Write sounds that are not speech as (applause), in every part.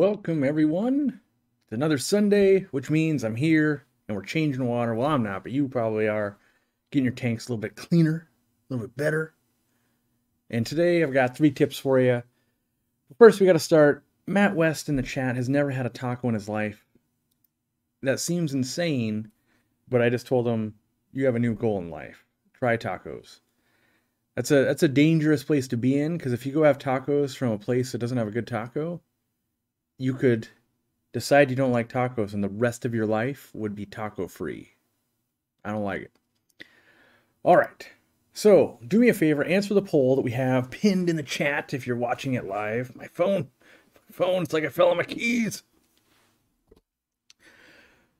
Welcome, everyone. It's another Sunday, which means I'm here and we're changing water. Well, I'm not, but you probably are. Getting your tanks a little bit cleaner, a little bit better. And today I've got three tips for you. First, we got to start. Matt West in the chat has never had a taco in his life. That seems insane, but I just told him, you have a new goal in life. Try tacos. That's a that's a dangerous place to be in because if you go have tacos from a place that doesn't have a good taco, you could decide you don't like tacos and the rest of your life would be taco free. I don't like it. All right. So, do me a favor, answer the poll that we have pinned in the chat if you're watching it live. My phone, my phone, it's like I fell on my keys.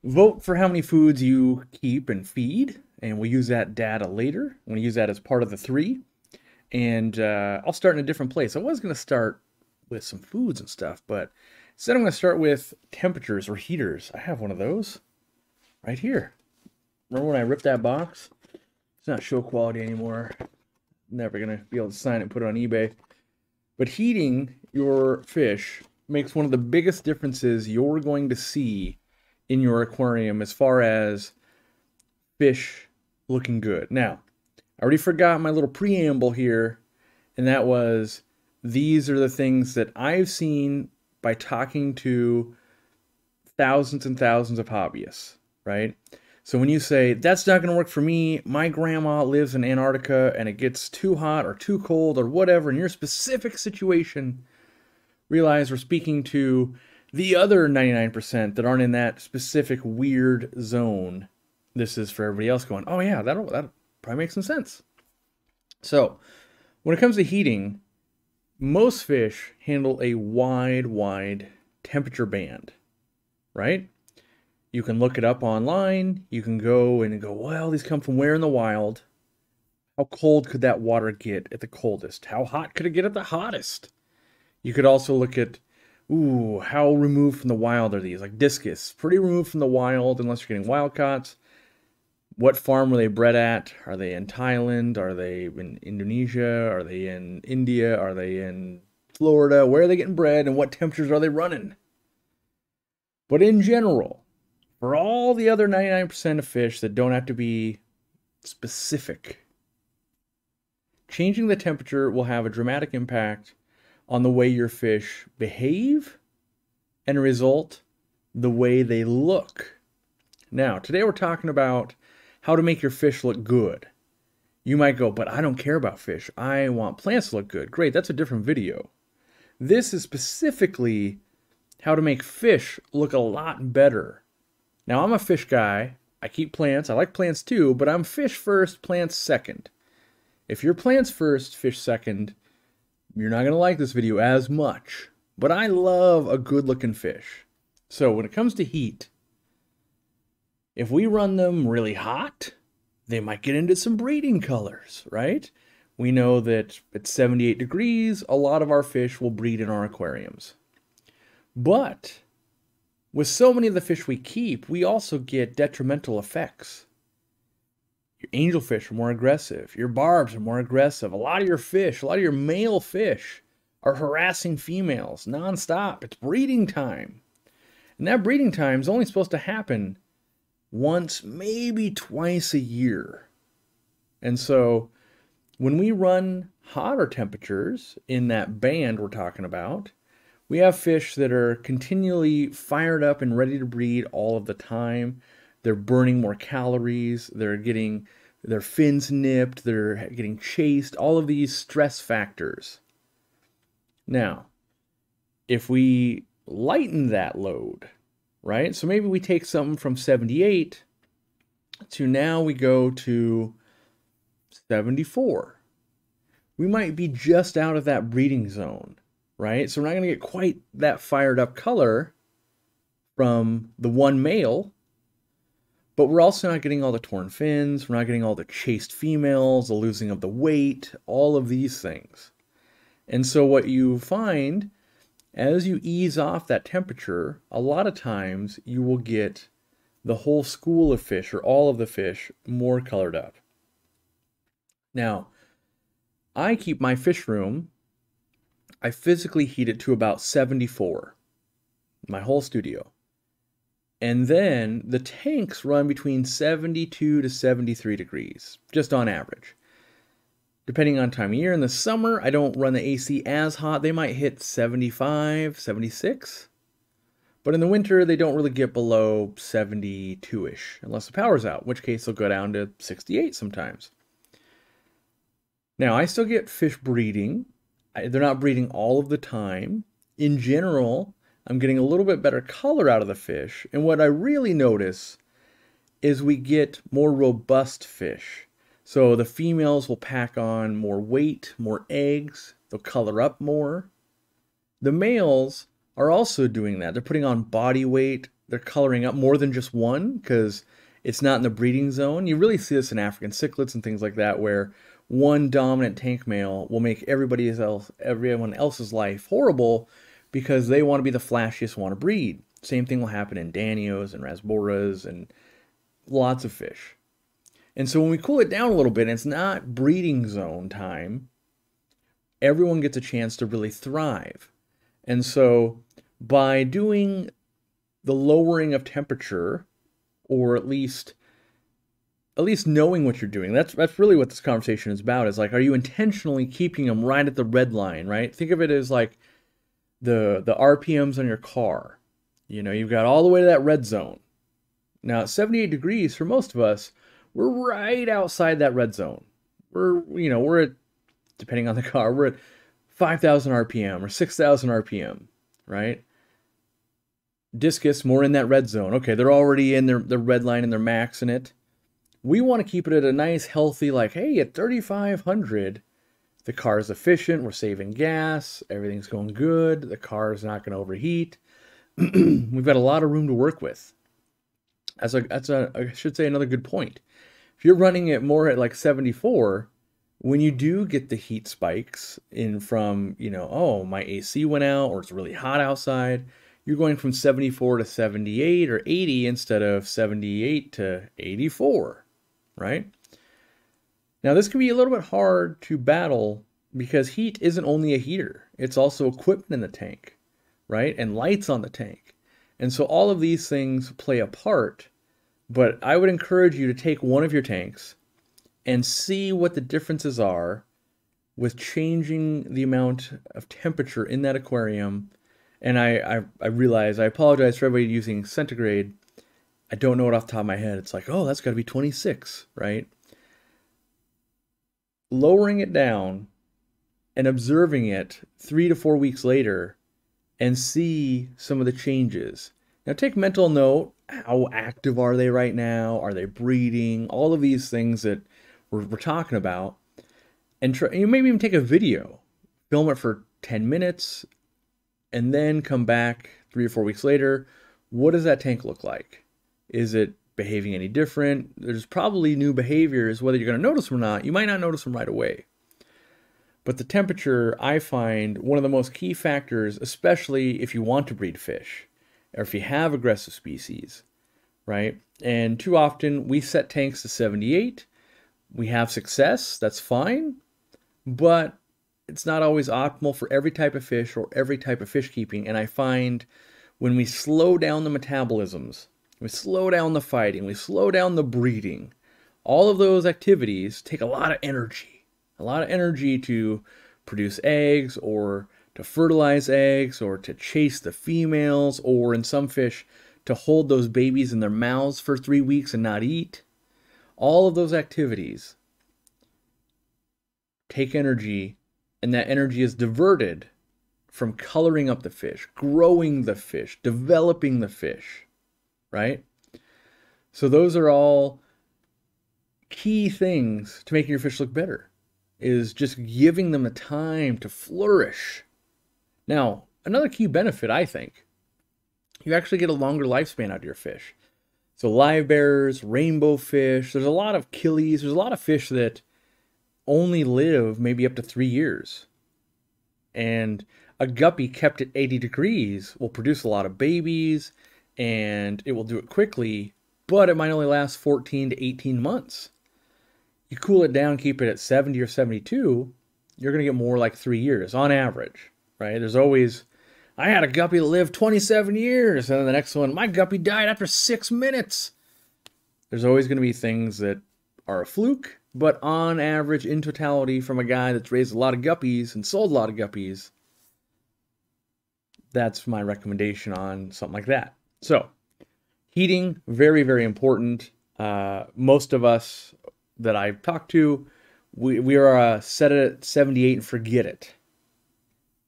Vote for how many foods you keep and feed, and we'll use that data later. I'm going to use that as part of the three. And uh, I'll start in a different place. I was going to start with some foods and stuff, but Instead, I'm going to start with temperatures or heaters. I have one of those right here. Remember when I ripped that box? It's not show quality anymore. Never going to be able to sign it and put it on eBay. But heating your fish makes one of the biggest differences you're going to see in your aquarium as far as fish looking good. Now, I already forgot my little preamble here, and that was these are the things that I've seen by talking to thousands and thousands of hobbyists, right? So when you say, that's not going to work for me, my grandma lives in Antarctica and it gets too hot or too cold or whatever in your specific situation, realize we're speaking to the other 99% that aren't in that specific weird zone. This is for everybody else going, oh yeah, that'll, that probably makes some sense. So when it comes to heating, most fish handle a wide, wide temperature band, right? You can look it up online. You can go and go, well, these come from where in the wild? How cold could that water get at the coldest? How hot could it get at the hottest? You could also look at, ooh, how removed from the wild are these? Like discus, pretty removed from the wild unless you're getting wild caught what farm were they bred at? Are they in Thailand? Are they in Indonesia? Are they in India? Are they in Florida? Where are they getting bred and what temperatures are they running? But in general, for all the other 99% of fish that don't have to be specific, changing the temperature will have a dramatic impact on the way your fish behave and result the way they look. Now, today we're talking about how to make your fish look good. You might go, but I don't care about fish. I want plants to look good. Great, that's a different video. This is specifically how to make fish look a lot better. Now, I'm a fish guy. I keep plants. I like plants too, but I'm fish first, plants second. If you're plants first, fish second, you're not going to like this video as much. But I love a good looking fish. So when it comes to heat, if we run them really hot, they might get into some breeding colors, right? We know that at 78 degrees, a lot of our fish will breed in our aquariums. But with so many of the fish we keep, we also get detrimental effects. Your angelfish are more aggressive. Your barbs are more aggressive. A lot of your fish, a lot of your male fish are harassing females nonstop. It's breeding time. And that breeding time is only supposed to happen once, maybe twice a year. And so when we run hotter temperatures in that band we're talking about, we have fish that are continually fired up and ready to breed all of the time. They're burning more calories, they're getting their fins nipped, they're getting chased, all of these stress factors. Now, if we lighten that load, right? So maybe we take something from 78 to now we go to 74. We might be just out of that breeding zone, right? So we're not going to get quite that fired up color from the one male, but we're also not getting all the torn fins, we're not getting all the chased females, the losing of the weight, all of these things. And so what you find as you ease off that temperature, a lot of times you will get the whole school of fish or all of the fish more colored up. Now, I keep my fish room, I physically heat it to about 74. my whole studio. And then the tanks run between 72 to 73 degrees, just on average. Depending on time of year, in the summer, I don't run the AC as hot. They might hit 75, 76. But in the winter, they don't really get below 72 ish, unless the power's out, which case they'll go down to 68 sometimes. Now, I still get fish breeding. they're not breeding all of the time. In general, I'm getting a little bit better color out of the fish. And what I really notice is we get more robust fish. So the females will pack on more weight, more eggs, they'll color up more. The males are also doing that. They're putting on body weight, they're coloring up more than just one because it's not in the breeding zone. You really see this in African cichlids and things like that where one dominant tank male will make everybody else everyone else's life horrible because they want to be the flashiest, want to breed. Same thing will happen in Danios and Rasboras and lots of fish. And so when we cool it down a little bit, it's not breeding zone time, everyone gets a chance to really thrive. And so by doing the lowering of temperature, or at least at least knowing what you're doing. That's that's really what this conversation is about. Is like, are you intentionally keeping them right at the red line? Right. Think of it as like the the RPMs on your car. You know, you've got all the way to that red zone. Now, 78 degrees for most of us, we're right outside that red zone. We're, you know, we're at, depending on the (laughs) car, we're at 5,000 RPM or 6,000 RPM, right? Discus more in that red zone. Okay, they're already in their the red line and they're maxing it. We want to keep it at a nice, healthy, like, hey, at 3,500, the car is efficient, we're saving gas, everything's going good, the car is not going to overheat. (clears throat) We've got a lot of room to work with. That's a that's a I should say another good point. If you're running it more at like 74, when you do get the heat spikes in from, you know, oh, my AC went out or it's really hot outside, you're going from 74 to 78 or 80 instead of 78 to 84, right? Now, this can be a little bit hard to battle because heat isn't only a heater, it's also equipment in the tank, right? And lights on the tank. And so all of these things play a part. But I would encourage you to take one of your tanks and see what the differences are with changing the amount of temperature in that aquarium. And I, I, I realize, I apologize for everybody using centigrade. I don't know it off the top of my head. It's like, oh, that's got to be 26, right? lowering it down and observing it three to four weeks later and see some of the changes. Now, take mental note how active are they right now? Are they breeding? All of these things that we're, we're talking about. And try, you maybe even take a video, film it for 10 minutes, and then come back three or four weeks later. What does that tank look like? Is it behaving any different. There's probably new behaviors, whether you're going to notice them or not. You might not notice them right away. But the temperature, I find one of the most key factors, especially if you want to breed fish or if you have aggressive species, right? And too often we set tanks to 78. We have success, that's fine, but it's not always optimal for every type of fish or every type of fish keeping. And I find when we slow down the metabolisms we slow down the fighting, we slow down the breeding. All of those activities take a lot of energy, a lot of energy to produce eggs or to fertilize eggs or to chase the females or in some fish to hold those babies in their mouths for three weeks and not eat. All of those activities take energy and that energy is diverted from coloring up the fish, growing the fish, developing the fish right? So those are all key things to making your fish look better is just giving them the time to flourish. Now, another key benefit, I think, you actually get a longer lifespan out of your fish. So live bearers, rainbow fish, there's a lot of killies, there's a lot of fish that only live maybe up to three years. And a guppy kept at 80 degrees will produce a lot of babies and it will do it quickly, but it might only last 14 to 18 months. You cool it down, keep it at 70 or 72, you're going to get more like three years on average, right? There's always, I had a guppy that lived 27 years. And then the next one, my guppy died after six minutes. There's always going to be things that are a fluke, but on average, in totality, from a guy that's raised a lot of guppies and sold a lot of guppies, that's my recommendation on something like that. So, heating, very, very important. Uh, most of us that I've talked to, we, we are uh, set it at 78 and forget it.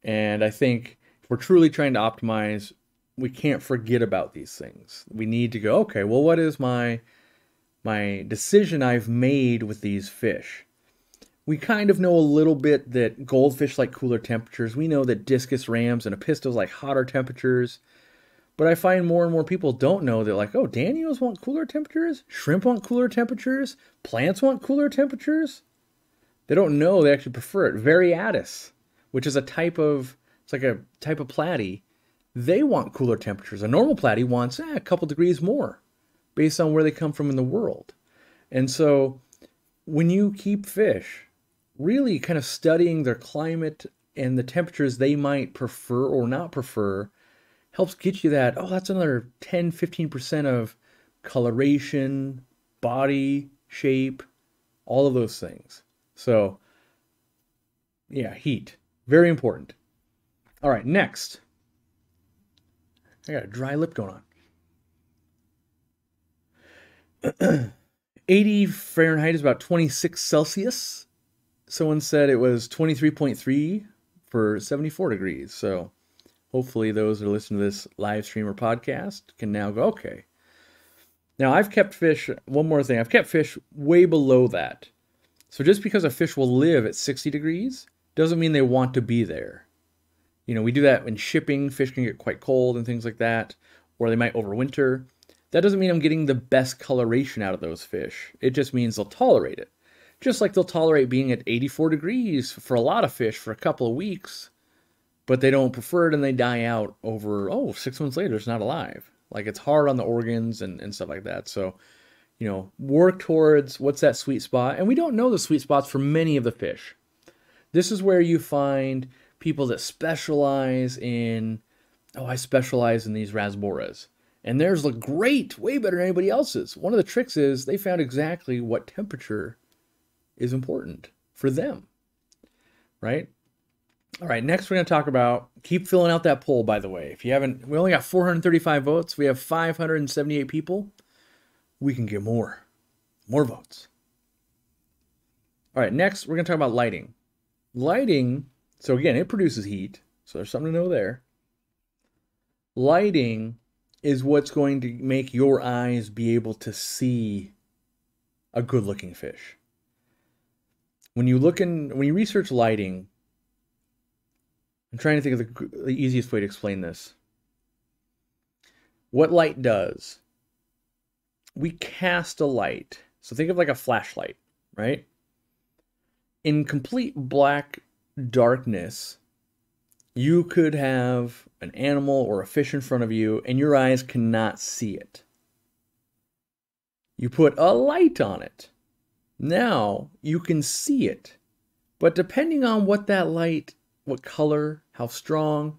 And I think if we're truly trying to optimize, we can't forget about these things. We need to go, okay, well, what is my my decision I've made with these fish? We kind of know a little bit that goldfish like cooler temperatures. We know that discus rams and apistos like hotter temperatures. But I find more and more people don't know that, like, oh, Danios want cooler temperatures, shrimp want cooler temperatures, plants want cooler temperatures. They don't know they actually prefer it. Variatus, which is a type of, it's like a type of platy, they want cooler temperatures. A normal platy wants eh, a couple degrees more based on where they come from in the world. And so when you keep fish, really kind of studying their climate and the temperatures they might prefer or not prefer helps get you that, oh, that's another 10, 15% of coloration, body, shape, all of those things. So, yeah, heat. Very important. All right, next. I got a dry lip going on. (clears throat) 80 Fahrenheit is about 26 Celsius. Someone said it was 23.3 for 74 degrees. So hopefully those that are listening to this live stream or podcast can now go, okay. Now I've kept fish, one more thing, I've kept fish way below that. So just because a fish will live at 60 degrees doesn't mean they want to be there. You know, we do that when shipping, fish can get quite cold and things like that, or they might overwinter. That doesn't mean I'm getting the best coloration out of those fish. It just means they'll tolerate it. Just like they'll tolerate being at 84 degrees for a lot of fish for a couple of weeks but they don't prefer it and they die out over oh six months later it's not alive like it's hard on the organs and, and stuff like that so you know work towards what's that sweet spot and we don't know the sweet spots for many of the fish this is where you find people that specialize in oh i specialize in these rasboras and theirs look great way better than anybody else's one of the tricks is they found exactly what temperature is important for them right all right, next we're going to talk about keep filling out that poll by the way. If you haven't we only got 435 votes. We have 578 people. We can get more. More votes. All right, next we're going to talk about lighting. Lighting, so again, it produces heat. So there's something to know there. Lighting is what's going to make your eyes be able to see a good looking fish. When you look in when you research lighting, I'm trying to think of the, the easiest way to explain this. What light does, we cast a light. So think of like a flashlight, right? In complete black darkness, you could have an animal or a fish in front of you and your eyes cannot see it. You put a light on it. Now you can see it. But depending on what that light what color, how strong,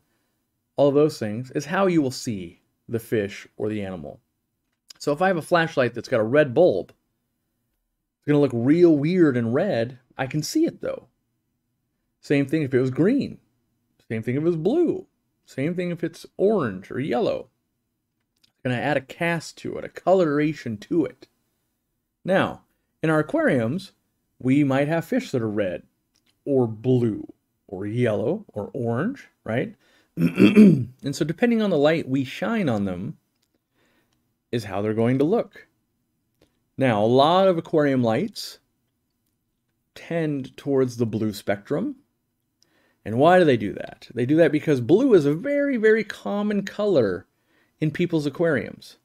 all those things is how you will see the fish or the animal. So if I have a flashlight that's got a red bulb, it's going to look real weird and red. I can see it though. Same thing if it was green. Same thing if it was blue. Same thing if it's orange or yellow. It's going to add a cast to it, a coloration to it. Now, in our aquariums, we might have fish that are red or blue or yellow or orange, right? (clears throat) and so, depending on the light we shine on them, is how they're going to look. Now, a lot of aquarium lights tend towards the blue spectrum. And why do they do that? They do that because blue is a very, very common color in people's aquariums,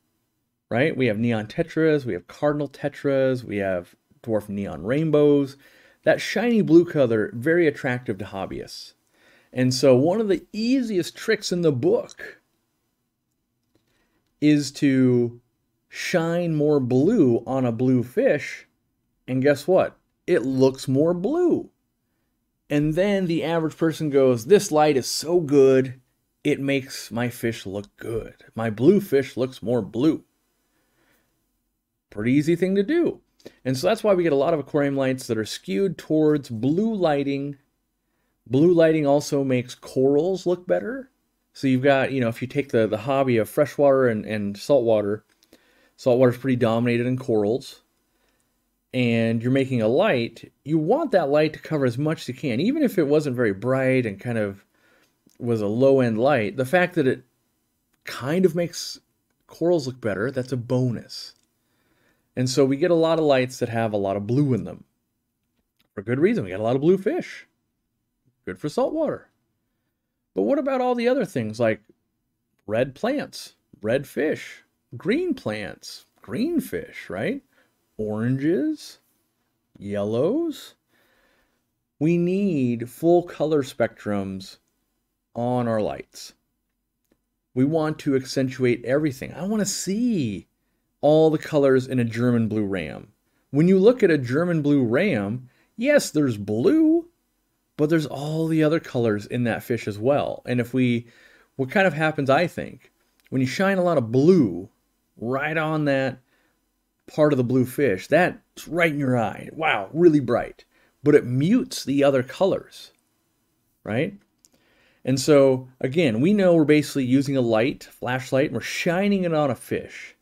right? We have neon tetras, we have cardinal tetras, we have dwarf neon rainbows. That shiny blue color, very attractive to hobbyists. And so one of the easiest tricks in the book is to shine more blue on a blue fish. And guess what? It looks more blue. And then the average person goes, This light is so good, it makes my fish look good. My blue fish looks more blue. Pretty easy thing to do. And so that's why we get a lot of aquarium lights that are skewed towards blue lighting. Blue lighting also makes corals look better. So you've got, you know, if you take the, the hobby of freshwater and, and saltwater, saltwater is pretty dominated in corals, and you're making a light, you want that light to cover as much as you can. Even if it wasn't very bright and kind of was a low end light, the fact that it kind of makes corals look better, that's a bonus. And so we get a lot of lights that have a lot of blue in them. For good reason. We got a lot of blue fish. Good for saltwater. But what about all the other things like red plants, red fish, green plants, green fish, right? Oranges, yellows. We need full color spectrums on our lights. We want to accentuate everything. I want to see all the colors in a German blue ram. When you look at a German blue ram, yes, there's blue, but there's all the other colors in that fish as well. And if we, what kind of happens, I think, when you shine a lot of blue right on that part of the blue fish, that's right in your eye. Wow, really bright. But it mutes the other colors, right? And so, again, we know we're basically using a light, flashlight, and we're shining it on a fish.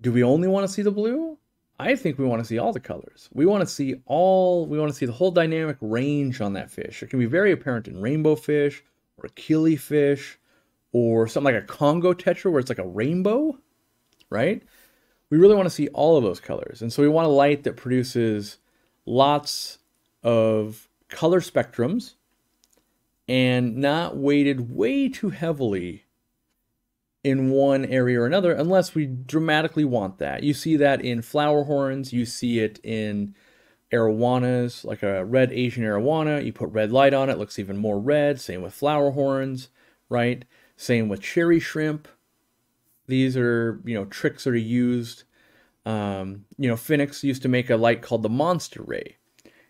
Do we only want to see the blue? I think we want to see all the colors. We want to see all, we want to see the whole dynamic range on that fish. It can be very apparent in rainbow fish or a fish or something like a Congo tetra where it's like a rainbow, right? We really want to see all of those colors. And so we want a light that produces lots of color spectrums and not weighted way too heavily in one area or another unless we dramatically want that. You see that in flower horns, you see it in arowanas, like a red Asian arowana. You put red light on it, it looks even more red. Same with flower horns, right? Same with cherry shrimp. These are, you know, tricks that are used. Um, you know, Finnex used to make a light called the Monster Ray.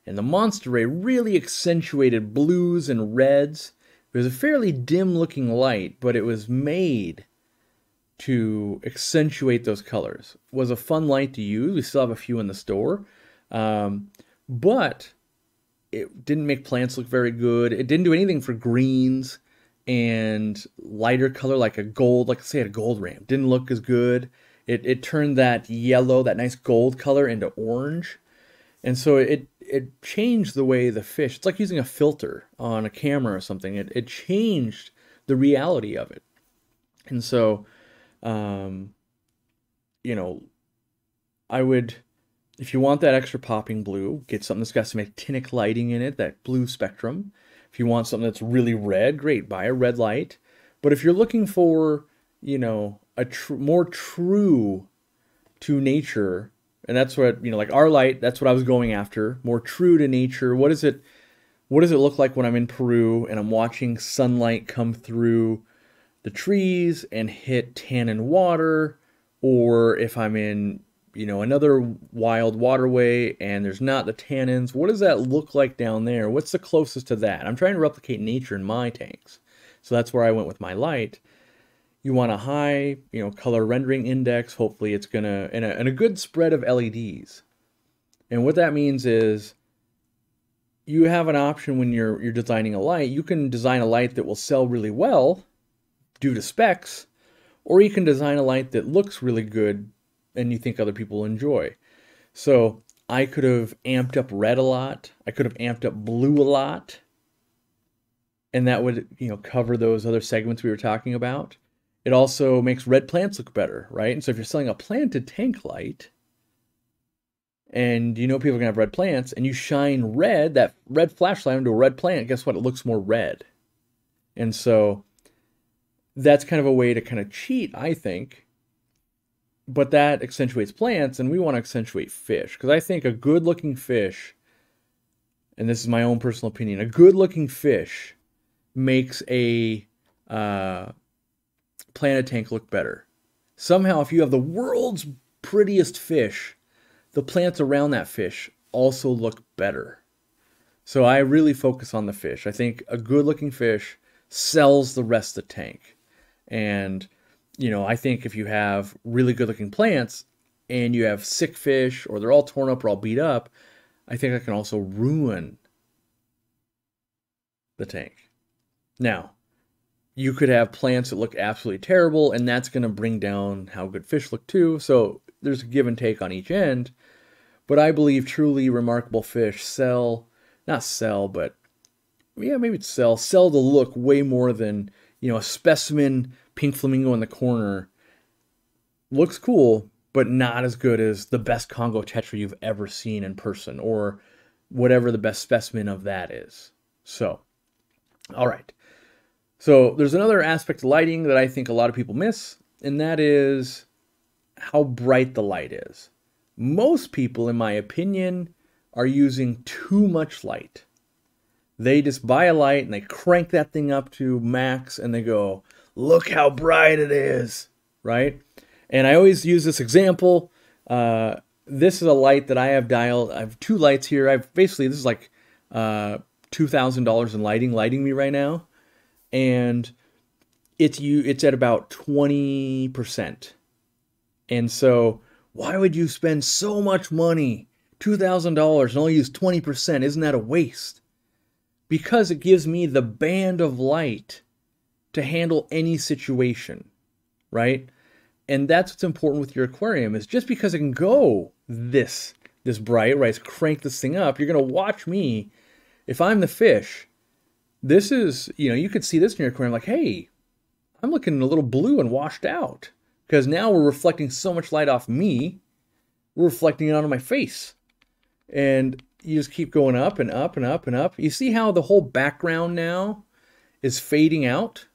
And the Monster Ray really accentuated blues and reds. It was a fairly dim looking light, but it was made to accentuate those colors. It was a fun light to use. We still have a few in the store. Um, but it didn't make plants look very good. It didn't do anything for greens and lighter color like a gold, like say a gold ram. Didn't look as good. It, it turned that yellow, that nice gold color into orange. And so it it changed the way the fish, it's like using a filter on a camera or something. It, it changed the reality of it. And so um, you know, I would, if you want that extra popping blue, get something that's got some actinic lighting in it, that blue spectrum. If you want something that's really red, great, buy a red light. But if you're looking for, you know, a tr- more true to nature, and that's what, you know, like our light, that's what I was going after, more true to nature. What is it? What does it look like when I'm in Peru and I'm watching sunlight come through the trees and hit tannin water, or if I'm in, you know, another wild waterway and there's not the tannins, what does that look like down there? What's the closest to that? I'm trying to replicate nature in my tanks. So that's where I went with my light. You want a high, you know, color rendering index. Hopefully it's and a, and a good spread of LEDs. And what that means is you have an option when you're you're designing a light. You can design a light that will sell really well due to specs, or you can design a light that looks really good and you think other people enjoy. So I could have amped up red a lot. I could have amped up blue a lot. And that would, you know, cover those other segments we were talking about. It also makes red plants look better, right? And so if you're selling a planted tank light, and you know people are gonna have red plants, and you shine red, that red flashlight into a red plant, guess what? It looks more red. And so that's kind of a way to kind of cheat, I think. But that accentuates plants, and we want to accentuate fish. Because I think a good looking fish, and this is my own personal opinion, a good looking fish makes a uh, planted tank look better. Somehow, if you have the world's prettiest fish, the plants around that fish also look better. So I really focus on the fish. I think a good looking fish sells the rest of the tank. And, you know, I think if you have really good looking plants and you have sick fish or they're all torn up or all beat up, I think that can also ruin the tank. Now, you could have plants that look absolutely terrible, and that's going to bring down how good fish look too. So there's a give and take on each end. But I believe truly remarkable fish sell, not sell, but yeah, maybe sell, sell the look way more than, you know, a specimen pink flamingo in the corner looks cool, but not as good as the best Congo tetra you've ever seen in person or whatever the best specimen of that is. So, all right. So there's another aspect of lighting that I think a lot of people miss, and that is how bright the light is. Most people, in my opinion, are using too much light. They just buy a light and they crank that thing up to max and they go, look how bright it is, right? And I always use this example. Uh, this is a light that I have dialed. I have two lights here. I've basically, this is like uh, $2,000 in lighting, lighting me right now and it's you it's at about 20%. And so why would you spend so much money, $2,000 and only use 20%? Isn't that a waste? Because it gives me the band of light to handle any situation, right? And that's what's important with your aquarium is just because it can go this this bright, right? Crank this thing up. You're gonna watch me. If I'm the fish, this is, you know, you could see this in your aquarium like, hey, I'm looking a little blue and washed out because now we're reflecting so much light off me, we're reflecting it onto my face. And you just keep going up and up and up and up. You see how the whole background now is fading out?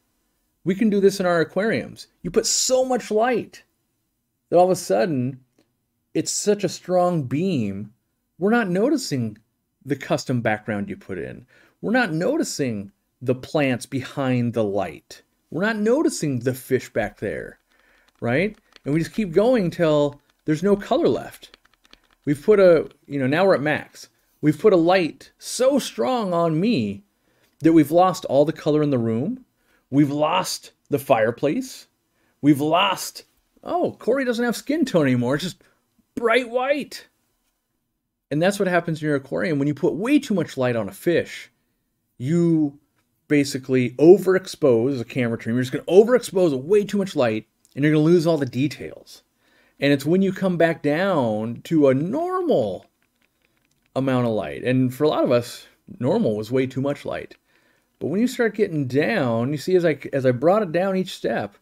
We can do this in our aquariums. You put so much light that all of a sudden it's such a strong beam, we're not noticing the custom background you put in we're not noticing the plants behind the light. We're not noticing the fish back there, right? And we just keep going till there's no color left. We've put a, you know, now we're at max. We've put a light so strong on me that we've lost all the color in the room. We've lost the fireplace. We've lost, oh, Cory doesn't have skin tone anymore. It's just bright white. And that's what happens in your aquarium when you put way too much light on a fish you basically overexpose a camera trim. You're just going to overexpose way too much light and you're going to lose all the details. And it's when you come back down to a normal amount of light. And for a lot of us, normal was way too much light. But when you start getting down, you see as I as I brought it down each step,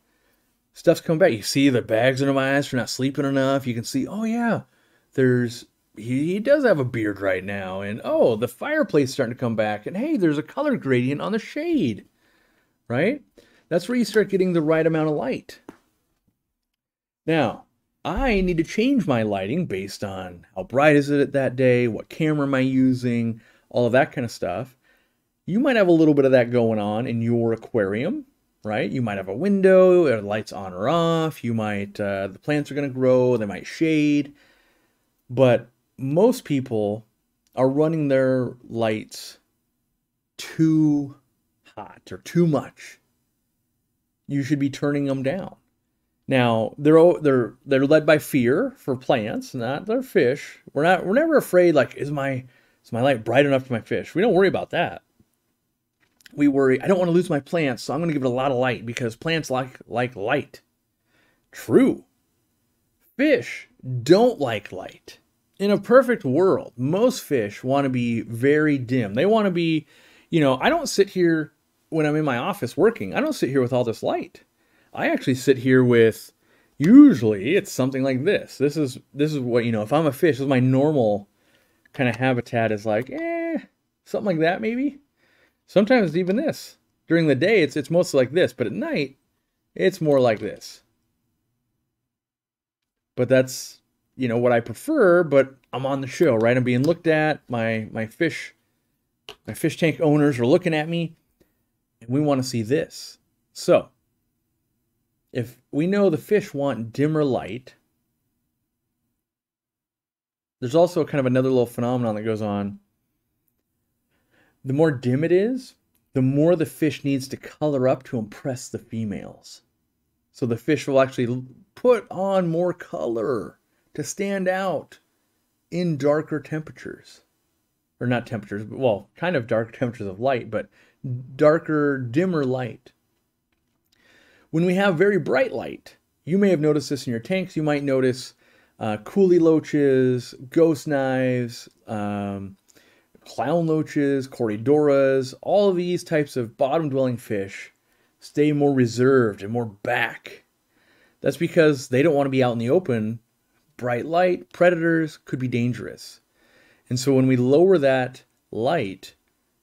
stuff's coming back. You see the bags under my eyes for not sleeping enough. You can see, oh yeah, there's he, he does have a beard right now. And oh, the fireplace starting to come back. And hey, there's a color gradient on the shade, right? That's where you start getting the right amount of light. Now, I need to change my lighting based on how bright is it that day, what camera am I using, all of that kind of stuff. You might have a little bit of that going on in your aquarium, right? You might have a window, or lights on or off. You might, uh, the plants are going to grow, they might shade. But most people are running their lights too hot or too much. You should be turning them down. Now they're they're they're led by fear for plants, not their fish. We're not we're never afraid like is my is my light bright enough for my fish? We don't worry about that. We worry I don't want to lose my plants, so I'm going to give it a lot of light because plants like like light. True. Fish don't like light in a perfect world, most fish want to be very dim. They want to be, you know, I don't sit here when I'm in my office working. I don't sit here with all this light. I actually sit here with usually it's something like this. This is this is what, you know, if I'm a fish, this is my normal kind of habitat is like, eh, something like that maybe. Sometimes even this. During the day it's it's mostly like this, but at night it's more like this. But that's you know what I prefer, but I'm on the show, right? I'm being looked at. My my fish my fish tank owners are looking at me and we want to see this. So, if we know the fish want dimmer light, there's also kind of another little phenomenon that goes on. The more dim it is, the more the fish needs to color up to impress the females. So the fish will actually put on more color to stand out in darker temperatures. Or not temperatures, but well, kind of dark temperatures of light, but darker, dimmer light. When we have very bright light, you may have noticed this in your tanks. You might notice uh, kuhli loaches, ghost knives, um, clown loaches, corydoras, all of these types of bottom dwelling fish stay more reserved and more back. That's because they don't want to be out in the open. Bright light, predators could be dangerous. And so when we lower that light,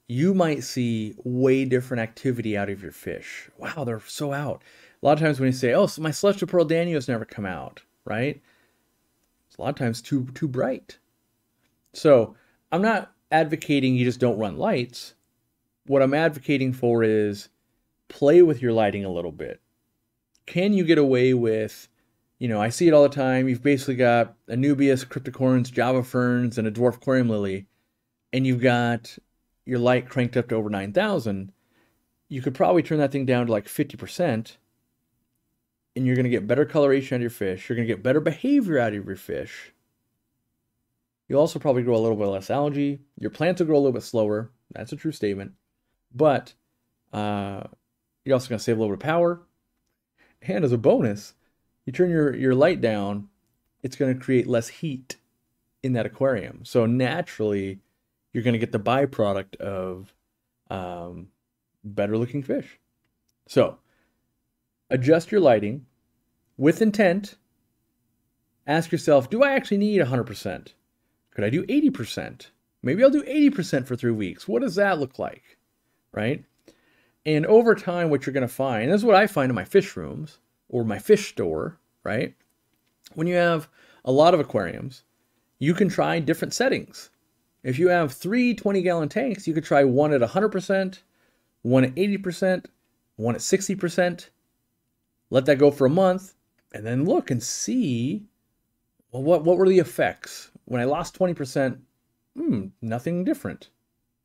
you might see way different activity out of your fish. Wow, they're so out. A lot of times when you say, "Oh, so my celestial pearl danios never come out," right? It's a lot of times too too bright. So I'm not advocating you just don't run lights. What I'm advocating for is play with your lighting a little bit. Can you get away with, you know, I see it all the time. You've basically got Anubias, cryptocorynes, Java ferns, and a dwarf aquarium lily, and you've got your light cranked up to over 9,000. You could probably turn that thing down to like 50%, and you're going to get better coloration out of your fish. You're going to get better behavior out of your fish You'll also probably grow a little bit less algae. Your plants will grow a little bit slower. That's a true statement. But uh, you're also going to save a little bit of power. And as a bonus, you turn your, your light down, it's going to create less heat in that aquarium. So naturally, you're going to get the byproduct of um, better looking fish. So adjust your lighting with intent. Ask yourself, do I actually need 100%? Could I do 80%? Maybe I'll do 80% for three weeks. What does that look like? Right? And over time, what you're going to find, this is what I find in my fish rooms or my fish store, right? When you have a lot of aquariums, you can try different settings. If you have three 20 gallon tanks, you could try one at 100%, one at 80%, one at 60%. Let that go for a month, and then look and see well, what, what were the effects? When I lost 20%, hmm, nothing different.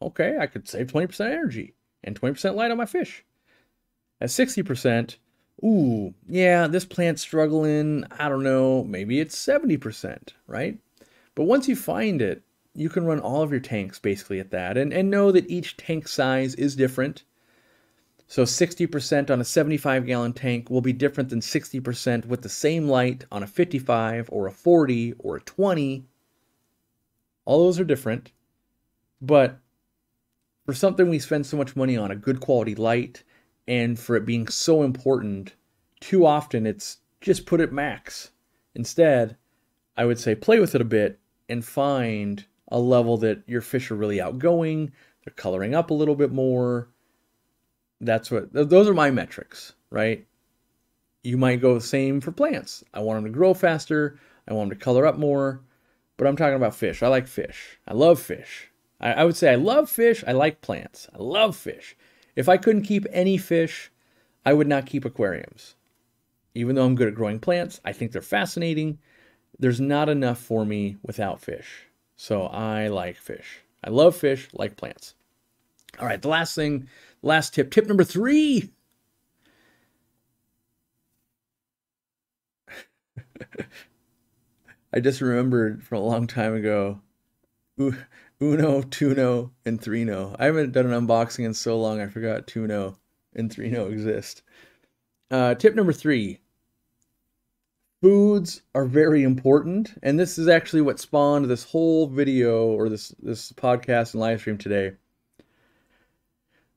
Okay, I could save 20% energy and 20% light on my fish. At 60%, ooh, yeah, this plant's struggling. I don't know, maybe it's 70%, right? But once you find it, you can run all of your tanks basically at that and, and know that each tank size is different. So 60% on a 75 gallon tank will be different than 60% with the same light on a 55 or a 40 or a 20 all those are different. But for something we spend so much money on, a good quality light, and for it being so important, too often it's just put it max. Instead, I would say play with it a bit and find a level that your fish are really outgoing, they're coloring up a little bit more. That's what those are my metrics, right? You might go the same for plants. I want them to grow faster, I want them to color up more but I'm talking about fish. I like fish. I love fish. I, I would say I love fish. I like plants. I love fish. If I couldn't keep any fish, I would not keep aquariums. Even though I'm good at growing plants, I think they're fascinating. There's not enough for me without fish. So I like fish. I love fish, like plants. All right, the last thing, last tip, tip number three. (laughs) I just remembered from a long time ago Uno, Tuno, and Three-No. I haven't done an unboxing in so long, I forgot Tuno and Three-No exist. Uh, tip number three foods are very important. And this is actually what spawned this whole video or this, this podcast and live stream today.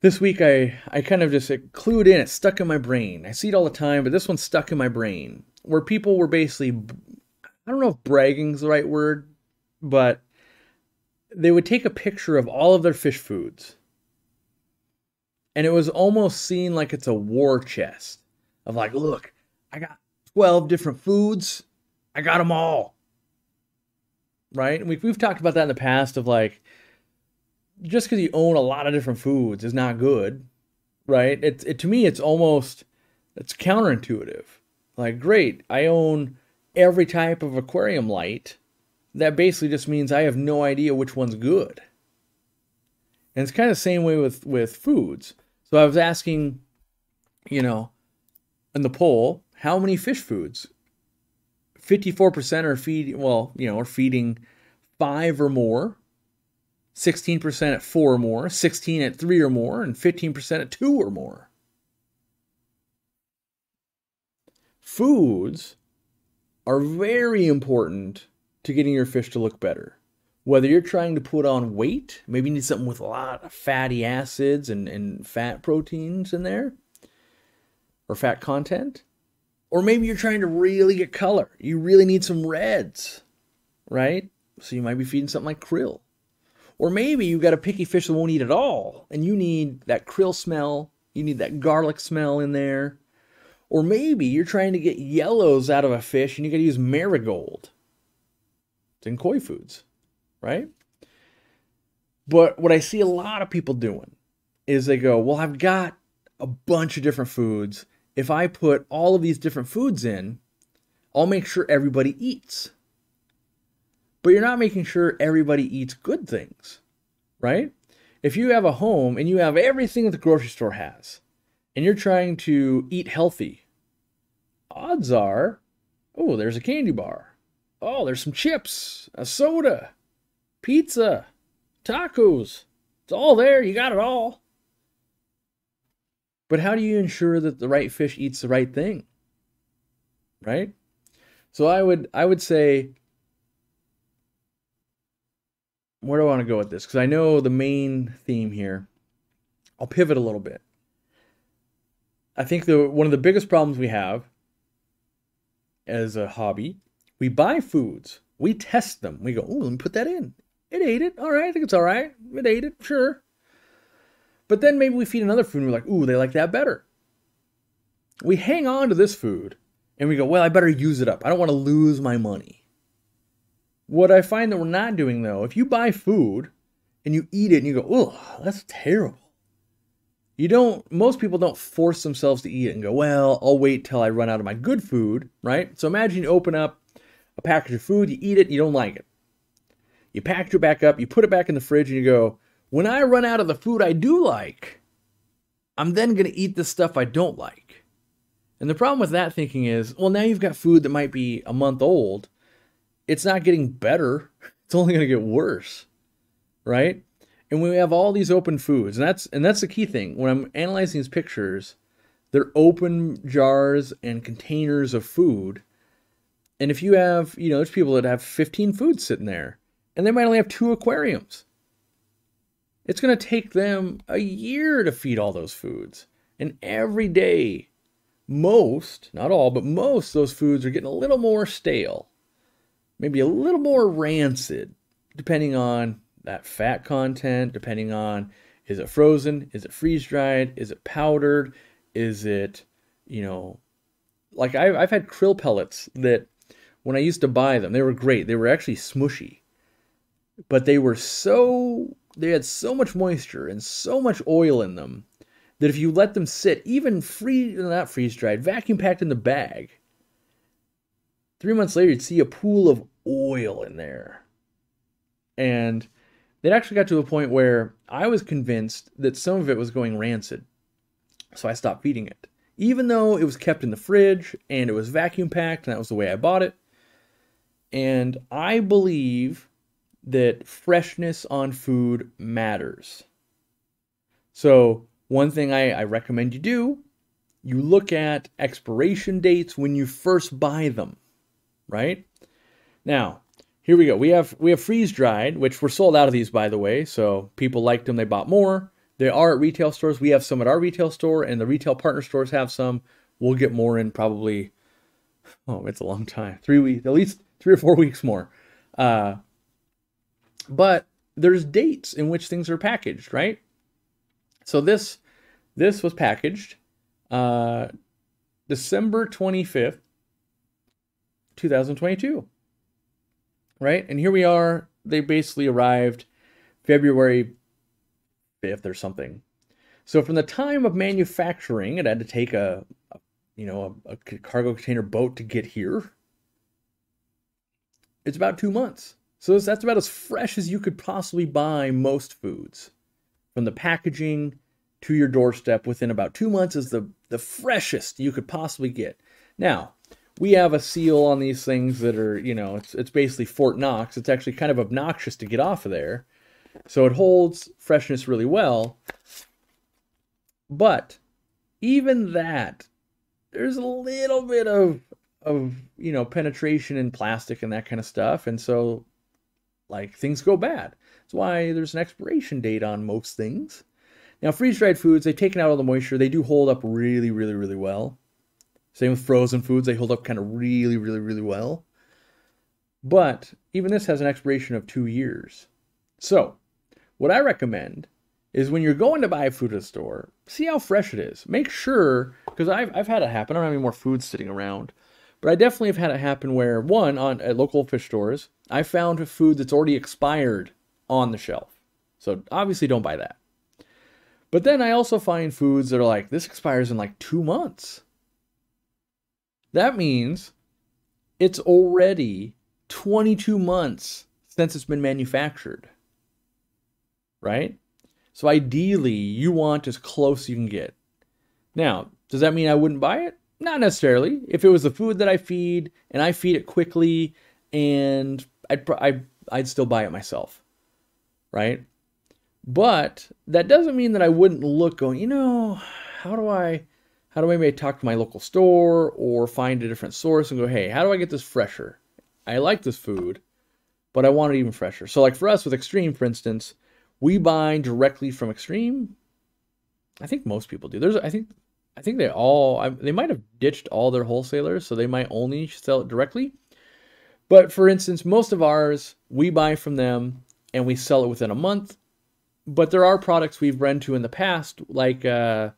This week, I, I kind of just clued in, it stuck in my brain. I see it all the time, but this one stuck in my brain where people were basically I don't know if bragging's the right word, but they would take a picture of all of their fish foods. And it was almost seen like it's a war chest of like, look, I got 12 different foods. I got them all. Right? And we've, we've talked about that in the past of like, just because you own a lot of different foods is not good. Right? It's it, to me, it's almost, it's counterintuitive. Like, great, I own every type of aquarium light, that basically just means I have no idea which one's good. And it's kind of the same way with with foods. So I was asking, you know, in the poll, how many fish foods? 54% are feeding, well, you know, are feeding five or more, 16% at four or more, 16 at three or more, and 15% at two or more. Foods are very important to getting your fish to look better. Whether you're trying to put on weight, maybe you need something with a lot of fatty acids and, and fat proteins in there, or fat content. Or maybe you're trying to really get color. You really need some reds, right? So you might be feeding something like krill. Or maybe you've got a picky fish that won't eat at all, and you need that krill smell, you need that garlic smell in there. Or maybe you're trying to get yellows out of a fish and you got to use marigold. It's in koi foods, right? But what I see a lot of people doing is they go, Well, I've got a bunch of different foods. If I put all of these different foods in, I'll make sure everybody eats. But you're not making sure everybody eats good things, right? If you have a home and you have everything that the grocery store has, and you're trying to eat healthy, odds are, oh, there's a candy bar. Oh, there's some chips, a soda, pizza, tacos. It's all there. You got it all. But how do you ensure that the right fish eats the right thing? Right? So I would I would say where do I want to go with this? Because I know the main theme here. I'll pivot a little bit. I think the one of the biggest problems we have as a hobby, we buy foods, we test them, we go, oh, let me put that in. It ate it. All right, I think it's all right. It ate it, sure. But then maybe we feed another food and we're like, ooh, they like that better. We hang on to this food and we go, well, I better use it up. I don't want to lose my money. What I find that we're not doing though, if you buy food and you eat it and you go, oh, that's terrible. You don't, most people don't force themselves to eat it and go, well, I'll wait till I run out of my good food, right? So imagine you open up a package of food, you eat it, you don't like it. You package it back up, you put it back in the fridge, and you go, when I run out of the food I do like, I'm then going to eat the stuff I don't like. And the problem with that thinking is, well, now you've got food that might be a month old. It's not getting better, (laughs) it's only going to get worse, right? And we have all these open foods, and that's and that's the key thing. When I'm analyzing these pictures, they're open jars and containers of food. And if you have, you know, there's people that have 15 foods sitting there, and they might only have two aquariums. It's going to take them a year to feed all those foods. And every day, most, not all, but most those foods are getting a little more stale, maybe a little more rancid, depending on that fat content depending on is it frozen? Is it freeze dried is it powdered? Is it you know like I've, I've had krill pellets that when i used to buy them they were great. They were actually smushy. But they were so they had so much moisture and so much oil in them that if you let them sit even free not freeze dried vacuum packed in the bag three months later you'd see a pool of oil in there. And it actually got to a point where I was convinced that some of it was going rancid. So I stopped feeding it. Even though it was kept in the fridge and it was vacuum packed, and that was the way I bought it. And I believe that freshness on food matters. So, one thing I, I recommend you do you look at expiration dates when you first buy them, right? Now, here we go. We have we have freeze dried, which were sold out of these by the way. So people liked them, they bought more. They are at retail stores. We have some at our retail store, and the retail partner stores have some. We'll get more in probably. Oh, it's a long time. Three weeks, at least three or four (laughs) weeks more. Uh, but there's dates in which things are packaged, right? So this this was packaged uh, December 25th, 2022 right? And here we are. They basically arrived February 5th or something. So from the time of manufacturing, it had to take a, a you know, a, a cargo container boat to get here. It's about two months. So that's about as fresh as you could possibly buy most foods, from the packaging to your doorstep within about two months is the, the freshest you could possibly get. Now, we have a seal on these things that are, you know, it's, it's basically Fort Knox. It's actually kind of obnoxious to get off of there. So it holds freshness really well. But even that, there's a little bit of of you know penetration in plastic and that kind of stuff, and so like things go bad. That's why there's an expiration date on most things. Now, freeze dried foods, they've taken out all the moisture. They do hold up really, really, really well. Same with frozen foods, they hold up kind of really, really, really well. But even this has an expiration of two years. So, what I recommend is when you're going to buy food at a store, see how fresh it is. Make sure, because I've, I've had it happen. I don't have any more food sitting around. But I definitely have had it happen where, one, on at local fish stores, I found food that's already expired on the shelf. So obviously don't buy that. But then I also find foods that are like, this expires in like two months. That means it's already 22 months since it's been manufactured. Right? So ideally, you want as close you can get. Now, does that mean I wouldn't buy it? Not necessarily. If it was the food that I feed and I feed it quickly, and I'd I'd, I'd still buy it myself, right? But that doesn't mean that I wouldn't look going. You know, how do I how do I maybe talk to my local store or find a different source and go, hey, how do I get this fresher? I like this food, but I want it even fresher. So like for us with Extreme, for instance, we buy directly from Extreme. I think most people do. There's, I think, I think they all, they might have ditched all their wholesalers, so they might only sell it directly. But for instance, most of ours we buy from them and we sell it within a month. But there are products we've run to in the past, like uh,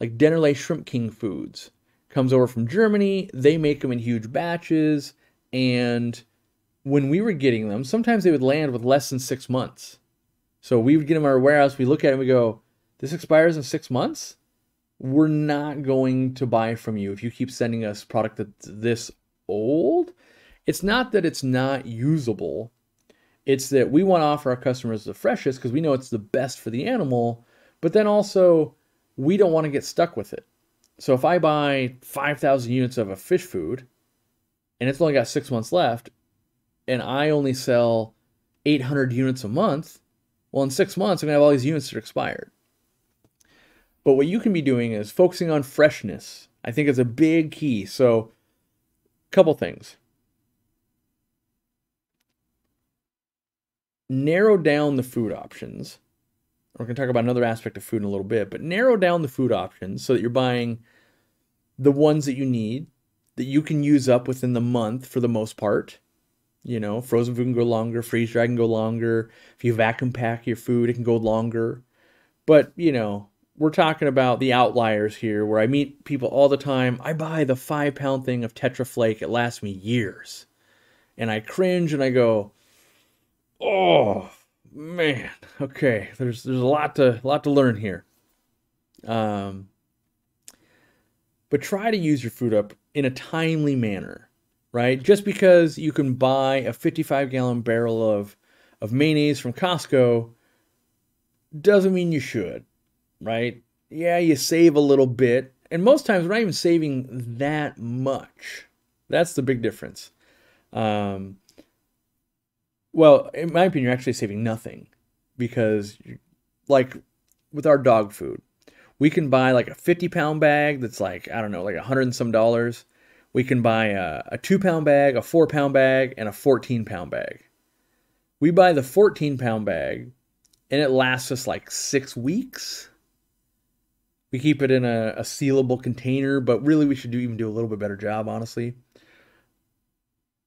like Dennerle Shrimp King Foods, comes over from Germany. They make them in huge batches, and when we were getting them, sometimes they would land with less than six months. So we would get them in our warehouse. We look at it and we go, this expires in six months. We're not going to buy from you if you keep sending us product that's this old. It's not that it's not usable. It's that we want to offer our customers the freshest because we know it's the best for the animal, but then also we don't want to get stuck with it. So if I buy 5,000 units of a fish food and it's only got six months left, and I only sell 800 units a month, well, in six months, I'm going to have all these units that are expired. But what you can be doing is focusing on freshness. I think is a big key. So, a couple things. Narrow down the food options. We're going to talk about another aspect of food in a little bit, but narrow down the food options so that you're buying the ones that you need that you can use up within the month for the most part you know, frozen food can go longer, freeze dry can go longer. If you vacuum pack your food, it can go longer. But, you know, we're talking about the outliers here where I meet people all the time. I buy the five pound thing of Tetra Flake, it lasts me years. And I cringe and I go, oh man, okay, there's there's a lot to lot to learn here. Um, but try to use your food up in a timely manner right? Just because you can buy a 55 gallon barrel of, of mayonnaise from Costco doesn't mean you should, right? Yeah, you save a little bit. And most times we're not even saving that much. That's the big difference. Um, well, in my opinion, you're actually saving nothing because, like with our dog food, we can buy like a 50 pound bag that's like, I don't know, like a hundred and some dollars we can buy a, a two pound bag, a four pound bag, and a 14 pound bag. We buy the 14 pound bag and it lasts us like six weeks. We keep it in a, a sealable container, but really we should do even do a little bit better job, honestly.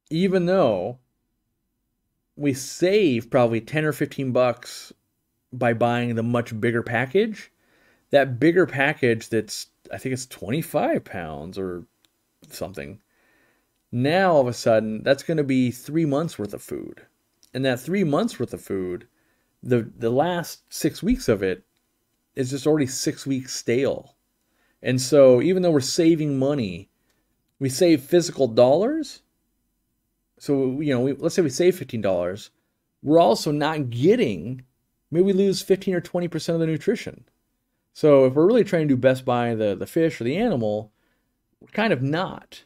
Even though we save probably 10 or 15 bucks by buying the much bigger package, that bigger package that's I think it's 25 pounds or something. Now all of a sudden, that's going to be three months worth of food, and that three months worth of food, the the last six weeks of it, is just already six weeks stale. And so even though we're saving money, we save physical dollars. So you know, we, let's say we save fifteen dollars, we're also not getting maybe we lose 15 or 20% of the nutrition. So if we're really trying to do best by the, the fish or the animal, we're kind of not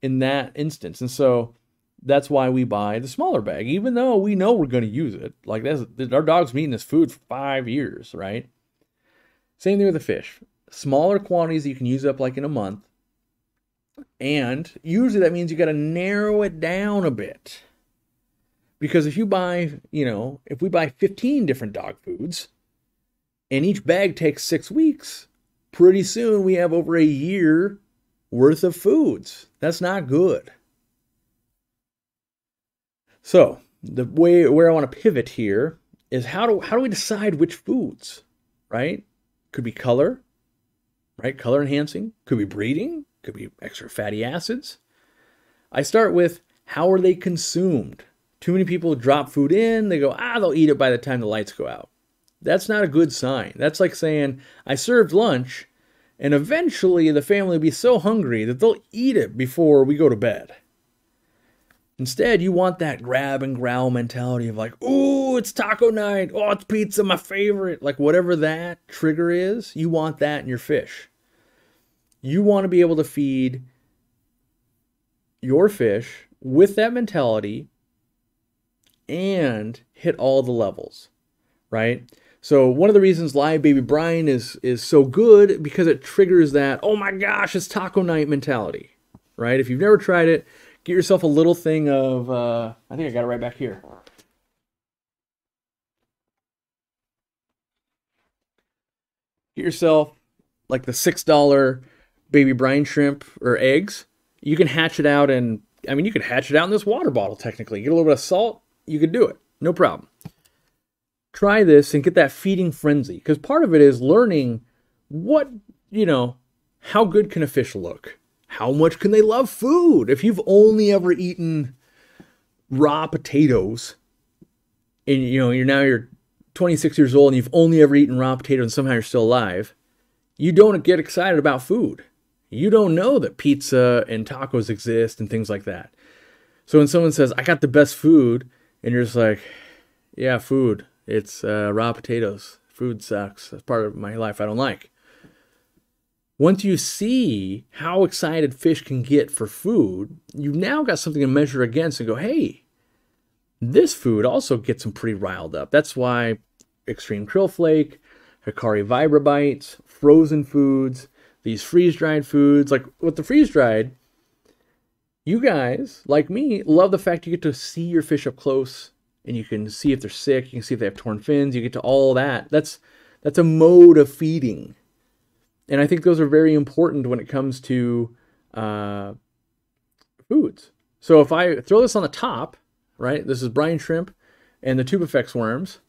in that instance. And so that's why we buy the smaller bag, even though we know we're going to use it. Like that's our dog's been eating this food for five years, right? Same thing with the fish. Smaller quantities you can use up like in a month. And usually that means you got to narrow it down a bit. Because if you buy, you know, if we buy 15 different dog foods and each bag takes six weeks, pretty soon we have over a year worth of foods. That's not good. So the way where I want to pivot here is how do how do we decide which foods, right? Could be color, right? Color enhancing. Could be breeding. Could be extra fatty acids. I start with how are they consumed? Too many people drop food in, they go, ah, they'll eat it by the time the lights go out. That's not a good sign. That's like saying, I served lunch, and eventually the family will be so hungry that they'll eat it before we go to bed. Instead, you want that grab and growl mentality of like, ooh, it's taco night. Oh, it's pizza, my favorite. Like, whatever that trigger is, you want that in your fish. You want to be able to feed your fish with that mentality and hit all the levels, right? So one of the reasons live baby brine is is so good because it triggers that oh my gosh it's taco night mentality, right? If you've never tried it, get yourself a little thing of uh, I think I got it right back here. Get yourself like the six dollar baby brine shrimp or eggs. You can hatch it out and I mean you can hatch it out in this water bottle technically. Get a little bit of salt, you could do it. No problem. Try this and get that feeding frenzy because part of it is learning what, you know, how good can a fish look? How much can they love food? If you've only ever eaten raw potatoes and you know, you're now you're 26 years old and you've only ever eaten raw potatoes and somehow you're still alive, you don't get excited about food. You don't know that pizza and tacos exist and things like that. So when someone says, I got the best food, and you're just like, yeah, food. It's uh, raw potatoes. Food sucks. That's part of my life I don't like. Once you see how excited fish can get for food, you've now got something to measure against and go, hey, this food also gets them pretty riled up. That's why extreme krill flake, Hikari Vibra bites, frozen foods, these freeze dried foods, like with the freeze dried, you guys, like me, love the fact you get to see your fish up close and you can see if they're sick, you can see if they have torn fins, you get to all that. That's that's a mode of feeding. And I think those are very important when it comes to uh, foods. So if I throw this on the top, right, this is brine shrimp and the tubifex worms.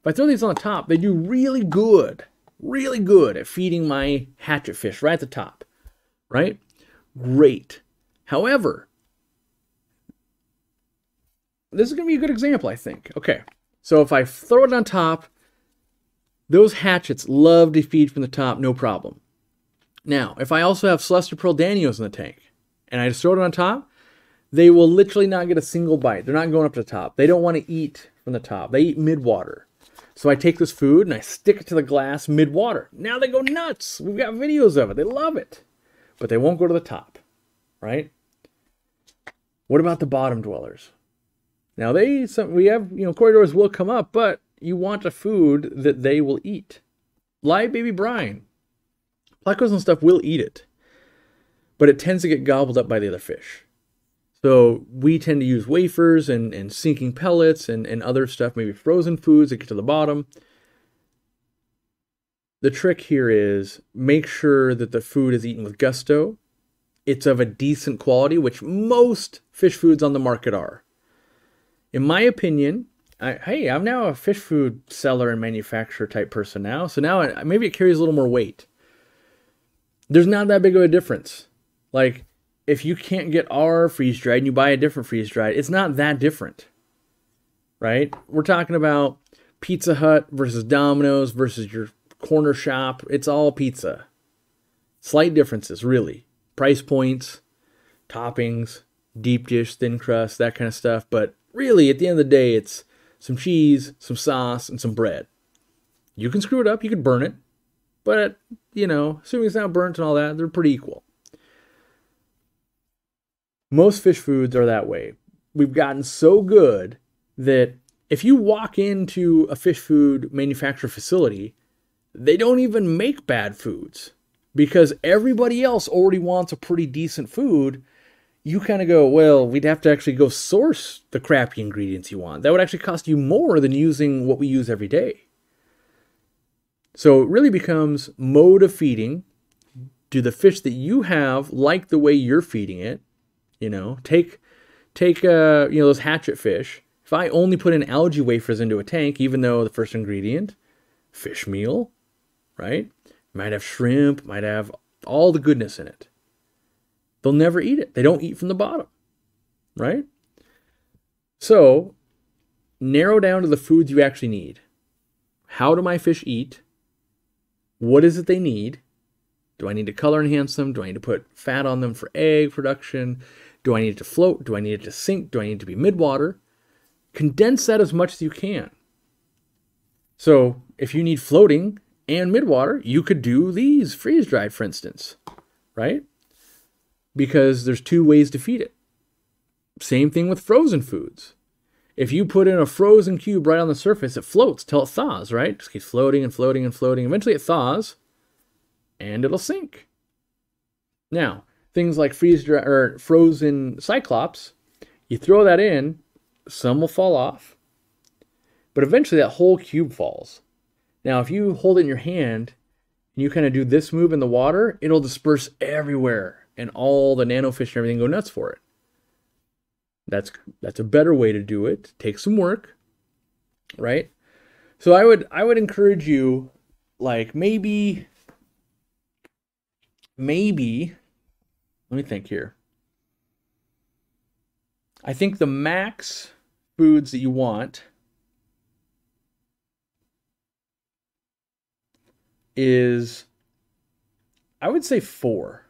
If I throw these on the top, they do really good, really good at feeding my hatchet fish right at the top, right? Great. However, this is going to be a good example, I think. Okay, so if I throw it on top, those hatchets love to feed from the top, no problem. Now, if I also have Celestial Pearl Danios in the tank, and I just throw it on top, they will literally not get a single bite. They're not going up to the top. They don't want to eat from the top. They eat mid-water. So I take this food and I stick it to the glass mid-water. Now they go nuts. We've got videos of it. They love it. But they won't go to the top, right? What about the bottom dwellers? Now they some we have you know corydoras will come up, but you want a food that they will eat. Live baby brine. Plecos and stuff will eat it, but it tends to get gobbled up by the other fish. So we tend to use wafers and, and sinking pellets and, and other stuff, maybe frozen foods that get to the bottom. The trick here is make sure that the food is eaten with gusto it's of a decent quality, which most fish foods on the market are. In my opinion, I, hey, I'm now a fish food seller and manufacturer type person now, so now maybe it carries a little more weight. There's not that big of a difference. Like, if you can't get our freeze dried and you buy a different freeze dried, it's not that different, right? We're talking about Pizza Hut versus Domino's versus your corner shop. It's all pizza. Slight differences, really price points, toppings, deep dish, thin crust, that kind of stuff. But really, at the end of the day, it's some cheese, some sauce, and some bread. You can screw it up, you could burn it, but you know, assuming it's not burnt and all that, they're pretty equal. Most fish foods are that way. We've gotten so good that if you walk into a fish food manufacturer facility, they don't even make bad foods because everybody else already wants a pretty decent food. You kind of go, well, we'd have to actually go source the crappy ingredients you want. That would actually cost you more than using what we use every day. So it really becomes mode of feeding. Do the fish that you have like the way you're feeding it? You know, take take uh, you know those hatchet fish. If I only put in algae wafers into a tank, even though the first ingredient, fish meal, right? Might have shrimp, might have all the goodness in it. They'll never eat it. They don't eat from the bottom, right? So, narrow down to the foods you actually need. How do my fish eat? What is it they need? Do I need to color enhance them? Do I need to put fat on them for egg production? Do I need it to float? Do I need it to sink? Do I need it to be midwater? Condense that as much as you can. So if you need floating and midwater, you could do these freeze dried, for instance, right? Because there's two ways to feed it. Same thing with frozen foods. If you put in a frozen cube right on the surface, it floats till it thaws, right? Just keeps floating and floating and floating. Eventually it thaws and it'll sink. Now, things like freeze dry, or frozen cyclops, you throw that in, some will fall off, but eventually that whole cube falls. Now, if you hold it in your hand and you kind of do this move in the water, it'll disperse everywhere and all the nanofish and everything go nuts for it. That's that's a better way to do it. Take some work, right? So I would I would encourage you like maybe maybe let me think here. I think the max foods that you want is I would say 4.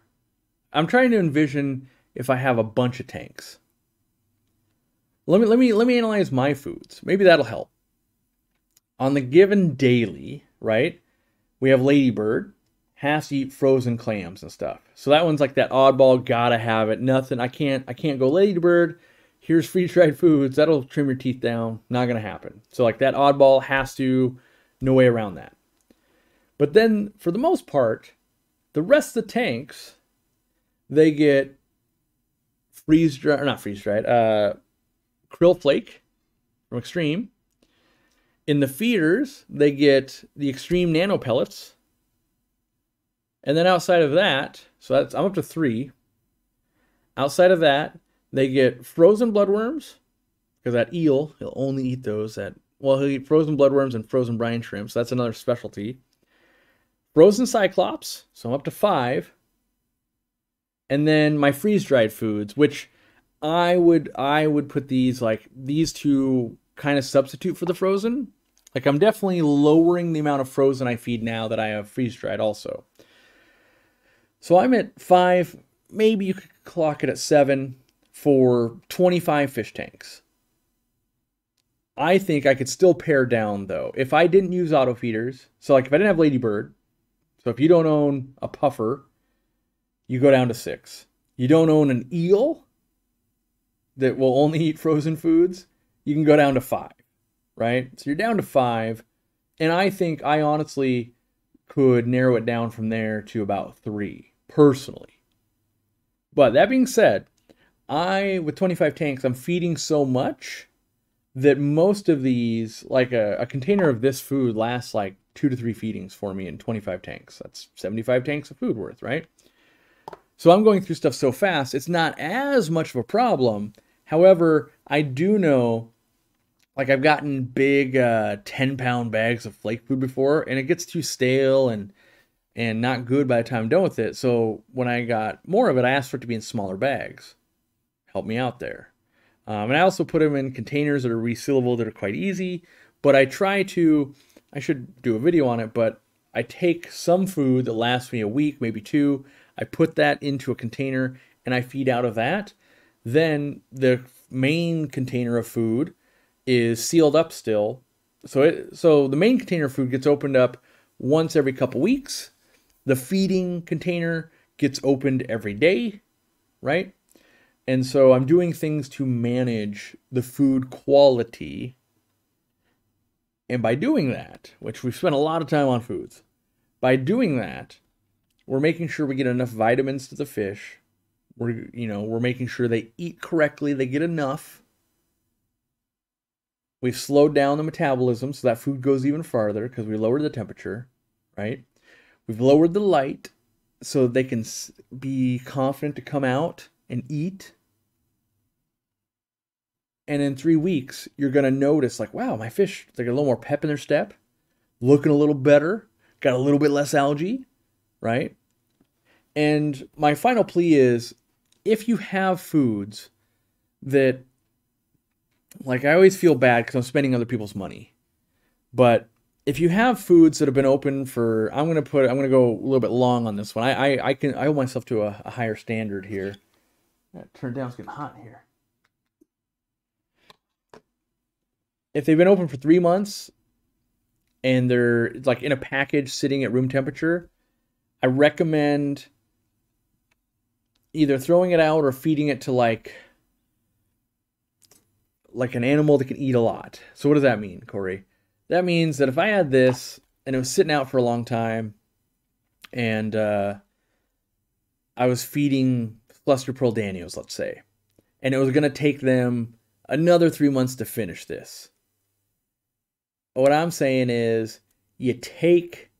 I'm trying to envision if I have a bunch of tanks. Let me let me let me analyze my foods. Maybe that'll help. On the given daily, right? We have ladybird has to eat frozen clams and stuff. So that one's like that oddball, gotta have it. Nothing. I can't I can't go ladybird. Here's freeze dried foods. That'll trim your teeth down. Not gonna happen. So like that oddball has to no way around that. But then for the most part, the rest of the tanks, they get freeze dried, not freeze dried, uh, krill flake from Extreme. In the feeders, they get the Extreme Nano Pellets. And then outside of that, so that's I'm up to three. Outside of that, they get frozen bloodworms, because that eel, he'll only eat those. That well, he'll eat frozen bloodworms and frozen brine shrimp, so that's another specialty. Frozen cyclops, so I'm up to five. And then my freeze dried foods, which I would I would put these like these two kind of substitute for the frozen. Like I'm definitely lowering the amount of frozen I feed now that I have freeze dried also. So I'm at five, maybe you could clock it at seven for 25 fish tanks. I think I could still pare down though. If I didn't use auto feeders, so like if I didn't have Ladybird, so if you don't own a puffer, you go down to six. You don't own an eel, that will only eat frozen foods, you can go down to five, right? So you're down to five. And I think I honestly could narrow it down from there to about three, personally. But that being said, I, with 25 tanks, I'm feeding so much that most of these, like a, a container of this food, lasts like two to three feedings for me in 25 tanks. That's 75 tanks of food worth, right? So I'm going through stuff so fast, it's not as much of a problem However, I do know, like I've gotten big uh, 10 pound bags of flake food before, and it gets too stale and and not good by the time I'm done with it. So when I got more of it, I asked for it to be in smaller bags. Help me out there. Um, and I also put them in containers that are resealable that are quite easy. But I try to, I should do a video on it, but I take some food that lasts me a week, maybe two. I put that into a container and I feed out of that. Then the main container of food is sealed up still, So it so the main container of food gets opened up once every couple weeks. The feeding container gets opened every day, right? And so I'm doing things to manage the food quality. And by doing that, which we've spent a lot of time on foods, by doing that, we're making sure we get enough vitamins to the fish. We're you know, we're making sure they eat correctly, they get enough. We've slowed down the metabolism so that food goes even farther because we lowered the temperature, right? We've lowered the light so they can be confident to come out and eat. And in three weeks, you're going to notice, like, wow, my fish, they got a little more pep in their step, looking a little better, got a little bit less algae, right? And my final plea is if you have foods that, like, I always feel bad because I'm spending other people's money, but if you have foods that have been open for i'm going to put i'm going to go a little bit long on this one. I i, I can i hold myself to a, a higher standard here. Turn down it's getting hot here. If they've been open for three months and they're like in a package sitting at room temperature i recommend either throwing it out or feeding it to like like an animal that can eat a lot. So what does that mean Cory that means that if I had this and it was sitting out for a long time and uh, I was feeding Celestial Pearl Danios, let's say, and it was going to take them another three months to finish this. What I'm saying is, you take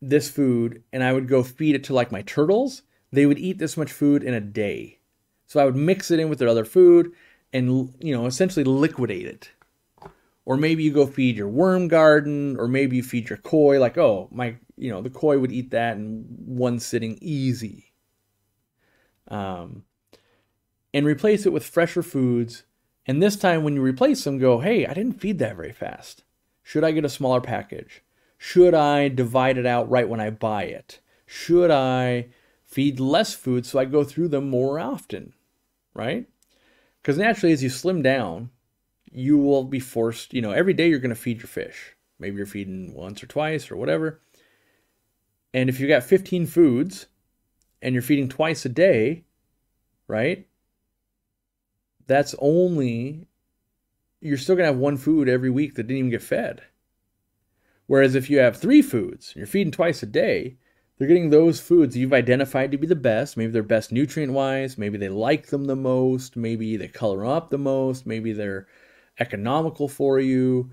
this food and I would go feed it to like my turtles. They would eat this much food in a day. So I would mix it in with their other food and, you know, essentially liquidate it or maybe you go feed your worm garden or maybe you feed your koi like oh my you know the koi would eat that in one sitting easy. Um, and replace it with fresher foods. And this time when you replace them go hey i didn't feed that very fast. Should i get a smaller package? Should i divide it out right when i buy it? Should i feed less food so i go through them more often? Right? Because naturally as you slim down you will be forced, you know, every day you're going to feed your fish. Maybe you're feeding once or twice or whatever. And if you've got 15 foods and you're feeding twice a day, right? That's only, you're still going to have one food every week that didn't even get fed. Whereas if you have three foods, and you're feeding twice a day, they're getting those foods you've identified to be the best. Maybe they're best nutrient wise. Maybe they like them the most. Maybe they color up the most. Maybe they're economical for you.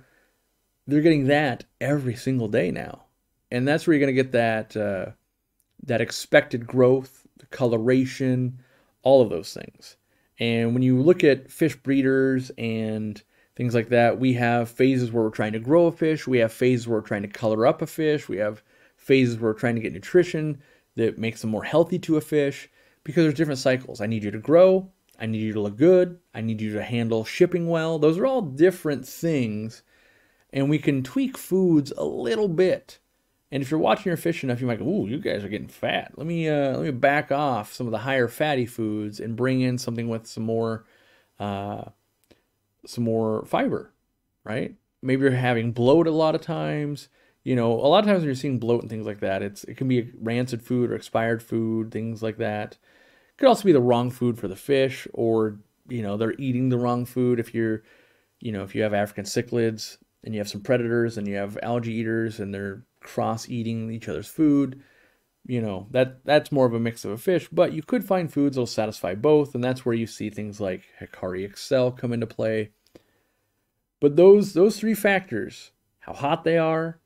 They're getting that every single day now, and that's where you're going to get that uh, that expected growth, the coloration, all of those things. And when you look at fish breeders and things like that, we have phases where we're trying to grow a fish, we have phases where we're trying to color up a fish, we have phases where we're trying to get nutrition that makes them more healthy to a fish because there's different cycles. I need you to grow, I need you to look good. I need you to handle shipping well. Those are all different things. And we can tweak foods a little bit. And if you're watching your fish enough, you might go, "Ooh, you guys are getting fat. Let me uh, let me back off some of the higher fatty foods and bring in something with some more uh, some more fiber, right? Maybe you're having bloat a lot of times. You know, a lot of times when you're seeing bloat and things like that, it's it can be rancid food or expired food, things like that. It Could also be the wrong food for the fish, or you know they're eating the wrong food. If you're, you know, if you have African cichlids and you have some predators and you have algae eaters and they're cross eating each other's food, you know that that's more of a mix of a fish. But you could find foods that'll satisfy both, and that's where you see things like Hikari Excel come into play. But those those three factors, how hot they are,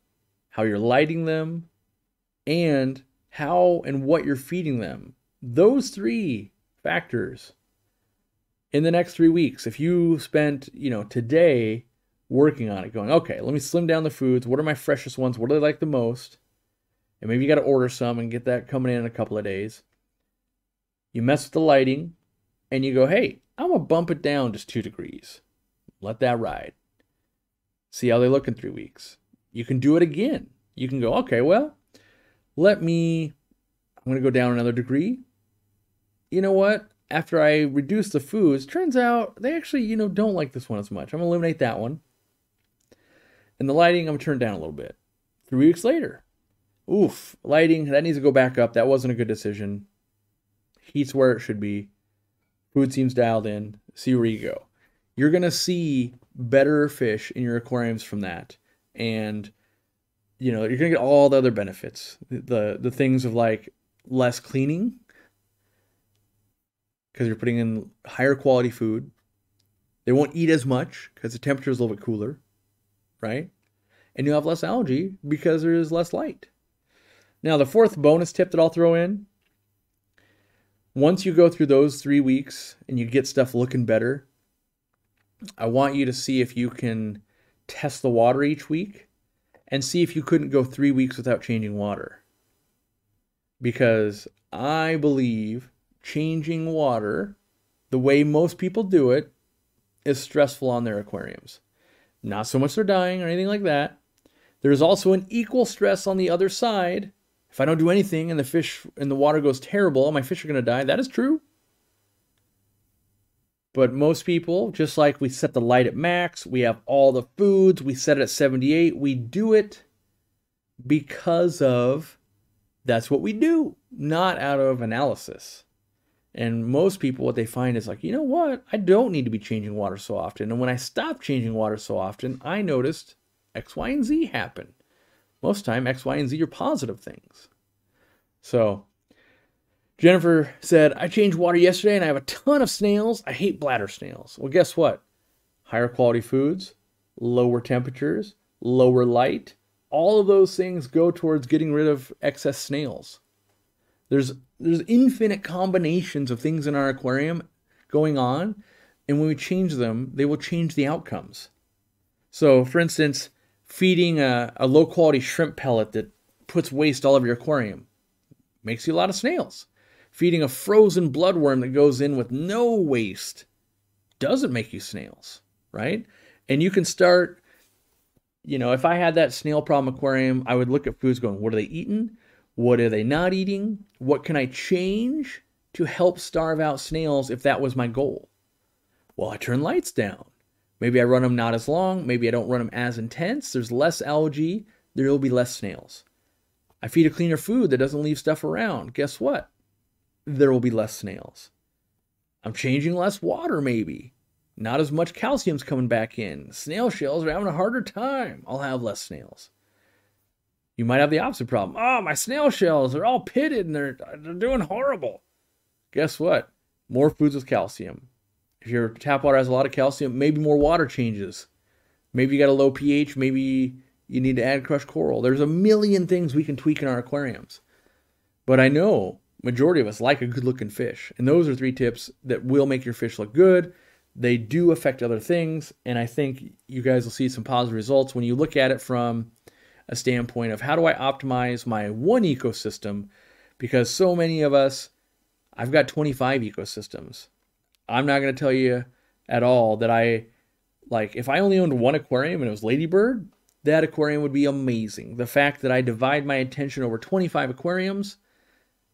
how you're lighting them, and how and what you're feeding them those three factors in the next three weeks, if you spent, you know, today working on it, going, okay, let me slim down the foods. What are my freshest ones? What do they like the most? And maybe you got to order some and get that coming in in a couple of days. You mess with the lighting and you go, hey, I'm going to bump it down just two degrees. Let that ride. See how they look in three weeks. You can do it again. You can go, okay, well, let me, I'm going to go down another degree you know what? After I reduce the foods, turns out they actually, you know, don't like this one as much. I'm gonna eliminate that one. And the lighting, I'm turned down a little bit. Three weeks later, oof, lighting, that needs to go back up. That wasn't a good decision. Heat's where it should be. Food seems dialed in. See where you go. You're to see better fish in your aquariums from that. And, you know, you're to get all the other benefits. The, the things of like less cleaning, because you're putting in higher quality food. They won't eat as much because the temperature is a little bit cooler, right? And you'll have less algae because there is less light. Now, the fourth bonus tip that I'll throw in once you go through those three weeks and you get stuff looking better, I want you to see if you can test the water each week and see if you couldn't go three weeks without changing water. Because I believe changing water the way most people do it is stressful on their aquariums. Not so much they're dying or anything like that. There's also an equal stress on the other side. If I don't do anything and the fish and the water goes terrible, my fish are going to die. That is true. But most people, just like we set the light at max, we have all the foods, we set it at 78, we do it because of that's what we do, not out of analysis. And most people, what they find is like, you know what? I don't need to be changing water so often. And when I stopped changing water so often, I noticed X, Y, and Z happen. Most time, X, Y, and Z are positive things. So, Jennifer said, I changed water yesterday and I have a ton of snails. I hate bladder snails. Well, guess what? Higher quality foods, lower temperatures, lower light, all of those things go towards getting rid of excess snails. There's there's infinite combinations of things in our aquarium going on, and when we change them, they will change the outcomes. So, for instance, feeding a, a low quality shrimp pellet that puts waste all over your aquarium makes you a lot of snails. Feeding a frozen bloodworm that goes in with no waste doesn't make you snails, right? And you can start, you know, if I had that snail problem aquarium, I would look at foods going, what are they eating? What are they not eating? What can I change to help starve out snails if that was my goal? Well, I turn lights down. Maybe I run them not as long. Maybe I don't run them as intense. There's less algae. There will be less snails. I feed a cleaner food that doesn't leave stuff around. Guess what? There will be less snails. I'm changing less water, maybe. Not as much calcium's coming back in. Snail shells are having a harder time. I'll have less snails. You might have the opposite problem. Oh, my snail shells are all pitted and they're, they're doing horrible. Guess what? More foods with calcium. If your tap water has a lot of calcium, maybe more water changes. Maybe you got a low pH. Maybe you need to add crushed coral. There's a million things we can tweak in our aquariums. But I know majority of us like a good looking fish. And those are three tips that will make your fish look good. They do affect other things. And I think you guys will see some positive results when you look at it from a standpoint of how do I optimize my one ecosystem because so many of us, I've got 25 ecosystems. I'm not going to tell you at all that I like if I only owned one aquarium and it was Ladybird, that aquarium would be amazing. The fact that I divide my attention over 25 aquariums,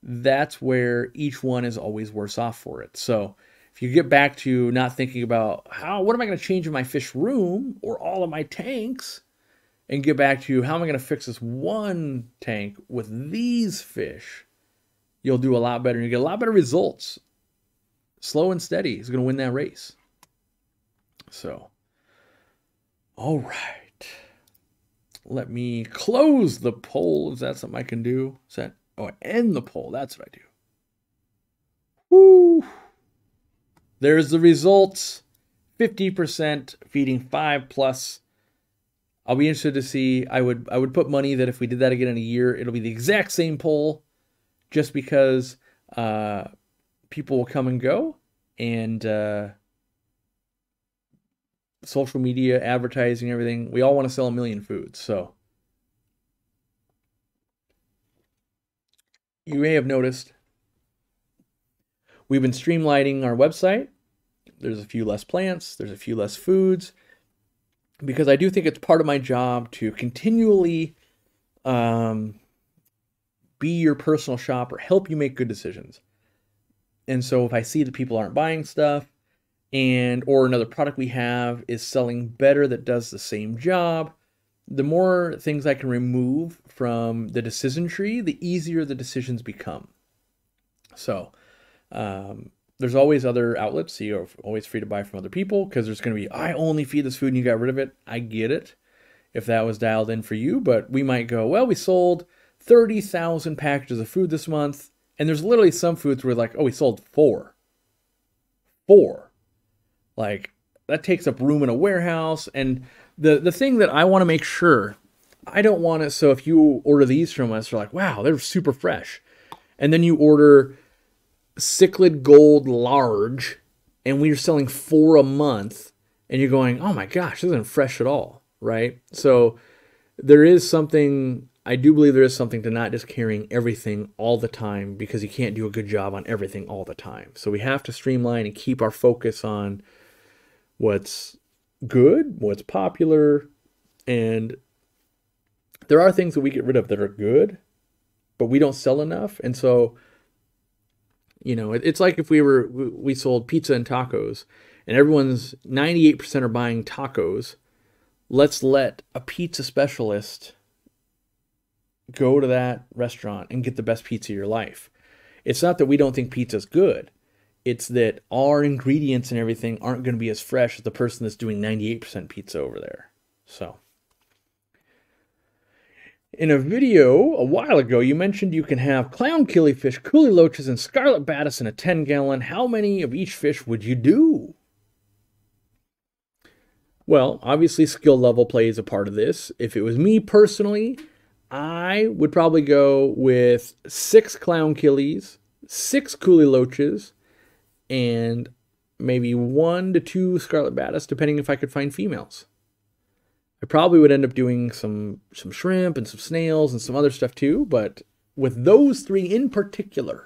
that's where each one is always worse off for it. So, if you get back to not thinking about how what am I going to change in my fish room or all of my tanks, and get back to you, how am I going to fix this one tank with these fish, you'll do a lot better you get a lot better results. Slow and steady is going to win that race. So, all right. Let me close the poll. Is that something I can do? Is that, oh, end the poll. That's what I do. Woo! There's the results 50% feeding 5 plus I'll be interested to see. I would I would put money that if we did that again in a year, it'll be the exact same poll, just because uh, people will come and go, and uh, social media, advertising, everything. We all want to sell a million foods, so. You may have noticed we've been streamlining our website. There's a few less plants, there's a few less foods because I do think it's part of my job to continually um, be your personal shopper, help you make good decisions. And so if I see that people aren't buying stuff and or another product we have is selling better that does the same job, the more things I can remove from the decision tree, the easier the decisions become. So, um, there's always other outlets. So you're always free to buy from other people because there's going to be, I only feed this food and you got rid of it. I get it if that was dialed in for you, but we might go, well, we sold 30,000 packages of food this month. And there's literally some foods where like, oh, we sold four. Four. Like that takes up room in a warehouse. And the the thing that I want to make sure, I don't want it so if you order these from us, you're like, wow, they're super fresh. And then you order Cichlid Gold Large, and we're selling four a month, and you're going, oh my gosh, this isn't fresh at all, right? So there is something I do believe there is something to not just carrying everything all the time because you can't do a good job on everything all the time. So we have to streamline and keep our focus on what's good, what's popular, and there are things that we get rid of that are good, but we don't sell enough. And so, you know, it's like if we were we sold pizza and tacos and everyone's 98% are buying tacos, let's let a pizza specialist go to that restaurant and get the best pizza of your life. It's not that we don't think pizza's good. It's that our ingredients and everything aren't going to be as fresh as the person that's doing 98% pizza over there. So, in a video a while ago, you mentioned you can have clown killifish, kuhli loaches, and scarlet badis in a 10 gallon. How many of each fish would you do? Well, obviously, skill level plays a part of this. If it was me personally, I would probably go with six clown killies, six kuhli loaches, and maybe one to two scarlet badis, depending if I could find females. I probably would end up doing some some shrimp and some snails and some other stuff too, but with those three in particular,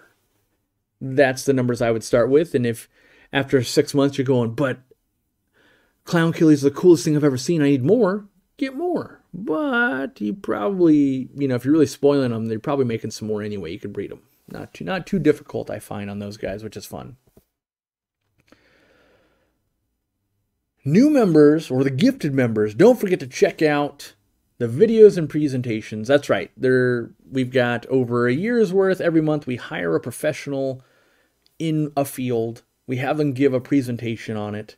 that's the numbers I would start with. And if after six months you're going, but clown killies is the coolest thing I've ever seen, I need more, get more. But you probably, you know, if you're really spoiling them, they're probably making some more anyway. You could breed them. Not too, not too difficult, I find, on those guys, which is fun. New members or the gifted members, don't forget to check out the videos and presentations. That's right. There we've got over a year's worth every month. We hire a professional in a field. We have them give a presentation on it,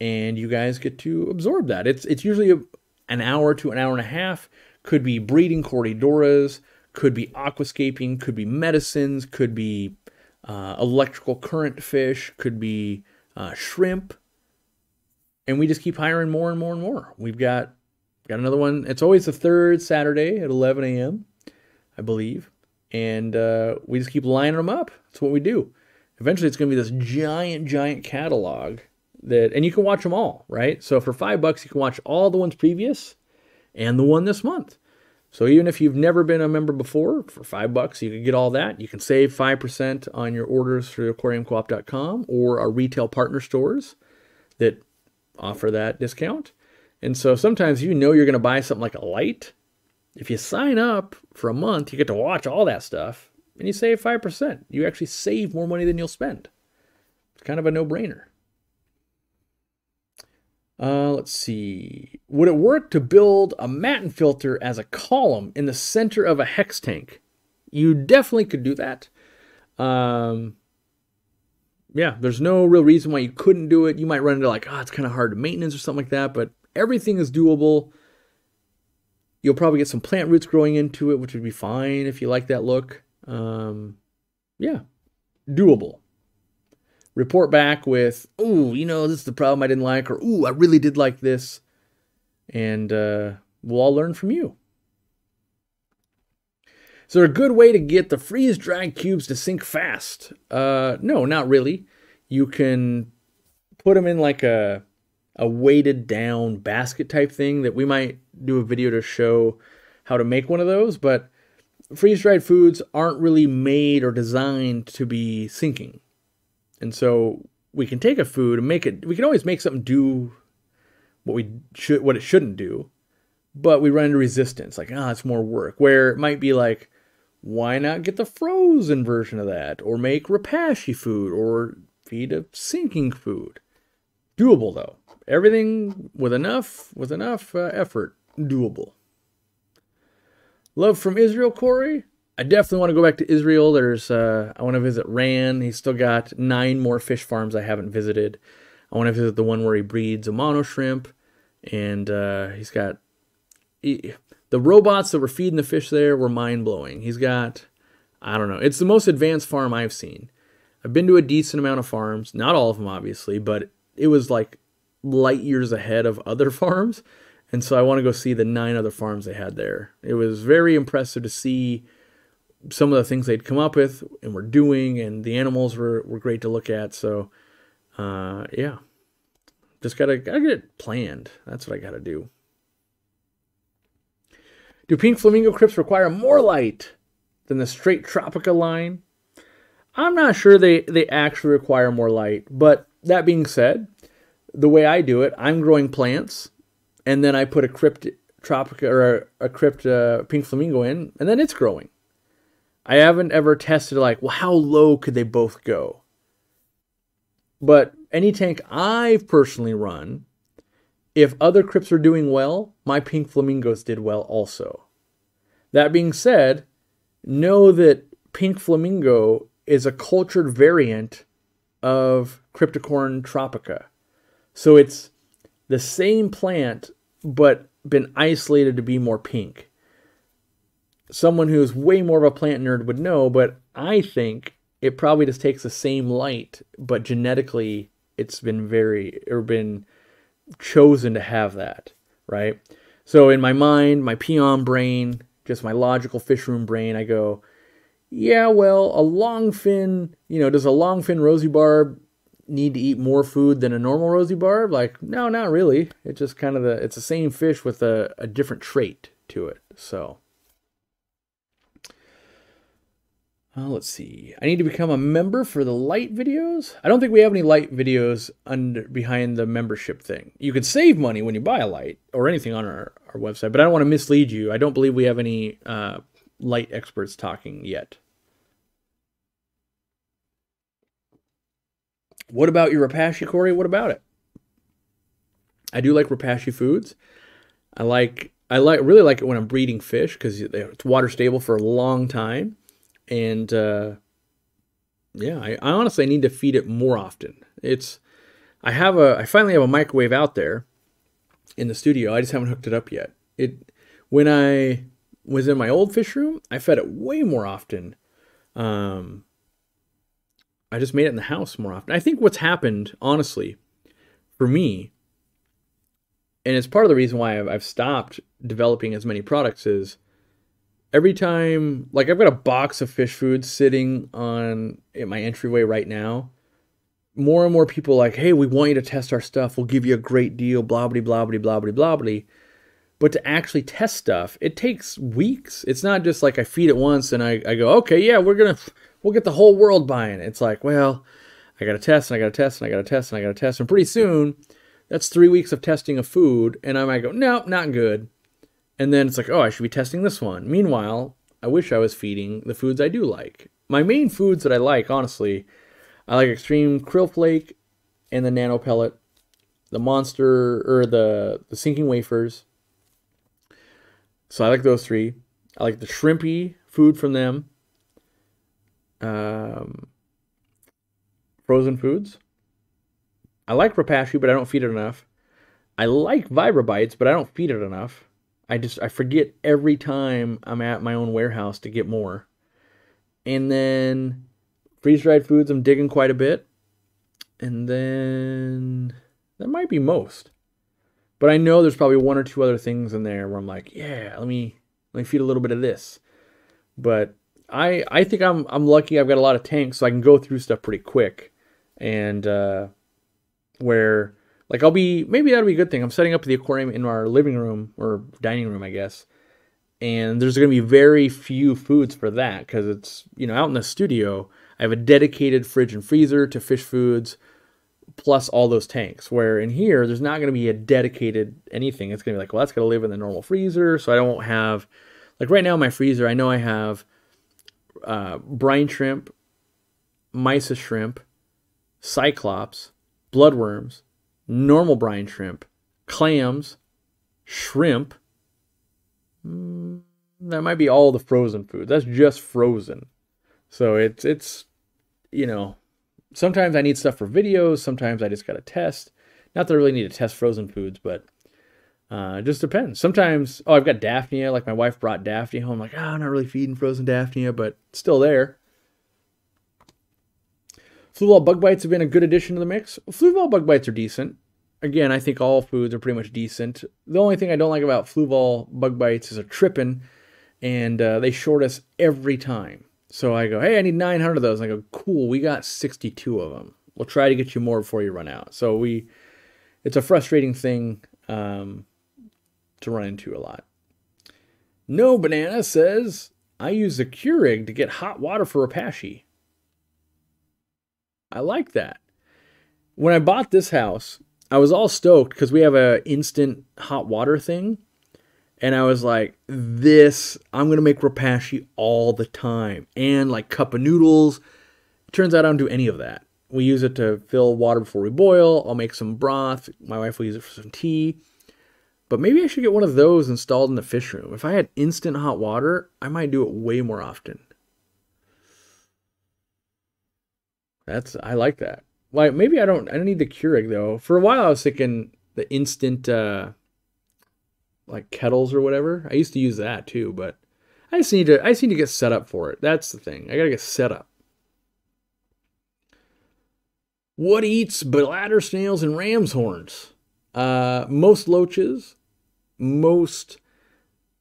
and you guys get to absorb that. It's it's usually a, an hour to an hour and a half. Could be breeding Corydoras, could be aquascaping, could be medicines, could be uh, electrical current fish, could be uh, shrimp. And we just keep hiring more and more and more. We've got got another one. It's always the third Saturday at 11 a.m., I believe. And uh, we just keep lining them up. That's what we do. Eventually, it's going to be this giant, giant catalog that and you can watch them all, right? So for five bucks, you can watch all the ones previous and the one this month. So even if you've never been a member before, for five bucks, you can get all that. You can save 5% on your orders through aquariumcoop.com or our retail partner stores that offer that discount. And so sometimes you know you're going to buy something like a light. If you sign up for a month, you get to watch all that stuff and you save 5%. You actually save more money than you'll spend. It's kind of a no brainer. Uh, let's see. Would it work to build a Matten filter as a column in the center of a hex tank? You definitely could do that. Um, yeah, there's no real reason why you couldn't do it. You might run into like, oh, it's kind of hard to maintenance or something like that, but everything is doable. You'll probably get some plant roots growing into it, which would be fine if you like that look. Um, yeah, doable report back with, "Oh, you know, this is the problem I didn't like," or "Oh, I really did like this," and uh, we'll all learn from you. Is there a good way to get the freeze-dried cubes to sink fast? Uh, no, not really. You can put them in like a a weighted down basket type thing that we might do a video to show how to make one of those, but freeze-dried foods aren't really made or designed to be sinking. And so we can take a food and make it, we can always make something do what we should, what it shouldn't do, but we run into resistance. Like, ah, oh, it's more work. Where it might be like, why not get the frozen version of that? Or make Repashy food or feed a sinking food. Doable though. Everything with enough, with enough uh, effort, doable. Love from Israel, Cory. I definitely want to go back to Israel. There's uh, I want to visit Ran. He's still got nine more fish farms I haven't visited. I want to visit the one where he breeds Amano shrimp, and uh, he's got he, the robots that were feeding the fish there were mind blowing. He's got I don't know. It's the most advanced farm I've seen. I've been to a decent amount of farms, not all of them obviously, but it was like light years ahead of other (laughs) farms. And so I want to go see the nine other farms they had there. It was very impressive to see some of the things they'd come up with and were doing, and the animals were, were great to look at. So, uh, yeah, just gotta gotta get it planned. That's what I gotta do. Do pink flamingo crypts require more light than the straight Tropica line? I'm not sure they, they actually require more light, but that being said, the way I do it, I'm growing plants, and then I put a crypt Tropica or a, a crypt uh, pink flamingo in, and then it's growing. I haven't ever tested like, well, how low could they both go? But any tank I've personally run, if other crypts are doing well, my pink flamingos did well also. That being said, know that pink flamingo is a cultured variant of Cryptocoryne tropica. So it's the same plant, but been isolated to be more pink someone who's way more of a plant nerd would know, but I think it probably just takes the same light, but genetically it's been very or been chosen to have that, right? So in my mind, my peon brain, just my logical fish room brain, I go, yeah, well, a long fin, you know, does a long fin rosy barb need to eat more food than a normal rosy barb? Like, no, not really. It's just kind of the it's the same fish with a, a different trait to it. So Uh, let's see. I need to become a member for the light videos. I don't think we have any light videos under behind the membership thing. You can save money when you buy a light or anything on our, our website, but I don't want to mislead you. I don't believe we have any uh, light experts talking yet. What about your Repashy, Cory? What about it? I do like Repashy foods. I like I like really like it when I'm breeding fish because it's water stable for a long time and uh, yeah, I, I honestly need to feed it more often. It's I have a I finally have a microwave out there in the studio. I just haven't hooked it up yet. It when I was in my old fish room, I fed it way more often. Um, I just made it in the house more often. I think what's happened, honestly, for me, and it's part of the reason why I've, I've stopped developing as many products is every time like I've got a box of fish food sitting on in my entryway right now. More and more people like, hey, we want you to test our stuff. We'll give you a great deal, blah blah blah blah blah blah blah blah. But to actually test stuff, it takes weeks. It's not just like I feed it once and I, I go, okay, yeah, we're gonna we'll get the whole world buying it. It's like, well, I gotta test and I gotta test and I gotta test and I gotta test. And pretty soon, that's three weeks of testing a food, and I might go, no, not good. And then it's like, oh, I should be testing this one. Meanwhile, I wish I was feeding the foods I do like. My main foods that I like, honestly, I like Extreme Krill Flake and the Nano Pellet, the Monster or the the Sinking Wafers. So I like those three. I like the shrimpy food from them. Um, frozen foods. I like Repashy, but I don't feed it enough. I like Vibra but I don't feed it enough. I just I forget every time I'm at my own warehouse to get more. And then freeze dried foods I'm digging quite a bit. And then that might be most. But I know there's probably one or two other things in there where I'm like, yeah, let me let me feed a little bit of this. But I I think I'm I'm lucky I've got a lot of tanks so I can go through stuff pretty quick. And uh where like I'll be maybe that'll be a good thing. I'm setting up the aquarium in our living room or dining room, I guess. And there's going to be very few foods for that because it's, you know, out in the studio, I have a dedicated fridge and freezer to fish foods plus all those tanks. Where in here, there's not going to be a dedicated anything. It's going to be like, well, that's going to live in the normal freezer. So I don't have, like right now, in my freezer, I know I have uh, brine shrimp, mysis shrimp, cyclops, bloodworms, normal brine shrimp, clams, shrimp, mm, that might be all the frozen food. That's just frozen. So it's it's you know, sometimes I need stuff for videos, sometimes I just got to test. Not that I really need to test frozen foods, but uh, it just depends. Sometimes, oh, I've got Daphnia. Like my wife brought Daphnia home. Like, oh, I'm not really feeding frozen Daphnia, but still there. Fluval bug bites have been a good addition to the mix. Fluval bug bites are decent. Again, I think all foods are pretty much decent. The only thing I don't like about Fluval bug bites is a tripping, and uh, they short us every time. So I go, hey, I need 900 of those. And I go, cool, we got 62 of them. We'll try to get you more before you run out. So we, it's a frustrating thing um, to run into a lot. No Banana says, I use the Keurig to get hot water for Repashy. I like that. When I bought this house, I was all stoked because we have a instant hot water thing. And I was like, this, I'm going to make Repashy all the time. And like cup of noodles. Turns out I don't do any of that. We use it to fill water before we boil. I'll make some broth. My wife will use it for some tea. But maybe I should get one of those installed in the fish room. If I had instant hot water, I might do it way more often. That's I like that. Like maybe I don't I don't need the Keurig though. For a while I was thinking the instant uh like kettles or whatever. I used to use that too, but I just need to I just need to get set up for it. That's the thing. I gotta get set up. What eats bladder snails and ram's horns? Uh, most loaches, most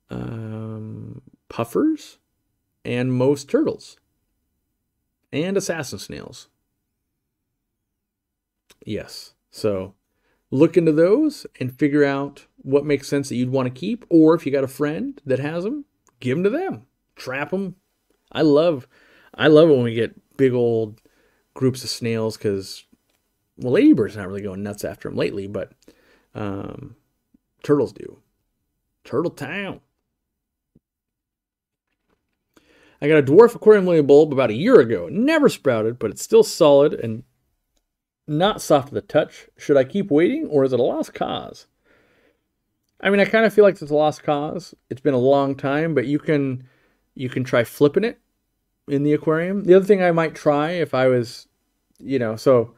um, puffers, and most turtles, and assassin snails. Yes. So look into those and figure out what makes sense that you'd want to keep. Or if you got a friend that has them, give them to them. Trap them. I love, I love it when we get big old groups of snails because, well, Ladybird's not really going nuts after them lately, but um, turtles do. Turtle Town. I got a dwarf aquarium lily bulb about a year ago. Never sprouted, but it's still solid and not soft to the touch. Should I keep waiting or is it a lost cause? I mean, I kind of feel like it's a lost cause. It's been a long time, but you can you can try flipping it in the aquarium. The other thing I might try if I was, you know, so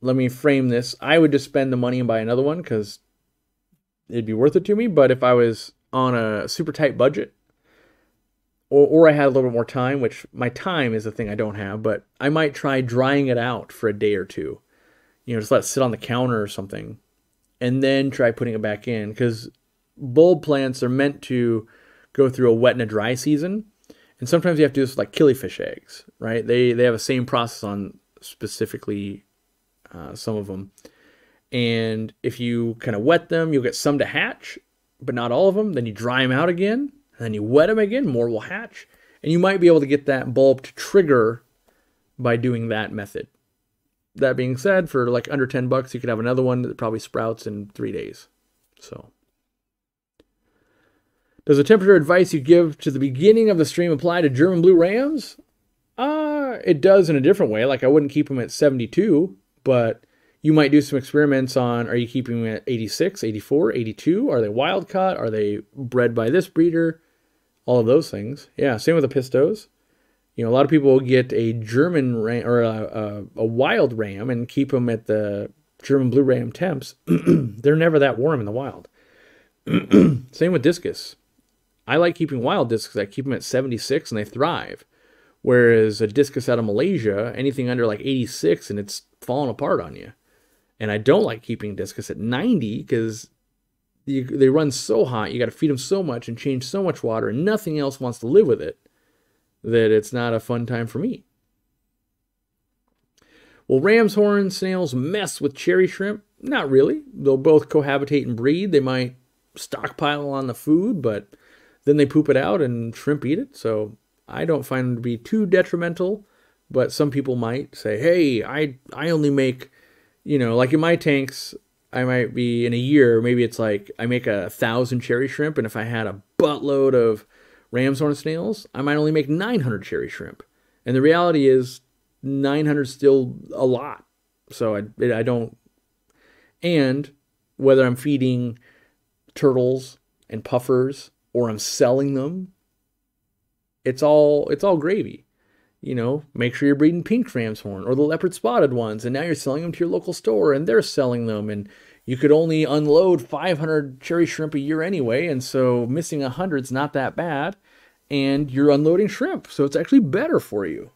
let me frame this. I would just spend the money and buy another one because it'd be worth it to me. But if I was on a super tight budget, or, or I had a little bit more time, which my time is the thing I don't have, but I might try drying it out for a day or two. You know, just let it sit on the counter or something, and then try putting it back in because bulb plants are meant to go through a wet and a dry season. And sometimes you have to do this with like killifish eggs, right? They they have the same process on specifically uh, some of them. And if you kind of wet them, you'll get some to hatch, but not all of them. Then you dry them out again, and then you wet them again, more will hatch. And you might be able to get that bulb to trigger by doing that method. That being said, for like under 10 bucks, you could have another one that probably sprouts in three days. So, does the temperature advice you give to the beginning of the stream apply to German blue rams? Uh, it does in a different way. Like I wouldn't keep them at 72, but you might do some experiments on are you keeping them at 86, 84, 82? Are they wild caught? Are they bred by this breeder? All of those things. Yeah, same with the pistos. You know, a lot of people will get a German ram or a, a, a wild ram and keep them at the German blue ram temps. (clears throat) They're never that warm in the wild. (clears throat) same with discus. I like keeping wild discus. I keep them at 76 and they thrive. Whereas a discus out of Malaysia, anything under like 86 and it's falling apart on you. And I don't like keeping discus at 90 because you, they run so hot, you got to feed them so much and change so much water, and nothing else wants to live with it, that it's not a fun time for me. Will ram's horn snails mess with cherry shrimp? Not really. They'll both cohabitate and breed. They might stockpile on the food, but then they poop it out and shrimp eat it. So I don't find them to be too detrimental. But some people might say, hey, I, I only make, you know, like in my tanks, I might be in a year, maybe it's like I make a thousand cherry shrimp, and if I had a buttload of ram's horn snails, I might only make 900 cherry shrimp. And the reality is, 900 is still a lot. So I, I don't. And whether I'm feeding turtles and puffers or I'm selling them it's all it's all gravy. You know, make sure you're breeding pink ram's horn or the leopard spotted ones, and now you're selling them to your local store, and they're selling them, and you could only unload 500 cherry shrimp a year anyway, and so missing 100 is not that bad, and you're unloading shrimp, so it's actually better for you.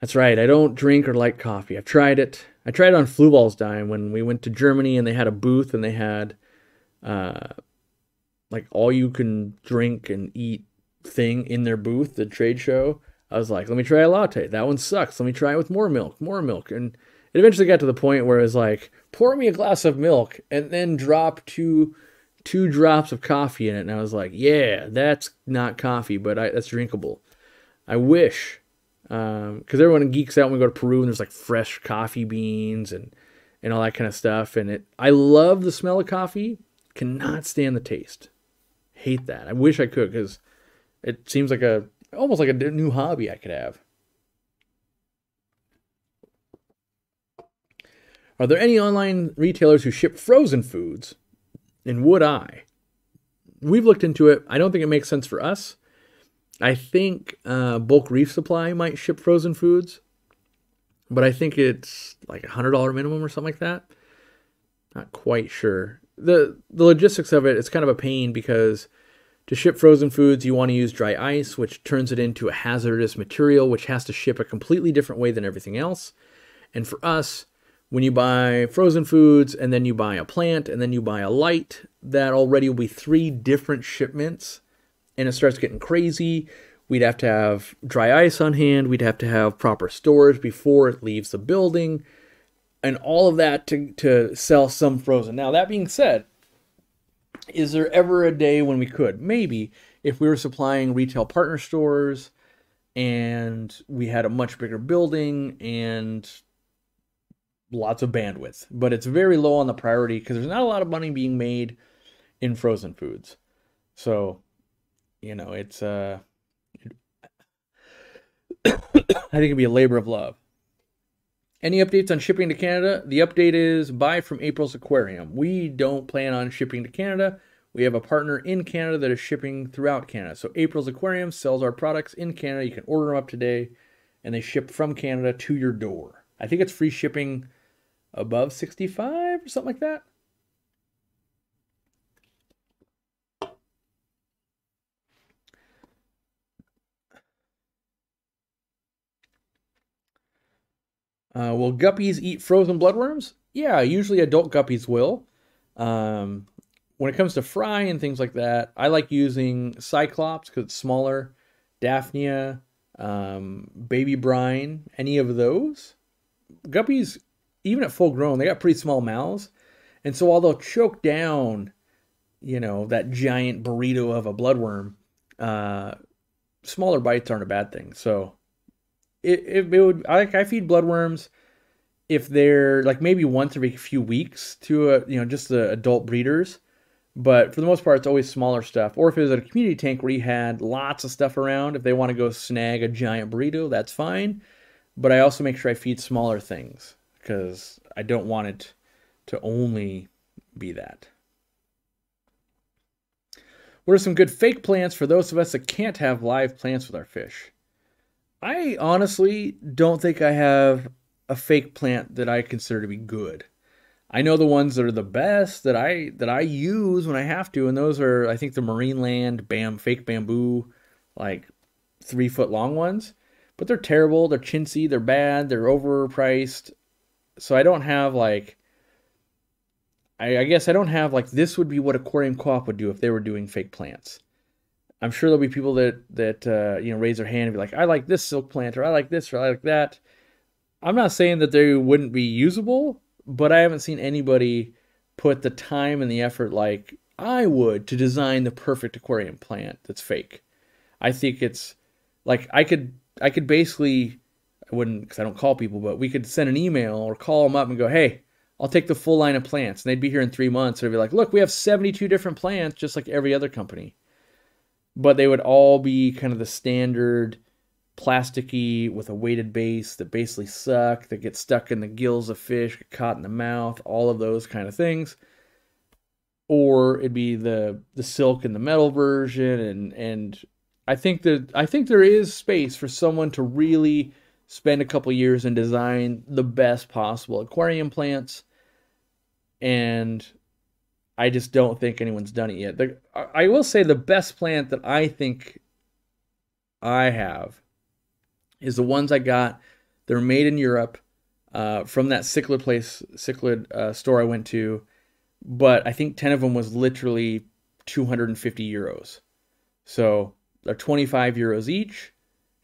That's right, I don't drink or like coffee. I've tried it. I tried it on Fluval's dime when we went to Germany and they had a booth and they had uh, like all you can drink and eat thing in their booth, the trade show. I was like, let me try a latte. That one sucks. Let me try it with more milk, more milk. And it eventually got to the point where it was like, pour me a glass of milk and then drop two two drops of coffee in it. And I was like, yeah, that's not coffee, but I, that's drinkable. I wish, because um, everyone geeks out when we go to Peru and there's like fresh coffee beans and and all that kind of stuff. And it, I love the smell of coffee, cannot stand the taste. Hate that. I wish I could because it seems like a almost like a new hobby I could have. Are there any online retailers who ship frozen foods? And would I? We've looked into it. I don't think it makes sense for us. I think uh, Bulk Reef Supply might ship frozen foods, but I think it's like a hundred dollar minimum or something like that. Not quite sure. the The logistics of it, it's kind of a pain because to ship frozen foods, you want to use dry ice, which turns it into a hazardous material, which has to ship a completely different way than everything else. And for us, when you buy frozen foods and then you buy a plant and then you buy a light, that already will be three different shipments and it starts getting crazy. We'd have to have dry ice on hand, we'd have to have proper storage before it leaves the building, and all of that to, to sell some frozen. Now, that being said, is there ever a day when we could? Maybe if we were supplying retail partner stores and we had a much bigger building and lots of bandwidth, but it's very low on the priority because there's not a lot of money being made in frozen foods. So, you know, it's uh (coughs) I think it'd be a labor of love. Any updates on shipping to Canada? The update is buy from April's Aquarium. We don't plan on shipping to Canada. We have a partner in Canada that is shipping throughout Canada. So April's Aquarium sells our products in Canada. You can order them up today and they ship from Canada to your door. I think it's free shipping above 65 or something like that. Uh, will guppies eat frozen bloodworms? Yeah, usually adult guppies will. Um, when it comes to fry and things like that, I like using Cyclops because it's smaller, Daphnia, um, Baby Brine, any of those. Guppies even at full grown, they got pretty small mouths. And so while they'll choke down, you know, that giant burrito of a bloodworm, uh, smaller bites aren't a bad thing. So it, it, it would, I, I feed bloodworms if they're like maybe once every few weeks to, a, you know, just the adult breeders. But for the most part, it's always smaller stuff. Or if it was at a community tank where you had lots of stuff around, if they want to go snag a giant burrito, that's fine. But I also make sure I feed smaller things because I don't want it to only be that. What are some good fake plants for those of us that can't have live plants with our fish? I honestly don't think I have a fake plant that I consider to be good. I know the ones that are the best that I that I use when I have to, and those are I think the Marineland Bam fake bamboo, like three foot long ones. But they're terrible. They're chintzy. They're bad. They're overpriced so I don't have like I, I, guess I don't have like this would be what aquarium co-op would do if they were doing fake plants. I'm sure there'll be people that that uh, you know raise their hand and be like, I like this silk plant or I like this or I like that. I'm not saying that they wouldn't be usable, but I haven't seen anybody put the time and the effort like I would to design the perfect aquarium plant that's fake. I think it's like I could I could basically I wouldn't because I don't call people, but we could send an email or call them up and go, hey, I'll take the full line of plants. And they'd be here in three months. They'd be like, look, we have 72 different plants, just like every other company. But they would all be kind of the standard plasticky with a weighted base that basically suck, that get stuck in the gills of fish, get caught in the mouth, all of those kind of things. or it'd be the the silk and the metal version and and I think that I think there is space for someone to really spend a couple years and design the best possible aquarium plants and I just don't think anyone's done it yet. The, I will say the best plant that I think I have is the ones I got. They're made in Europe uh, from that cichlid place, cichlid uh, store I went to but I think 10 of them was literally 250 euros. So they're 25 euros each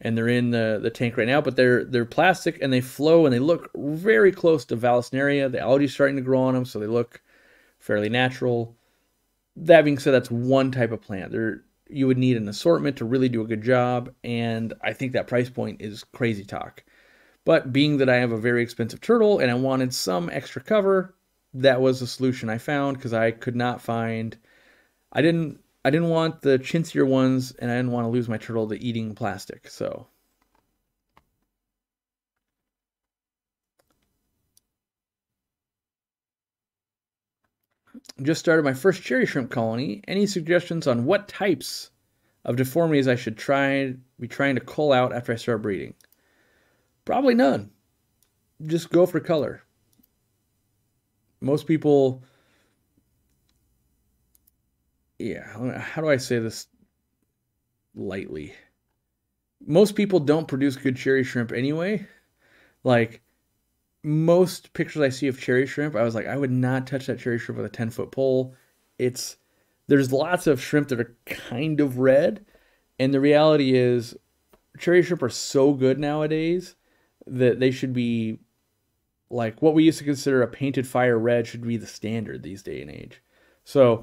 and they're in the, the tank right now, but they're they're plastic and they flow and they look very close to Vallisneria. The algae starting to grow on them, so they look fairly natural. That being said, that's one type of plant. There you would need an assortment to really do a good job, and I think that price point is crazy talk. But being that I have a very expensive turtle and I wanted some extra cover, that was the solution I found because I could not find. I didn't. I didn't want the chintzier ones, and I didn't want to lose my turtle to eating plastic. So. Just started my first cherry shrimp colony. Any suggestions on what types of deformities I should try be trying to cull out after I start breeding? Probably none. Just go for color most people yeah how do i say this lightly? Most people don't produce good cherry shrimp anyway. Like most pictures i see of cherry shrimp i was like i would not touch that cherry shrimp with a 10 foot pole. It's there's lots of shrimp that are kind of red and the reality is cherry shrimp are so good nowadays that they should be like what we used to consider a painted fire red should be the standard these day and age. So,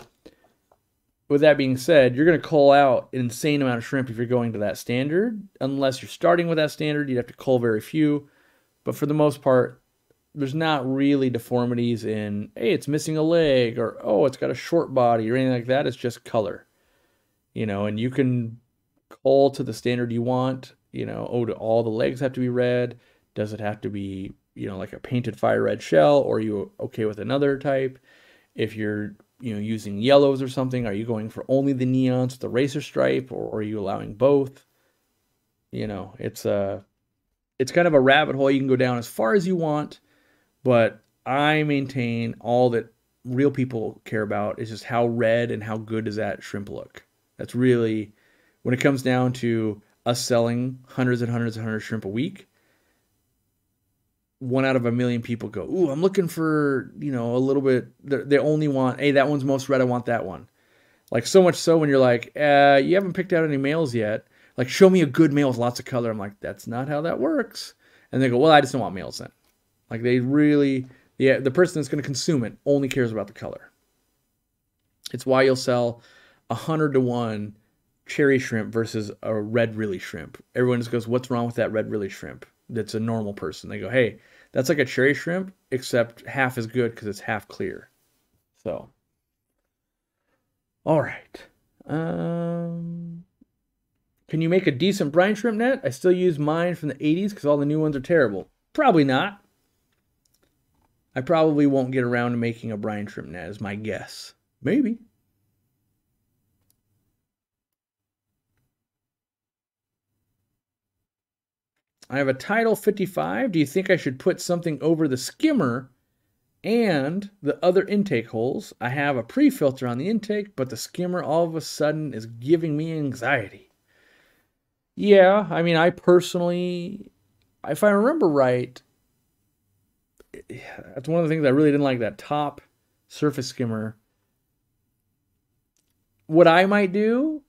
with that being said, you're going to cull out an insane amount of shrimp if you're going to that standard. Unless you're starting with that standard, you'd have to cull very few. But for the most part, there's not really deformities in, hey, it's missing a leg, or oh, it's got a short body, or anything like that. It's just color. You know, and you can cull to the standard you want. You know, oh, do all the legs have to be red? Does it have to be you know, like a painted fire red shell, or are you okay with another type? If you're, you know, using yellows or something, are you going for only the neons the racer stripe, or are you allowing both? You know, it's a, it's kind of a rabbit hole you can go down as far as you want, but I maintain all that real people care about is just how red and how good does that shrimp look. That's really when it comes down to us selling hundreds and hundreds and hundreds of shrimp a week one out of a million people go, "Ooh, I'm looking for you know a little bit." They only want, "Hey, that one's most red. I want that one." Like so much so when you're like, uh, "You haven't picked out any males yet." Like, show me a good male with lots of color. I'm like, that's not how that works. And they go, "Well, I just don't want males then." Like they really, yeah, the person that's going to consume it only cares about the color. It's why you'll sell a hundred to one cherry shrimp versus a red rili shrimp. Everyone just goes, "What's wrong with that red rili shrimp?" That's a normal person. They go, "Hey, that's like a cherry shrimp, except half as good because it's half clear. So, all right. Um, can you make a decent brine shrimp net? I still use mine from the 80s because all the new ones are terrible. Probably not. I probably won't get around to making a brine shrimp net, is my guess. Maybe. I have a Tidal 55. Do you think I should put something over the skimmer and the other intake holes? I have a pre-filter on the intake, but the skimmer all of a sudden is giving me anxiety. Yeah, I mean, I personally, if I remember right, (sighs) that's one of the things I really didn't like that top surface skimmer. What I might do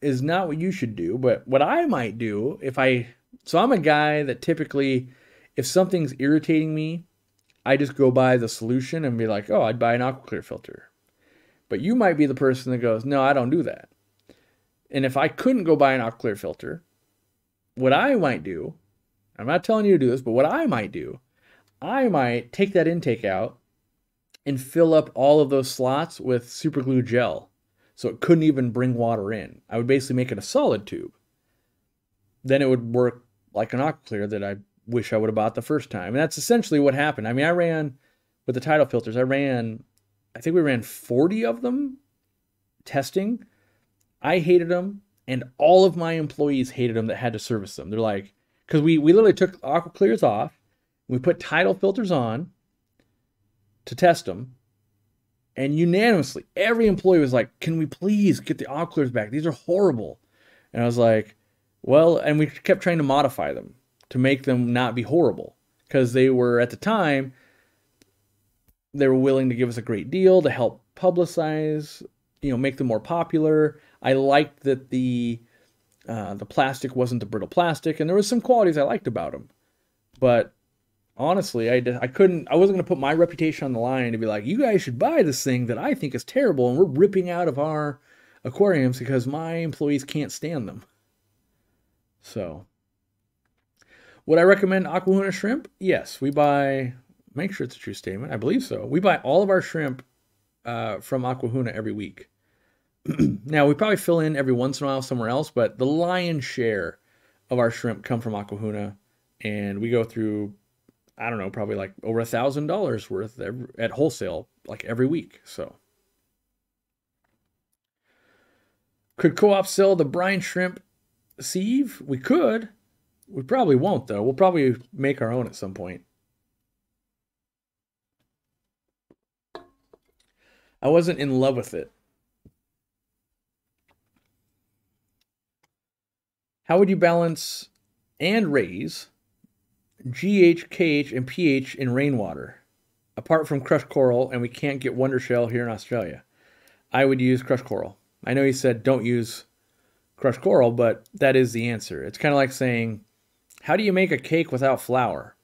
is not what you should do, but what I might do if I so I'm a guy that typically if something's irritating me, I just go buy the solution and be like, "Oh, I'd buy an AquaClear filter." But you might be the person that goes, "No, I don't do that." And if I couldn't go buy an AquaClear filter, what I might do, I'm not telling you to do this, but what I might do, I might take that intake out and fill up all of those slots with super glue gel so it couldn't even bring water in. I would basically make it a solid tube. Then it would work like an AquaClear that I wish I would have bought the first time. And that's essentially what happened. I mean, I ran with the Tidal filters, I ran, I think we ran 40 of them testing. I hated them, and all of my employees hated them that had to service them. They're like, because we, we literally took AquaClears off, we put tidal filters on to test them, and unanimously, every employee was like, Can we please get the AquaClears back? These are horrible. And I was like, Well, and we kept trying to modify them to make them not be horrible because they were at the time they were willing to give us a great deal to help publicize, you know, make them more popular. I liked that the uh, the plastic wasn't the brittle plastic, and there was some qualities I liked about them. But honestly, I, I couldn't, I wasn't going to put my reputation on the line to be like, you guys should buy this thing that I think is terrible, and we're ripping out of our aquariums because my employees can't stand them. So, would I recommend Aquahuna shrimp? Yes, we buy make sure it's a true statement. I believe so. We buy all of our shrimp uh, from Aquahuna every week. (clears throat) now we probably fill in every once in a while somewhere else, but the lion's share of our shrimp come from Aquahuna, and we go through I don't know, probably like over a thousand dollars worth every, at wholesale like every week. So. Could co-op sell the brine shrimp sieve? We could. We probably won't though. We'll probably make our own at some point. I wasn't in love with it. How would you balance and raise GH, KH, and pH in rainwater? Apart from crushed coral, and we can't get Wonder Shell here in Australia. I would use crushed coral. I know he said don't use crushed coral, but that is the answer. It's kind of like saying, how do you make a cake without flour?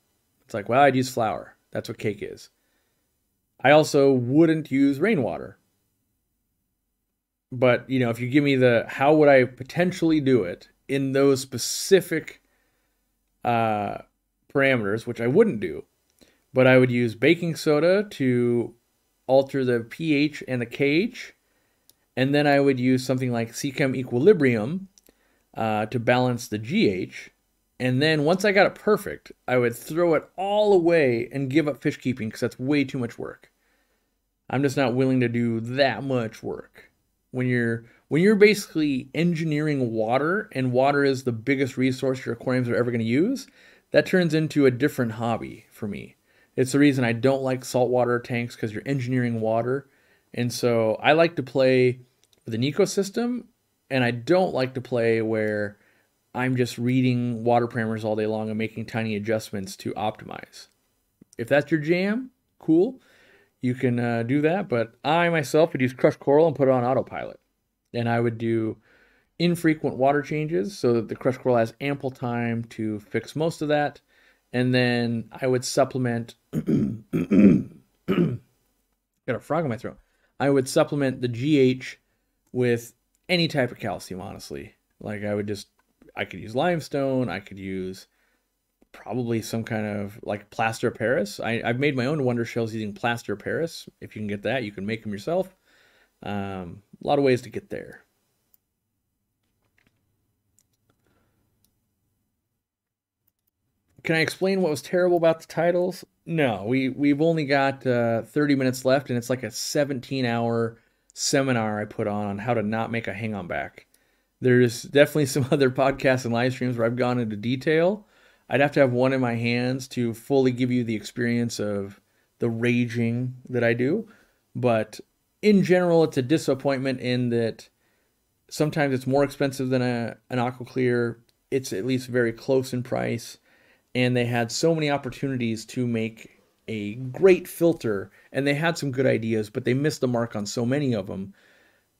It's like, well, I'd use flour. That's what cake is. I also wouldn't use rainwater. But, you know, if you give me the how would I potentially do it in those specific uh, parameters, which I wouldn't do, but I would use baking soda to alter the pH and the KH. And then I would use something like Seachem Equilibrium uh, to balance the GH. And then once I got it perfect, I would throw it all away and give up fish keeping because that's way too much work. I'm just not willing to do that much work. When you're when you're basically engineering water and water is the biggest resource your aquariums are ever going to use, that turns into a different hobby for me. It's the reason I don't like saltwater tanks because you're engineering water. And so I like to play with an ecosystem and I don't like to play where I'm just reading water parameters all day long and making tiny adjustments to optimize. If that's your jam, cool. You can uh, do that, but I myself would use crushed coral and put it on autopilot. And I would do infrequent water changes so that the crushed coral has ample time to fix most of that. And then I would supplement. (clears throat) got a frog in my throat. I would supplement the GH with any type of calcium, honestly. Like I would just I could use limestone. I could use probably some kind of like plaster Paris. I, have made my own wonder shells using plaster Paris. If you can get that, you can make them yourself. Um, a lot of ways to get there. Can I explain what was terrible about the Tidals? No, we we've only got uh, 30 minutes left, and it's like a 17 hour seminar I put on on how to not make a hang on back. There's definitely (laughs) some other podcasts and live streams where I've gone into detail. I'd have to have one in my hands to fully give you the experience of the raging that I do. But in general, it's a disappointment in that sometimes it's more expensive than a, an AquaClear. It's at least very close in price. And they had so many opportunities to make a great filter. And they had some good ideas, but they missed the mark on so many of them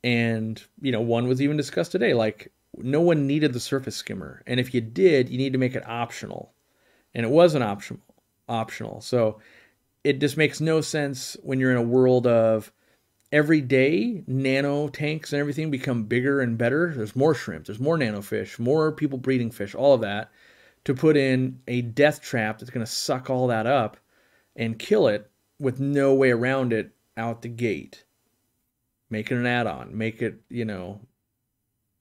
and, you know, one was even discussed today like no one needed the surface skimmer. And if you did, you need to make it optional. And it wasn't optional optional. So it just makes no sense when you're in a world of every day nano tanks and everything become bigger and better. There's more shrimp, there's more nano fish, more people breeding fish, all of that to put in a death trap that's going to suck all that up and kill it with no way around it out the gate. Make it an add-on make it you know.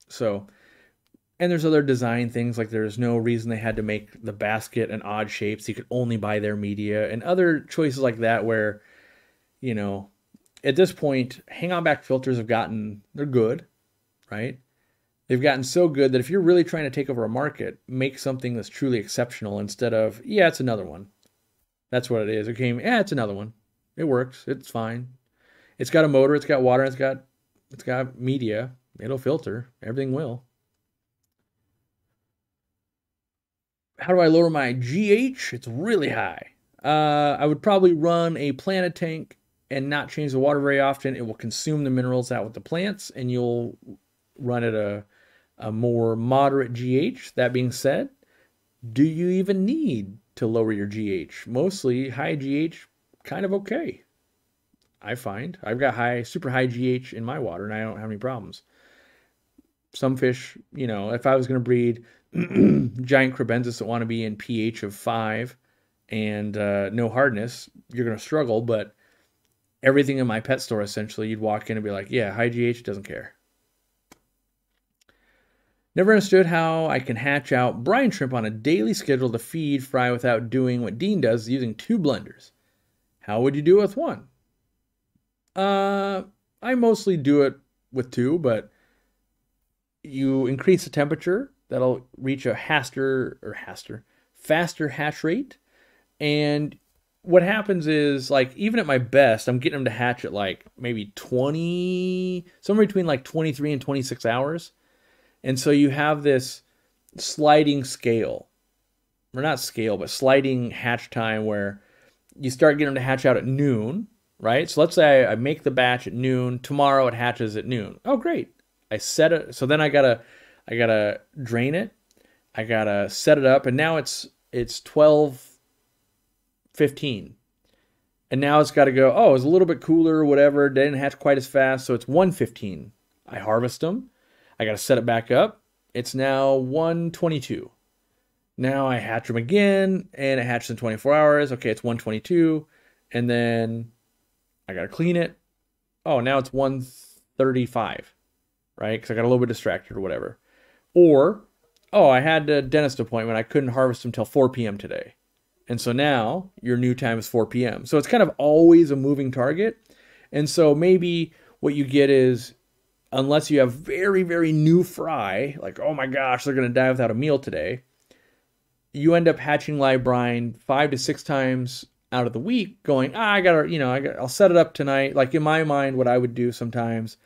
So and there's other design things like there's no reason they had to make the basket an odd shape so you could only buy their media and other choices like that where you know at this point, hang on back filters have gotten, they're good, right? They've gotten so good that if you're really trying to take over a market, make something that's truly exceptional instead of, yeah, it's another one. That's what it is. It came, yeah, it's another one. It works. It's fine. It's got a motor, it's got water, it's got it's got media. It'll filter. Everything will. How do I lower my GH? It's really high. Uh, I would probably run a planted tank and not change the water very often. It will consume the minerals out with the plants, and you'll run at a, a more moderate GH. That being said, do you even need to lower your GH? Mostly high GH, kind of okay. I find I've got high, super high GH in my water, and I don't have any problems. Some fish, you know, if I was going to breed (clears throat) giant crebensis that want to be in pH of five and uh, no hardness, you're going to struggle. But everything in my pet store, essentially, you'd walk in and be like, yeah, high GH doesn't care. Never understood how I can hatch out brine shrimp on a daily schedule to feed fry without doing what Dean does using two blenders. How would you do it with one? Uh, I mostly do it with two, but you increase the temperature, that'll reach a haster or haster faster hatch rate. And what happens is like even at my best, I'm getting them to hatch at like maybe 20, somewhere between like 23 and 26 hours. And so you have this sliding scale, or not scale, but sliding hatch time where you start getting them to hatch out at noon right? So let's say I, make the batch at noon. Tomorrow it hatches at noon. Oh, great. I set it. So then I gotta, I gotta drain it. I gotta set it up, and now it's it's twelve fifteen, and now it's got to go. Oh, it's a little bit cooler, whatever. They didn't hatch quite as fast, so it's one fifteen. I harvest them. I gotta set it back up. It's now one twenty two. Now I hatch them again, and it hatches in 24 hours. Okay, it's 122. And then I got to clean it. Oh, now it's 135, right? Because I got a little bit distracted or whatever. Or, oh, I had a dentist appointment. I couldn't harvest them until 4 p.m. today. And so now your new time is 4 p.m. So it's kind of always a moving target. And so maybe what you get is, unless you have very, very new fry, like, oh my gosh, they're going to die without a meal today, you end up hatching live brine five to six times out of the week going, ah, I gotta, you know, I got, I'll set it up tonight. Like in my mind, what I would do sometimes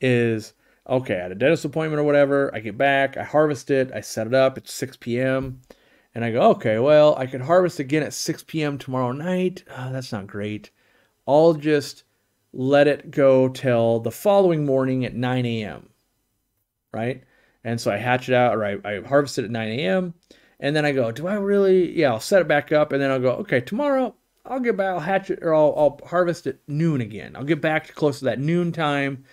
is, okay, I had a dentist appointment or whatever. I get back, I harvest it, I set it up. It's 6 p.m. And I go, okay, well, I could harvest again at 6 p.m. tomorrow night. Oh, that's not great. I'll just let it go till the following morning at 9 a.m. Right? And so I hatch it out, or I, I harvest it at 9 a.m. And then I go, do I really? Yeah, I'll set it back up. And then I'll go, okay, tomorrow I'll get back, I'll hatch it, or I'll, I'll harvest at noon again. I'll get back to close to that noon time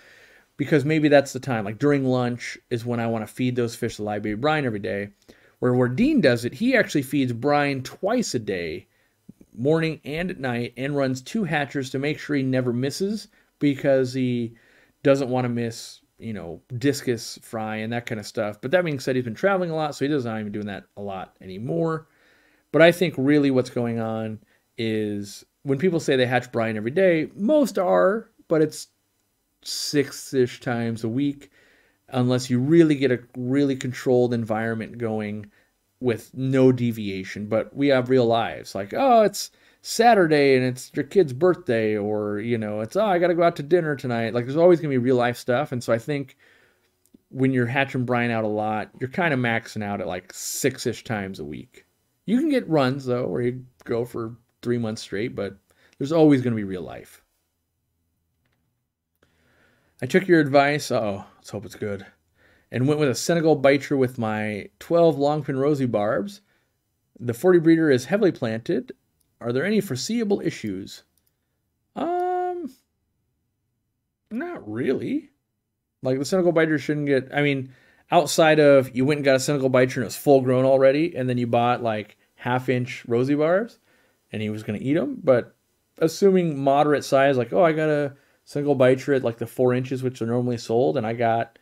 because maybe that's the time. Like during lunch is when I want to feed those fish the live baby brine every day. Where where Dean does it, he actually feeds brine twice a day, morning and at night, and runs two hatchers to make sure he never misses because he doesn't want to miss, you know, discus fry and that kind of stuff. But that being said, he's been traveling a lot, so he doesn't even doing that a lot anymore. But I think really what's going on is when people say they hatch brine every day, most are, but it's six ish times a week unless you really get a really controlled environment going with no deviation. But we have real lives like, oh, it's Saturday and it's your kid's birthday, or, you know, it's, oh, I got to go out to dinner tonight. Like, there's always going to be real life stuff. And so I think when you're hatching brine out a lot, you're kind of maxing out at like six ish times a week. You can get runs though, where you go for three months straight, but there's always going to be real life. I took your advice. oh, let's hope it's good. And went with a Senegal bichir with my 12 longfin rosy barbs. The 40 breeder is heavily planted. Are there any foreseeable issues? Um, not really. Like the Senegal bichir shouldn't get. I mean, outside of you went and got a Senegal bichir and it was full grown already, and then you bought like half inch rosy barbs and he was going to eat them. But assuming moderate size, like, oh, I got a Senegal bichir at like the four inches, which are normally sold, and I got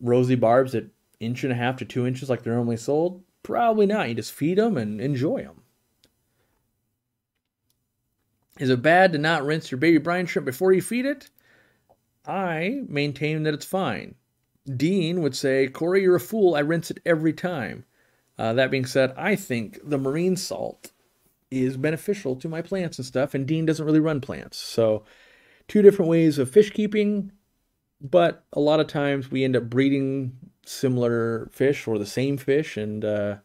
rosy barbs at inch and a half to two inches, like they're normally sold, probably not. You just feed them and enjoy them. Is it bad to not rinse your baby brine shrimp before you feed it? I maintain that it's fine. Dean would say, Corey, you're a fool. I rinse it every time. Uh, that being said, I think the marine salt is beneficial to my plants and stuff, and Dean doesn't really run plants. So, two different ways of fish keeping, but a lot of times we end up breeding similar fish or the same fish, and uh,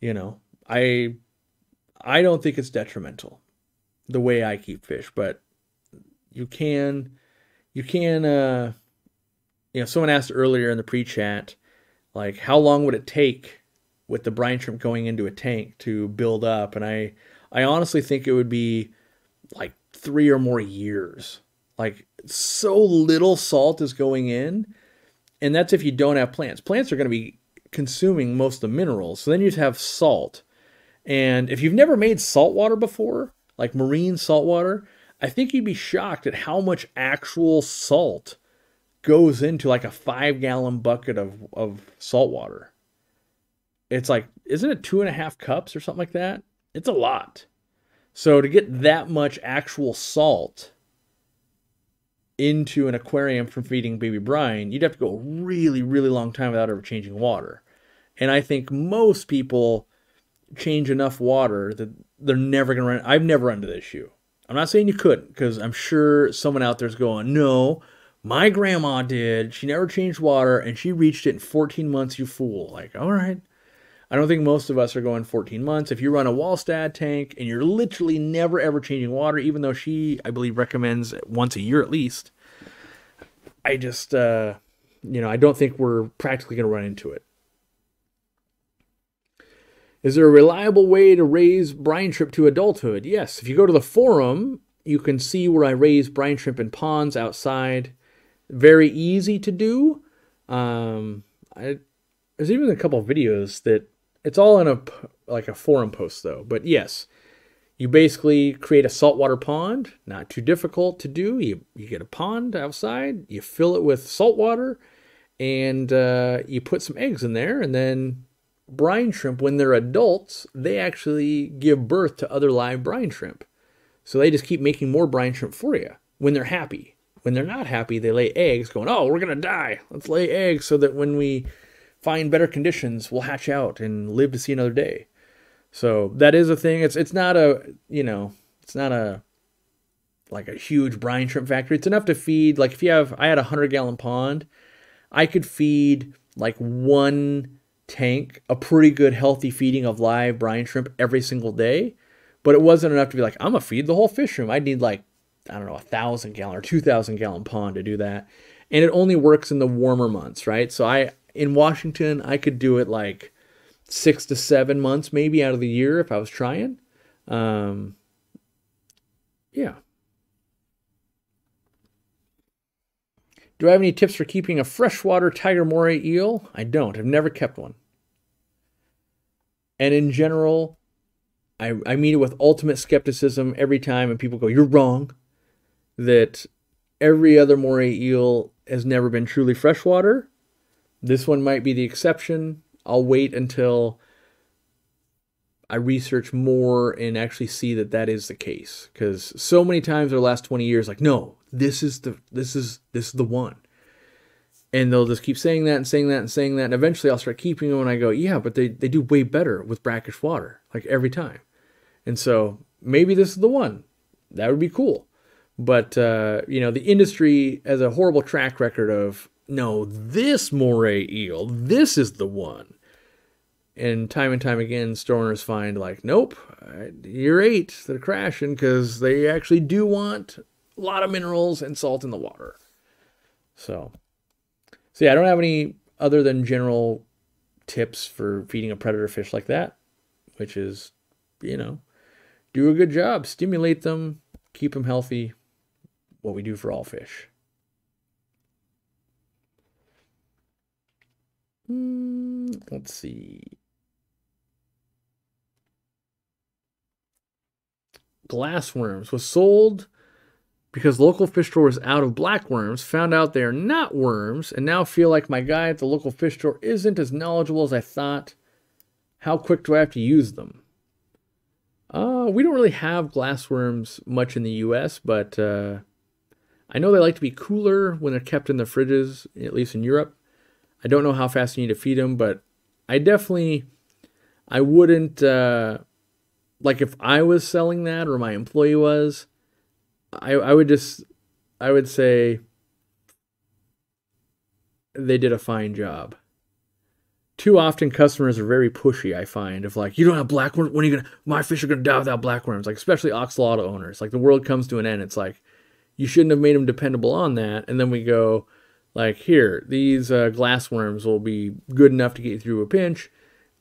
you know, I I don't think it's detrimental the way I keep fish, but you can you can uh you know someone asked earlier in the pre-chat like how long would it take with the brine shrimp going into a tank to build up and I I honestly think it would be like 3 or more years. Like so little salt is going in and that's if you don't have plants. Plants are going to be consuming most of the minerals. So then you just have salt. And if you've never made salt water before, like marine salt water, I think you'd be shocked at how much actual salt goes into like a five gallon bucket of, of salt water. It's like, isn't it two and a half cups or something like that? It's a lot. So to get that much actual salt into an aquarium from feeding baby brine, you'd have to go a really, really long time without ever changing water. And I think most people change enough water that they're never going to run. I've never run into this issue. I'm not saying you couldn't, because I'm sure someone out there's going, no, my grandma did. She never changed water and she reached it in 14 months, you fool. Like, all right. I don't think most of us are going 14 months. If you run a Walstad tank and you're literally never ever changing water, even though she, I believe, recommends once a year at least, I just, uh, you know, I don't think we're practically going to run into it. Is there a reliable way to raise brine shrimp to adulthood? Yes. If you go to the forum, you can see where I raise brine shrimp in ponds outside. Very easy to do. Um, I, there's even a couple videos that it's all in a like a forum post though. But yes, you basically create a saltwater pond. Not too difficult to do. You you get a pond outside. You fill it with salt water, and uh, you put some eggs in there, and then brine shrimp, when they're adults, they actually give birth to other live brine shrimp. So they just keep making more brine shrimp for you when they're happy. When they're not happy, they lay eggs going, oh, we're going to die. Let's lay eggs so that when we find better conditions, we'll hatch out and live to see another day. So that is a thing. It's it's not a, you know, it's not a like a huge brine shrimp factory. It's enough to feed like if you have I had a 100 gallon pond, I could feed like one tank a pretty good healthy feeding of live brine shrimp every single day. But it wasn't enough to be like, I'm gonna feed the whole fish room. I'd need like, I don't know, a thousand gallon or two thousand gallon pond to do that. And it only works in the warmer months, right? So I in Washington, I could do it like six to seven months maybe out of the year if I was trying. Um, yeah. Do I have any tips for keeping a freshwater tiger moray eel? I don't. I've never kept one. And in general, I, I meet it with ultimate skepticism every time, and people go, You're wrong. That every other moray eel has never been truly freshwater. This one might be the exception. I'll wait until I research more and actually see that that is the case. Because so many times over the last 20 years, like, no, this is the this is this is the one. And they'll just keep saying that and saying that and saying that. And eventually I'll start keeping them and I go, yeah, but they, they do way better with brackish water, like every time. And so maybe this is the one. That would be cool. But, uh, you know, the industry has a horrible track record of, no, this moray eel, this is the one. And time and time again, store owners find, like, nope, you're eight, they're crashing because they actually do want a lot of minerals and salt in the water. So, so yeah, I don't have any other than general tips for feeding a predator fish like that, which is, you know, do a good job, stimulate them, keep them healthy, what we do for all fish. Mm, let's see. Glassworms was sold because local fish store was out of black worms, found out they are not worms, and now feel like my guy at the local fish store isn't as knowledgeable as I thought. How quick do I have to use them? Uh, we don't really have glassworms much in the U.S., but uh, I know they like to be cooler when they're kept in the fridges, at least in Europe. I don't know how fast you need to feed them, but I definitely, I wouldn't, uh, like if I was selling that or my employee was, I, I would just, I would say they did a fine job. Too often customers are very pushy, I find, of like, you don't have black worms, when are you gonna my fish are gonna die without black worms? Like especially axolotl owners. Like the world comes to an end. It's like you shouldn't have made them dependable on that. And then we go, like, here, these uh, glass worms will be good enough to get you through a pinch.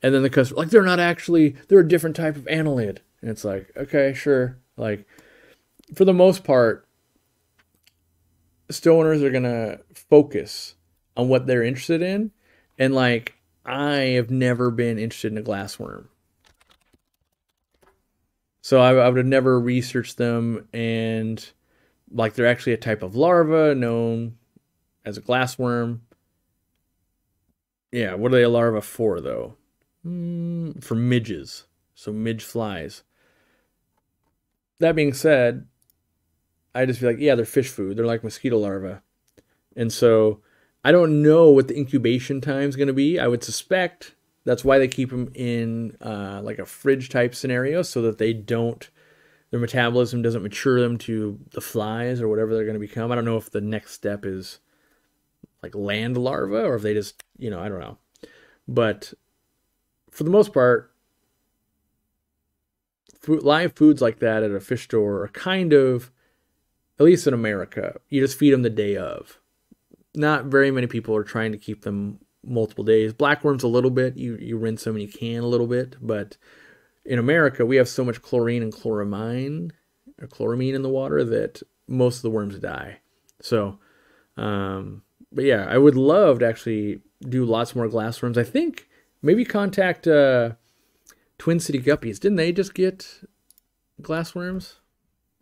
And then the customer, like, they're not actually, they're a different type of annelid. And it's like, okay, sure. Like, for the most part, stoners are to focus on what they're interested in. And like, I have never been interested in a glassworm. So I, I would have never researched them and like they're actually a type of larva known as a glassworm. Yeah, what are they a larva for though? Mm, for midges, so midge flies. That being said, I just feel like yeah, they're fish food. They're like mosquito larvae, and so I don't know what the incubation time is going to be. I would suspect that's why they keep them in uh, like a fridge type scenario so that they don't their metabolism doesn't mature them to the flies or whatever they're going to become. I don't know if the next step is like land larvae or if they just, you know, I don't know. But for the most part, food, live foods like that at a fish store are kind of, at least in America, you just feed them the day of. Not very many people are trying to keep them multiple days. Blackworms a little bit, you you rinse them and you can a little bit, but in America, we have so much chlorine and chloramine or chloramine in the water that most of the worms die. So, um, but yeah, I would love to actually do lots more glass glassworms. I think maybe contact uh, Twin City Guppies. Didn't they just get glass glassworms?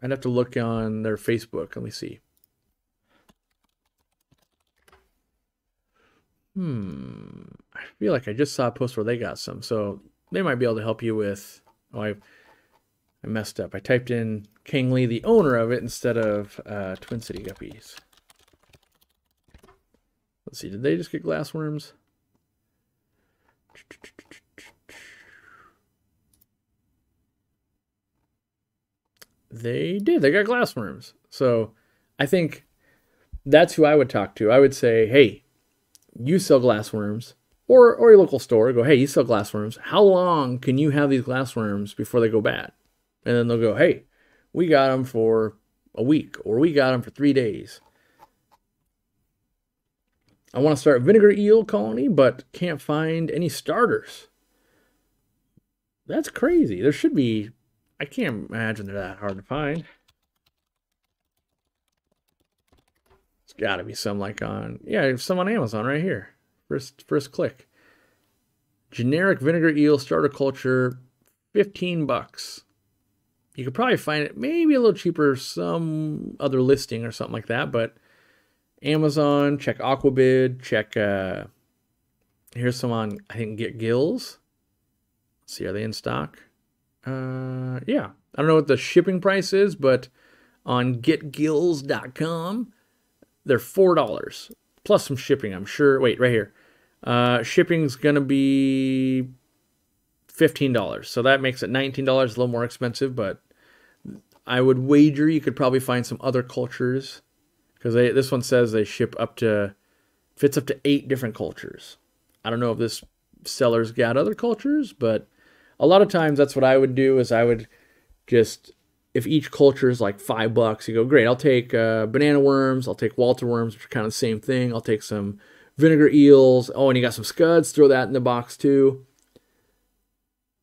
I'd have to look on their Facebook. Let me see. Hmm. I feel like I just saw a post where they got some. So they might be able to help you with. Oh, I, I messed up. I typed in King Lee, the owner of it, instead of uh, Twin City Guppies. Let's see, did they just get glassworms? They did. They got glassworms. So I think that's who I would talk to. I would say, hey, you sell glassworms or or your local store go hey you sell glassworms how long can you have these glassworms before they go bad and then they'll go hey we got them for a week or we got them for three days i want to start vinegar eel colony but can't find any starters that's crazy there should be i can't imagine they're that hard to find it's got to be some like on yeah some on amazon right here First, first click. Generic vinegar eel starter culture, 15 bucks. You could probably find it maybe a little cheaper, some other listing or something like that, but Amazon, check Aquabid, check, uh, here's some on, I think, Get Gills. Let's see, are they in stock? Uh, yeah. I don't know what the shipping price is, but on getgills.com, they're $4 plus some shipping, I'm sure. Wait, right here. Uh, shipping's to be $15. So that makes it $19, a little more expensive, but I would wager you could probably find some other cultures because this one says they ship up to fits up to eight different cultures. I don't know if this seller's got other cultures, but a lot of times that's what I would do is I would just if each culture is like five bucks, you go, great, I'll take uh, banana worms, I'll take Walter worms, which are kind of the same thing. I'll take some vinegar eels. Oh, and you got some scuds, throw that in the box too.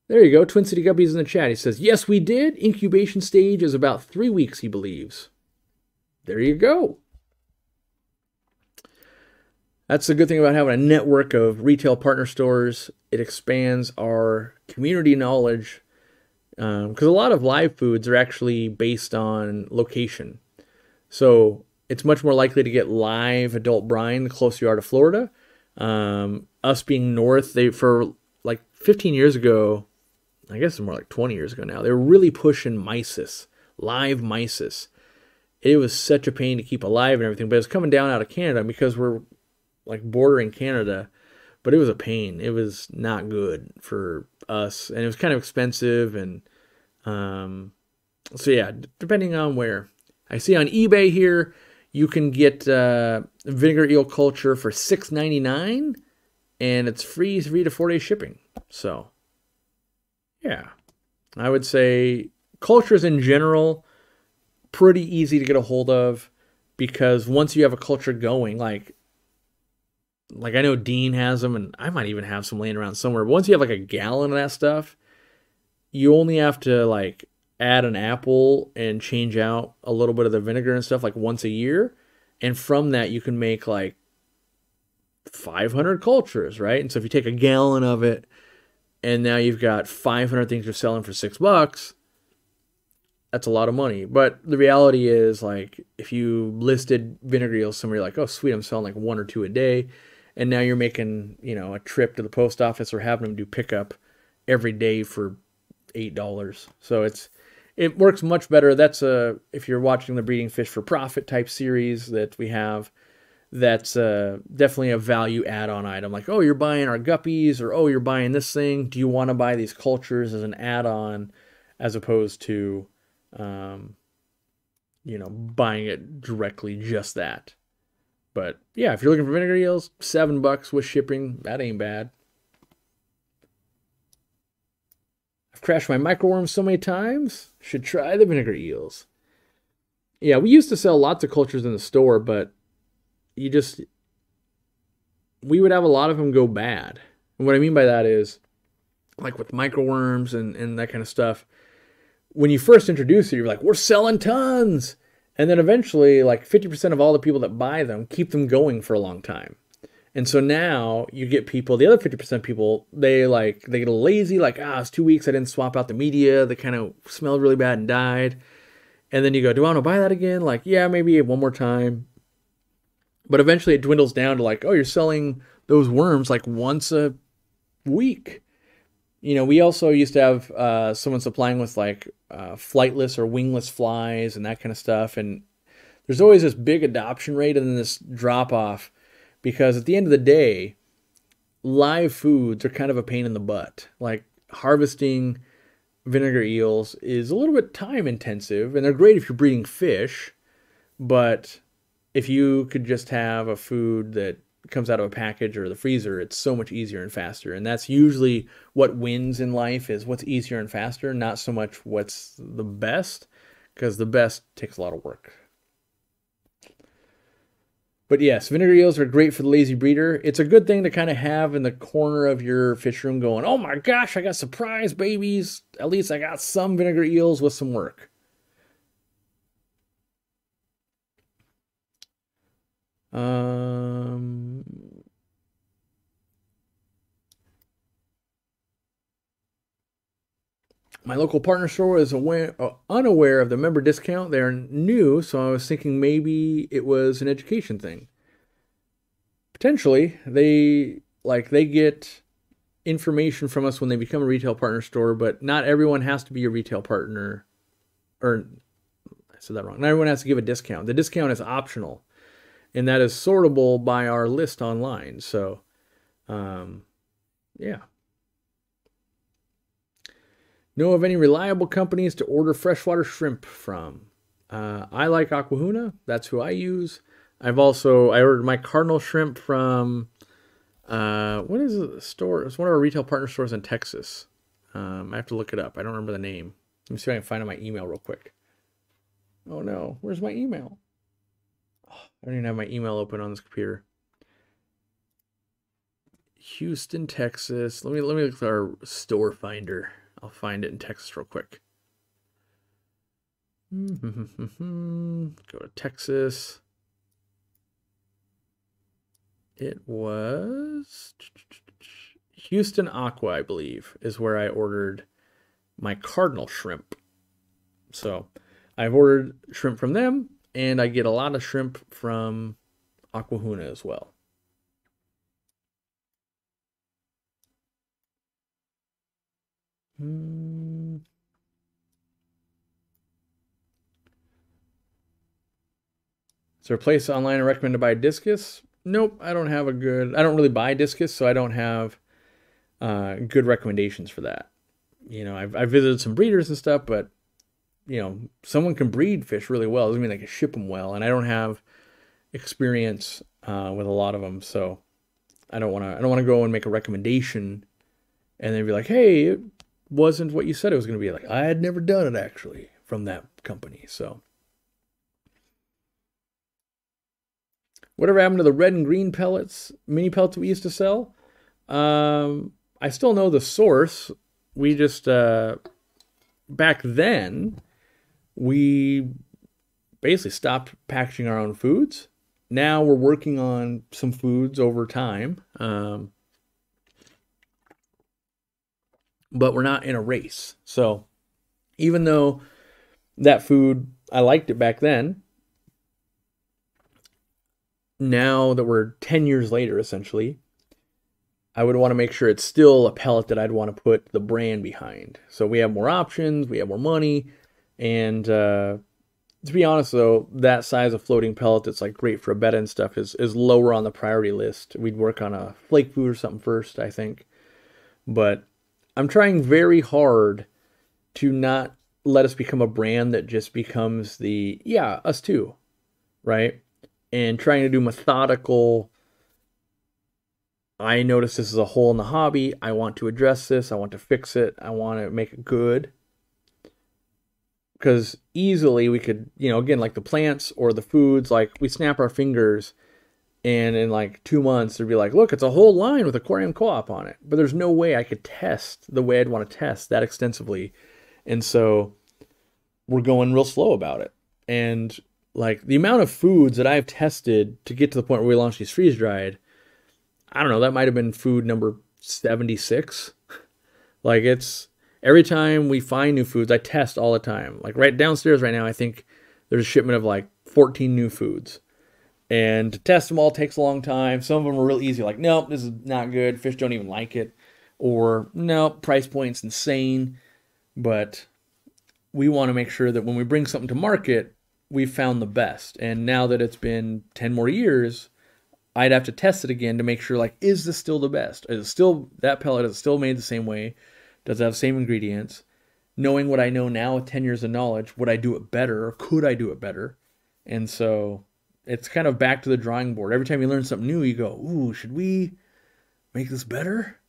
There you go. Twin City Guppies in the chat. He says, yes, we did. Incubation stage is about three weeks, he believes. There you go. That's the good thing about having a network of retail partner stores. It expands our community knowledge because um, a lot of live foods are actually based on location. So it's much more likely to get live adult brine the closer you are to Florida. Um, us being north, they for like 15 years ago, I guess it's more like 20 years ago now, they were really pushing mysis, live mysis. it was such a pain to keep alive and everything. But it's coming down out of Canada because we're like bordering Canada. But it was a pain. It was not good for us, and it was kind of expensive. And um, so yeah, depending on where. I see on eBay here, you can get uh, vinegar eel culture for six ninety nine, and it's free three to four day shipping. So yeah, I would say cultures in general pretty easy to get a hold of because once you have a culture going, like like I know Dean has them, and I might even have some laying around somewhere. But once you have like a gallon of that stuff, you only have to like add an apple and change out a little bit of the vinegar and stuff like once a year, and from that you can make like 500 cultures, right? And so if you take a gallon of it, and now you've got 500 things you're selling for six bucks that's a lot of money. But the reality is, like, if you listed vinegar eels somewhere, like, oh, sweet, I'm selling like one or two a day. And now you're making, you know, a trip to the post office or having them do pickup every day for $8. So it's, it works much better. That's a, if you're watching the Breeding Fish for Profit type series that we have, that's definitely a value add-on item. Like, oh, you're buying our guppies, or oh, you're buying this thing. Do you want to buy these cultures as an add-on, as opposed to um, you know, buying it directly just that. But yeah, if you're looking for vinegar eels, seven bucks with shipping, that ain't bad. I've crashed my microworms so many times. Should try the vinegar eels. Yeah, we used to sell lots of cultures in the store, but you just we would have a lot of them go bad. And what I mean by that is like with microworms and, and that kind of stuff, when you first introduce it, you're like, we're selling tons. And then eventually, like 50% of all the people that buy them keep them going for a long time. And so now you get people, the other 50% people, they like, they get lazy, like, ah, it's two weeks, I didn't swap out the media, they kind of smelled really bad and died. And then you go, do I want to buy that again? Like, yeah, maybe one more time. But eventually it dwindles down to like, oh, you're selling those worms like once a week you know, we also used to have uh, someone supplying with like uh, flightless or wingless flies and that kind of stuff. And there's always this big adoption rate and then this drop off because at the end of the day, live foods are kind of a pain in the butt. Like harvesting vinegar eels is a little bit time intensive and they're great if you're breeding fish, but if you could just have a food that comes out of a package or the freezer, it's so much easier and faster. And that's usually what wins in life is what's easier and faster, not so much what's the best, because the best takes a lot of work. But yes, vinegar eels are great for the lazy breeder. It's a good thing to kind of have in the corner of your fish room going, oh my gosh, I got surprise babies. At least I got some vinegar eels with some work. Um, my local partner store is aware, uh, unaware of the member discount. They're new, so I was thinking maybe it was an education thing. Potentially, they like they get information from us when they become a retail partner store, but not everyone has to be a retail partner. Or I said that wrong. Not everyone has to give a discount. The discount is optional and that is sortable by our list online. So, um, yeah. Know of any reliable companies to order freshwater shrimp from? Uh, I like Aquahuna. That's who I use. I've also I ordered my cardinal shrimp from uh, what is the store? It's one of our retail partner stores in Texas. Um, I have to look it up. I don't remember the name. Let me see if I can find out my email real quick. Oh no, where's my email? I don't even have my email open on this computer. Houston, Texas. Let me let me look at our store finder. I'll find it in Texas real quick. (laughs) Go to Texas. It was Houston Aqua, I believe, is where I ordered my cardinal shrimp. So I've ordered shrimp from them and I get a lot of shrimp from Aquahuna as well. Hmm. there a place online I recommend discus? Nope, I don't have a good. I don't really buy discus, so I don't have uh, good recommendations for that. You know, I've, I've visited some breeders and stuff, but you know, someone can breed fish really well. Doesn't mean they can ship them well, and I don't have experience uh, with a lot of them, so I don't want to. I don't want to go and make a recommendation, and then be like, "Hey, wasn't what you said it was going to be." Like I had never done it actually from that company, so. Whatever happened to the red and green pellets, mini pellets we used to sell? Um, I still know the source. We just uh, back then we basically stopped packaging our own foods. Now we're working on some foods over time. Um, but we're not in a race. So even though that food, I liked it back then, now that we're 10 years later, essentially, I would want to make sure it's still a pellet that I'd want to put the brand behind. So we have more options, we have more money, and uh, to be honest though, that size of floating pellet that's like great for a betta and stuff is is lower on the priority list. We'd work on a flake food or something first, I think. But I'm trying very hard to not let us become a brand that just becomes the yeah, us too, right? And trying to do methodical I notice this is a hole in the hobby. I want to address this. I want to fix it. I want to make it good. Because easily we could, you know, again, like the plants or the foods, like we snap our fingers and in like two months there'd be like, look, it's a whole line with aquarium co-op on it. But there's no way I could test the way I'd want to test that extensively. And so we're going real slow about it. And like the amount of foods that I've tested to get to the point where we launched these freeze dried – I don't know, that might have been food number 76. (laughs) like it's every time we find new foods, I test all the time. Like right downstairs right now, I think there's a shipment of like 14 new foods. And to test them all takes a long time. Some of them are real easy, like, nope, this is not good. Fish don't even like it. Or, nope, price point's insane. But we want to make sure that when we bring something to market, we've found the best. And now that it's been 10 more years, I'd have to test it again to make sure like is this still the best? Is it still that pellet is it still made the same way? Does it have the same ingredients? Knowing what I know now with 10 years of knowledge, would I do it better or could I do it better? And so it's kind of back to the drawing board. Every time you learn something new, you go, "Ooh, should we make this better?"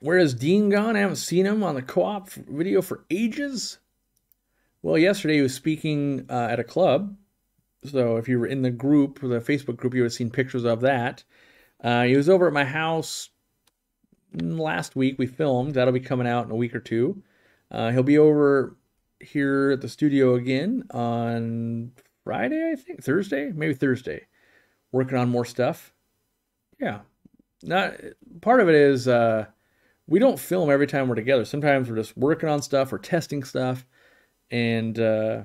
Where is Dean gone? I haven't seen him on the co-op video for ages. Well, yesterday he was speaking uh, at a club. So if you were in the group, the Facebook group, you would have seen pictures of that. Uh, he was over at my house last week. We filmed. That'll be coming out in a week or two. Uh, he'll be over here at the studio again on Friday, I think. Thursday? Maybe Thursday. Working on more stuff. Yeah. Not part of it is uh, we don't film every time we're together. Sometimes we're just working on stuff or testing stuff and uh,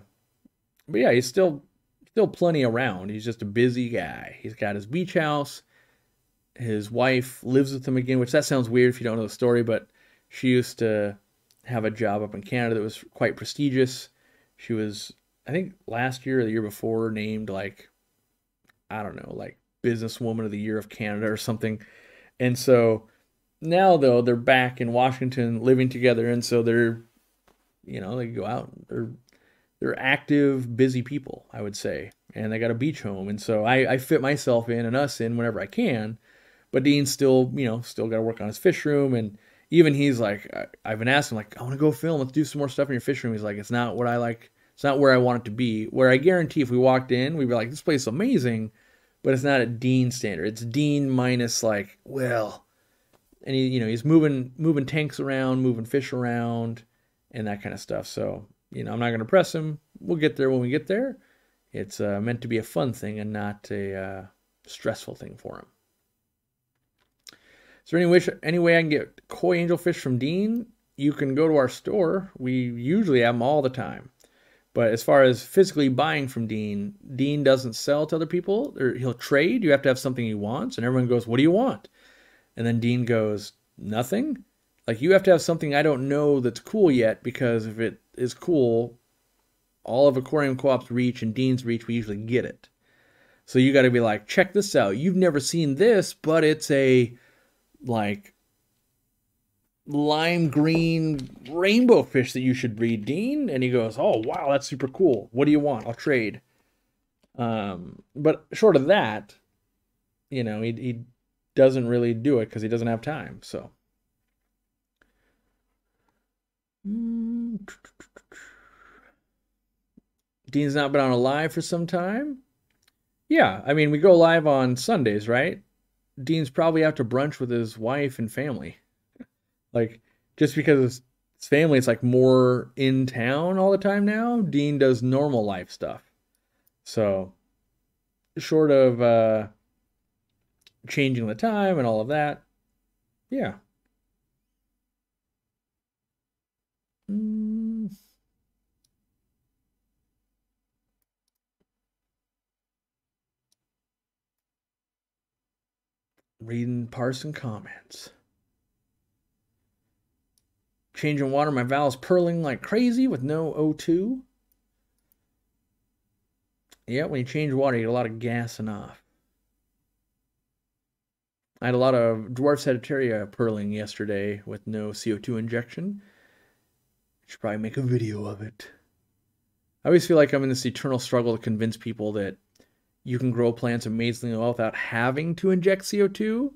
but yeah, he's still still plenty around. He's just a busy guy. He's got his beach house. His wife lives with him again, which that sounds weird if you don't know the story, but she used to have a job up in Canada that was quite prestigious. She was, I think, last year or the year before named like, I don't know, like businesswoman of the year of Canada or something. And so now though they're back in Washington living together, and so they're you know, they go out. They're they're active, busy people, I would say, and they got a beach home, and so I, I fit myself in and us in whenever I can. But Dean's still, you know, still got to work on his fish room, and even he's like, I, have been asking, like, I want to go film. Let's do some more stuff in your fish room. He's like, it's not what I like. It's not where I want it to be. Where I guarantee, if we walked in, we'd be like, this place is amazing, but it's not at Dean standard. It's Dean minus like, well, and he, you know, he's moving moving tanks around, moving fish around and that kind of stuff. So, you know, I'm not going to press him. We'll get there when we get there. It's uh, meant to be a fun thing and not a uh, stressful thing for him. Is there any, wish, any way I can get koi angelfish from Dean? You can go to our store. We usually have them all the time. But as far as physically buying from Dean, Dean doesn't sell to other people. He'll trade. You have to have something he wants. And everyone goes, What do you want? And then Dean goes, Nothing Like you have to have something I don't know that's cool yet because if it is cool, all of Aquarium Co-op's reach and Dean's reach, we usually get it. So you got to be like, check this out. You've never seen this, but it's a like lime green rainbow fish that you should breed, Dean. And he goes, oh wow, that's super cool. What do you want? I'll trade. Um, but short of that, you know, he he doesn't really do it because he doesn't have time. So. Dean's not been on a live for some time. Yeah, I mean, we go live on Sundays, right? Dean's probably out to brunch with his wife and family. like, just because his family is like more in town all the time now, Dean does normal life stuff. So, short of uh, changing the time and all of that, yeah. Reading parsing comments. Changing water, my vals purling like crazy with no O2. Yeah, when you change water, you get a lot of gassing off. I had a lot of dwarf Sagittaria purling yesterday with no CO2 injection. Should probably make a video of it. I always feel like I'm in this eternal struggle to convince people that you can grow plants amazingly well without having to inject CO2,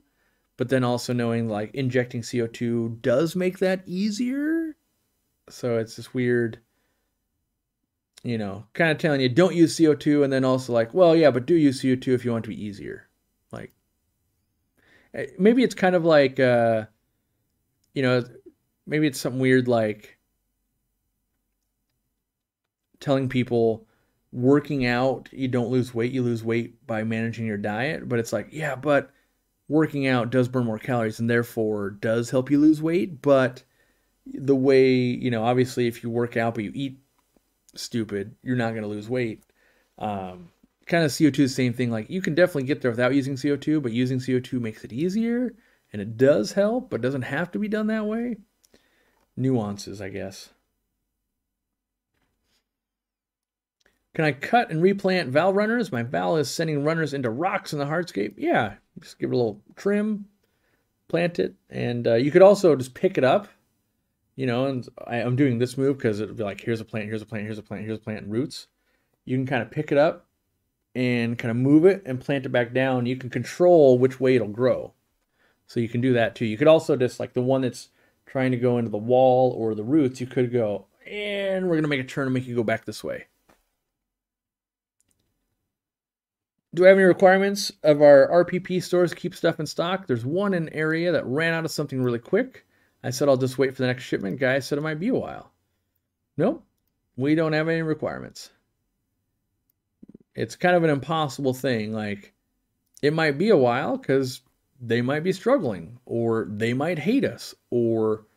but then also knowing like injecting CO2 does make that easier. So it's this weird, you know, kind of telling you don't use CO2 and then also like, well, yeah, but do use CO2 if you want to be easier. Like, eh, maybe it's kind of like, uh, you know, maybe it's something weird like telling people working out, you don't lose weight, you lose weight by managing your diet. But it's like, yeah, but working out does burn more calories and therefore does help you lose weight. But the way, you know, obviously if you work out but you eat stupid, you're not going to lose weight. Um, kind of CO2 the same thing. Like you can definitely get there without using CO2, but using CO2 makes it easier and it does help, but doesn't have to be done that way. Nuances, I guess. Can I cut and replant val runners? My val is sending runners into rocks in the hardscape. Yeah, just give it a little trim, plant it, and uh, you could also just pick it up. You know, and I, am doing this move because it'll be like, here's a plant, here's a plant, here's a plant, here's a plant, and roots. You can kind of pick it up and kind of move it and plant it back down. You can control which way it'll grow. So you can do that too. You could also just like the one that's trying to go into the wall or the roots, you could go, and we're going to make a turn and make you go back this way. Do I have any requirements of our RPP stores to keep stuff in stock? There's one in area that ran out of something really quick. I said I'll just wait for the next shipment. Guy said it might be a while. Nope, we don't have any requirements. It's kind of an impossible thing. Like, it might be a while because they might be struggling or they might hate us or,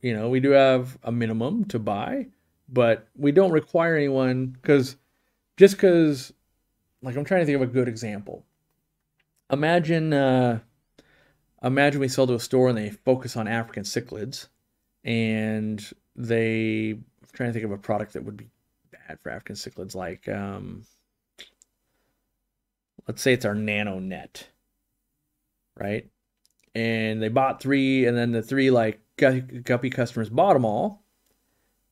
you know, we do have a minimum to buy, but we don't require anyone because just because like I'm trying to think of a good example. Imagine uh, imagine we sell to a store and they focus on African cichlids and they I'm trying to think of a product that would be bad for African cichlids like um, let's say it's our nano net right and they bought three and then the three like guppy customers bought them all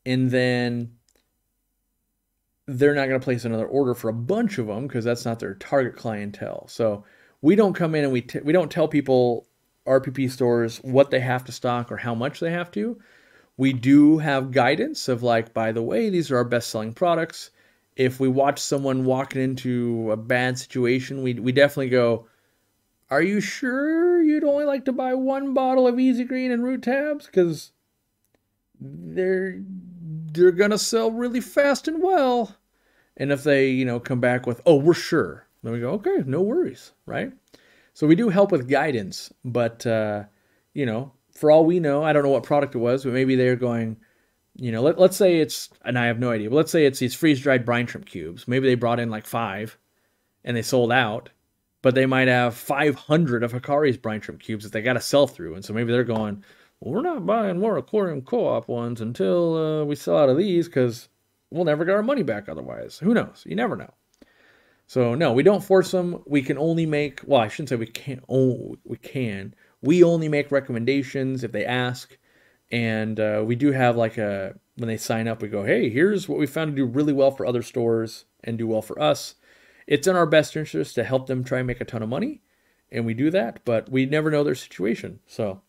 and then they're not going to place another order for a bunch of them because that's not their target clientele. So we don't come in and we we don't tell people RPP stores what they have to stock or how much they have to. We do have guidance of like, by the way, these are our best selling products. If we watch someone walking into a bad situation, we we definitely go, "Are you sure you'd only like to buy one bottle of Easy Green and Root Tabs? Because they're they're gonna sell really fast and well. And if they, you know, come back with, oh, we're sure, then we go, okay, no worries, right? So we do help with guidance, but uh, you know, for all we know, I don't know what product it was, but maybe they're going, you know, let, let's say it's, and I have no idea, but let's say it's these freeze dried brine shrimp cubes. Maybe they brought in like five and they sold out, but they might have 500 of Hikari's brine shrimp cubes that they got to sell through. And so maybe they're going, well, we're not buying more aquarium co-op ones until uh, we sell out of these because we'll never get our money back otherwise. Who knows? You never know. So no, we don't force them. We can only make well, I shouldn't say we can't. Oh, we can. We only make recommendations if they ask, and uh, we do have like a when they sign up, we go, hey, here's what we found to do really well for other stores and do well for us. It's in our best interest to help them try and make a ton of money, and we do that, but we never know their situation. So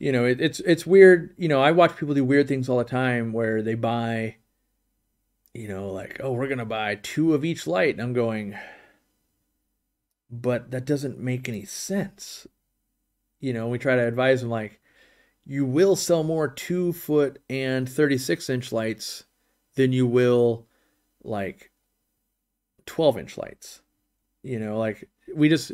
you know, it, it's it's weird. You know, I watch people do weird things all the time where they buy, you know, like oh, we're gonna buy two of each light, and I'm going, but that doesn't make any sense. You know, we try to advise them like, you will sell more two foot and 36 inch lights than you will like 12 inch lights. You know, like we just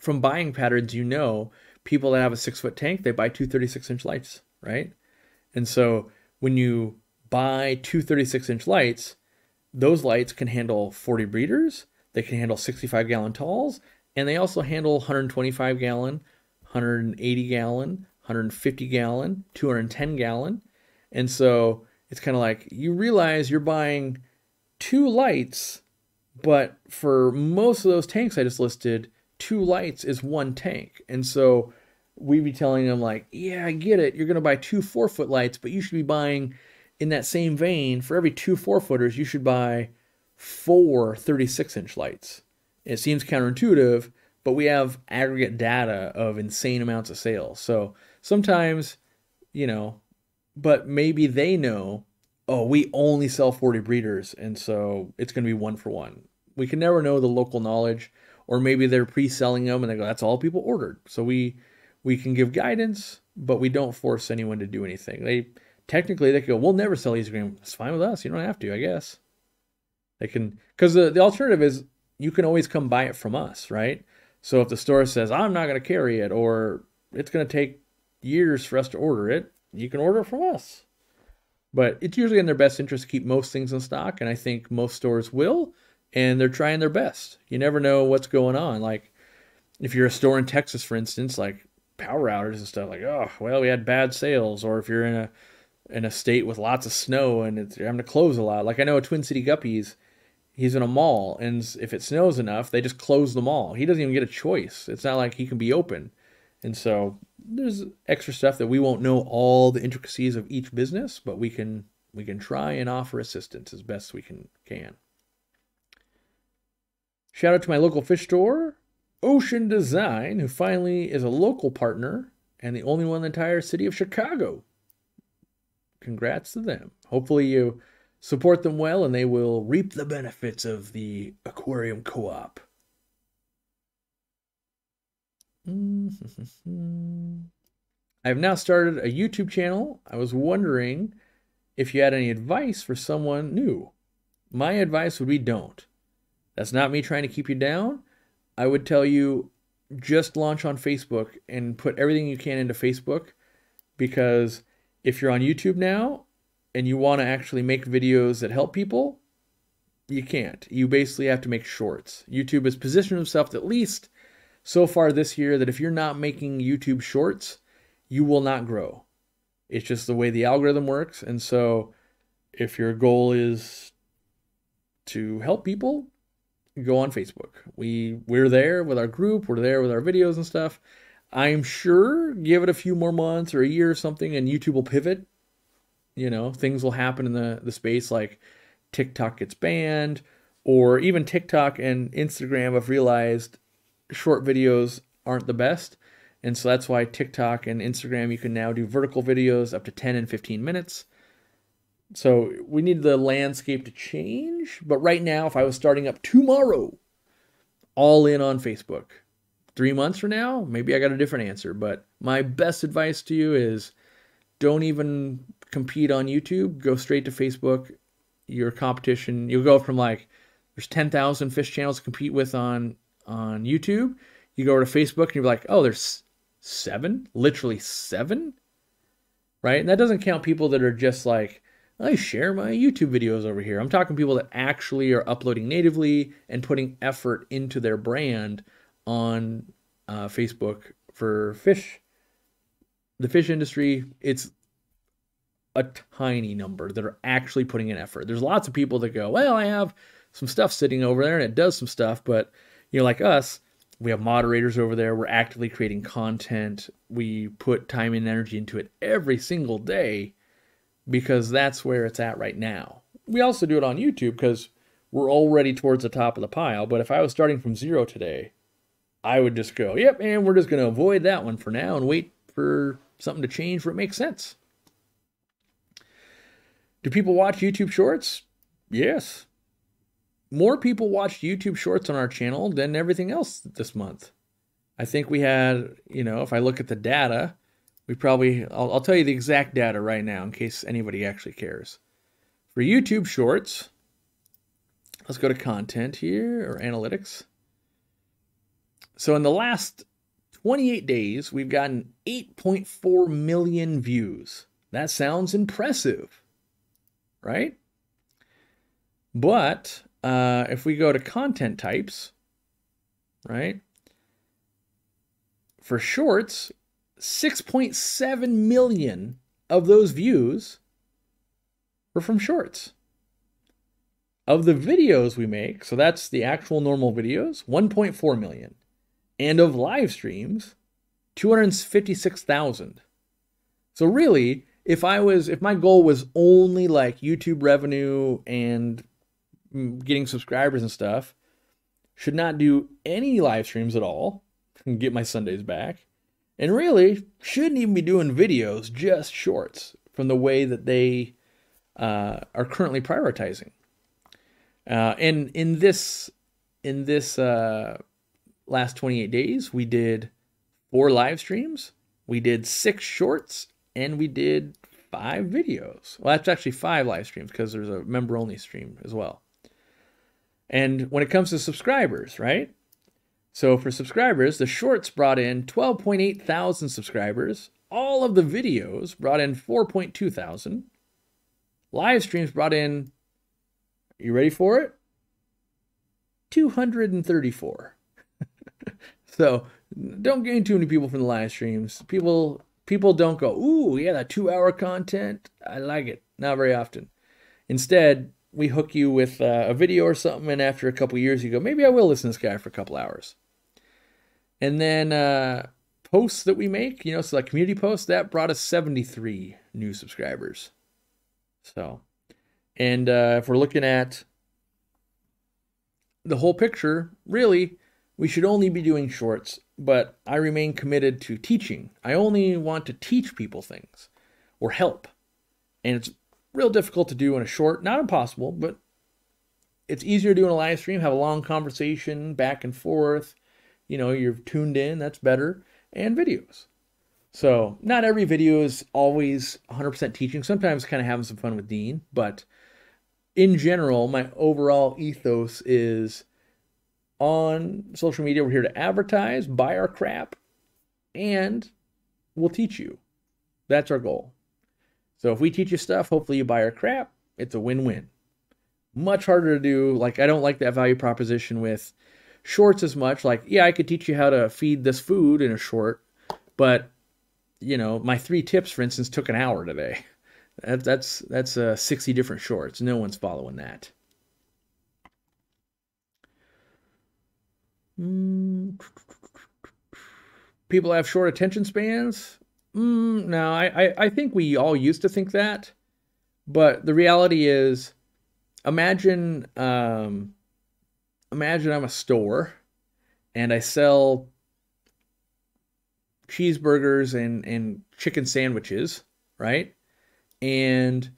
from buying patterns, you know, people that have a six foot tank, they buy two 36 inch lights, right? And so when you buy two 36 inch lights, those lights can handle 40 breeders, they can handle 65 gallon talls, and they also handle 125 gallon, 180 gallon, 150 gallon, 210 gallon. And so it's kind of like you realize you're buying two lights, but for most of those tanks I just listed, two lights is one tank. And so we'd be telling them like, yeah, I get it. You're going to buy two four foot lights, but you should be buying in that same vein for every two four footers, you should buy four 36 inch lights. It seems counterintuitive, but we have aggregate data of insane amounts of sales. So sometimes, you know, but maybe they know, oh, we only sell 40 breeders, and so it's going to be one for one. We can never know the local knowledge or maybe they're pre-selling them and they go, that's all people ordered. So we we can give guidance, but we don't force anyone to do anything. They technically they go, we'll never sell these EasyGreen. It's fine with us. You don't have to, I guess. They can because the, the alternative is you can always come buy it from us, right? So if the store says I'm not going to carry it or it's going to take years for us to order it, you can order it from us. But it's usually in their best interest to keep most things in stock, and I think most stores will and they're trying their best. You never know what's going on. Like if you're a store in Texas, for instance, like power outages and stuff, like oh well, we had bad sales, or if you're in a in a state with lots of snow and it's you're having to close a lot. Like I know a Twin City Guppies, he's in a mall, and if it snows enough, they just close the mall. He doesn't even get a choice. It's not like he can be open, and so there's extra stuff that we won't know all the intricacies of each business, but we can we can try and offer assistance as best we can can. Shout out to my local fish store, Ocean Design, who finally is a local partner and the only one in the entire city of Chicago. Congrats to them. Hopefully, you support them well and they will reap the benefits of the aquarium co op. (laughs) I have now started a YouTube channel. I was wondering if you had any advice for someone new. My advice would be don't. That's not me trying to keep you down. I would tell you just launch on Facebook and put everything you can into Facebook because if you're on YouTube now and you want to actually make videos that help people, you can't. You basically have to make shorts. YouTube has positioned itself at least so far this year that if you're not making YouTube shorts, you will not grow. It's just the way the algorithm works. And so if your goal is to help people, go on Facebook. We we're there with our group, we're there with our videos and stuff. I'm sure give it a few more months or a year or something and YouTube will pivot. You know, things will happen in the the space like TikTok gets banned or even TikTok and Instagram have realized short videos aren't the best. And so that's why TikTok and Instagram you can now do vertical videos up to 10 and 15 minutes. So we need the landscape to change. But right now, if I was starting up tomorrow, all in on Facebook, three months from now, maybe I got a different answer. But my best advice to you is don't even compete on YouTube. Go straight to Facebook. Your competition, you'll go from like there's 10,000 fish channels to compete with on on YouTube. You go over to Facebook and you're like, oh, there's seven, literally seven, right? And that doesn't count people that are just like I share my YouTube videos over here. I'm talking people that actually are uploading natively and putting effort into their brand on uh, Facebook for fish, the fish industry. It's a tiny number that are actually putting in effort. There's lots of people that go, well, I have some stuff sitting over there and it does some stuff, but you know, like us, we have moderators over there. We're actively creating content. We put time and energy into it every single day because that's where it's at right now. We also do it on YouTube because we're already towards the top of the pile. But if I was starting from zero today, I would just go, yep, and we're just going to avoid that one for now and wait for something to change where it makes sense. Do people watch YouTube Shorts? Yes. More people watched YouTube Shorts on our channel than everything else this month. I think we had, you know, if I look at the data, we probably, I'll, I'll tell you the exact data right now in case anybody actually cares. For YouTube Shorts, let's go to content here or analytics. So in the last 28 days, we've gotten 8.4 million views. That sounds impressive right? But uh, if we go to content types, right? For shorts, 6.7 million of those views were from shorts. Of the videos we make, so that's the actual normal videos, 1.4 million. And of live streams, 256,000. So really, if I was if my goal was only like YouTube revenue and mm, getting subscribers and stuff, should not do any live streams at all and get my Sundays back. And really shouldn't even be doing videos, just shorts from the way that they uh, are currently prioritizing. Uh, and in this in this uh, last 28 days, we did four live streams, we did six shorts, and we did five videos. Well, that's actually five live streams because there's a member only stream as well. And when it comes to subscribers, right? So for subscribers, the shorts brought in 12.8 thousand subscribers. All of the videos brought in 4.2 thousand. Live streams brought in, Are you ready for it? 234. (laughs) so don't gain too many people from the live streams. People People don't go, ooh, yeah, that two hour content. I like it. Not very often. Instead, we hook you with uh, a video or something, and after a couple years, you go, maybe I will listen to this guy for a couple hours. And then uh, posts that we make, you know, so like community posts, that brought us 73 new subscribers. So, and uh, if we're looking at the whole picture, really, we should only be doing shorts but I remain committed to teaching. I only want to teach people things or help. And it's real difficult to do in a short, not impossible, but it's easier to do in a live stream, have a long conversation back and forth. You know, you're tuned in, that's better, and videos. So, not every video is always 100% teaching. Sometimes kind of having some fun with Dean, but in general, my overall ethos is on social media. We're here to advertise, buy our crap, and we'll teach you. That's our goal. So if we teach you stuff, hopefully you buy our crap. It's a win-win. Much harder to do. Like I don't like that value proposition with shorts as much. Like yeah, I could teach you how to feed this food in a short, but you know my three tips, for instance, took an hour today. That's that's uh, 60 different shorts. No one's following that. Mm. People have short attention spans. Mm, no, I, I, I think we all used to think that, but the reality is, imagine um, imagine I'm a store, and I sell cheeseburgers and and chicken sandwiches, right? And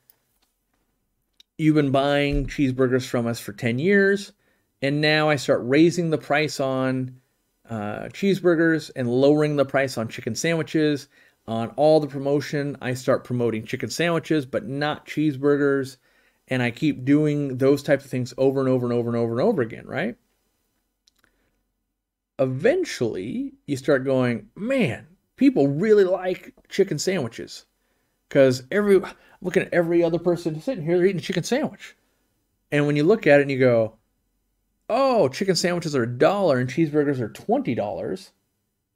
you've been buying cheeseburgers from us for 10 years and now I start raising the price on uh, cheeseburgers and lowering the price on chicken sandwiches. On all the promotion, I start promoting chicken sandwiches, but not cheeseburgers. And I keep doing those types of things over and over and over and over and over again, right? Eventually, you start going, man, people really like chicken sandwiches. Because every, looking at every other person sitting here, they're eating a chicken sandwich. And when you look at it and you go, oh, chicken sandwiches are a dollar and cheeseburgers are $20.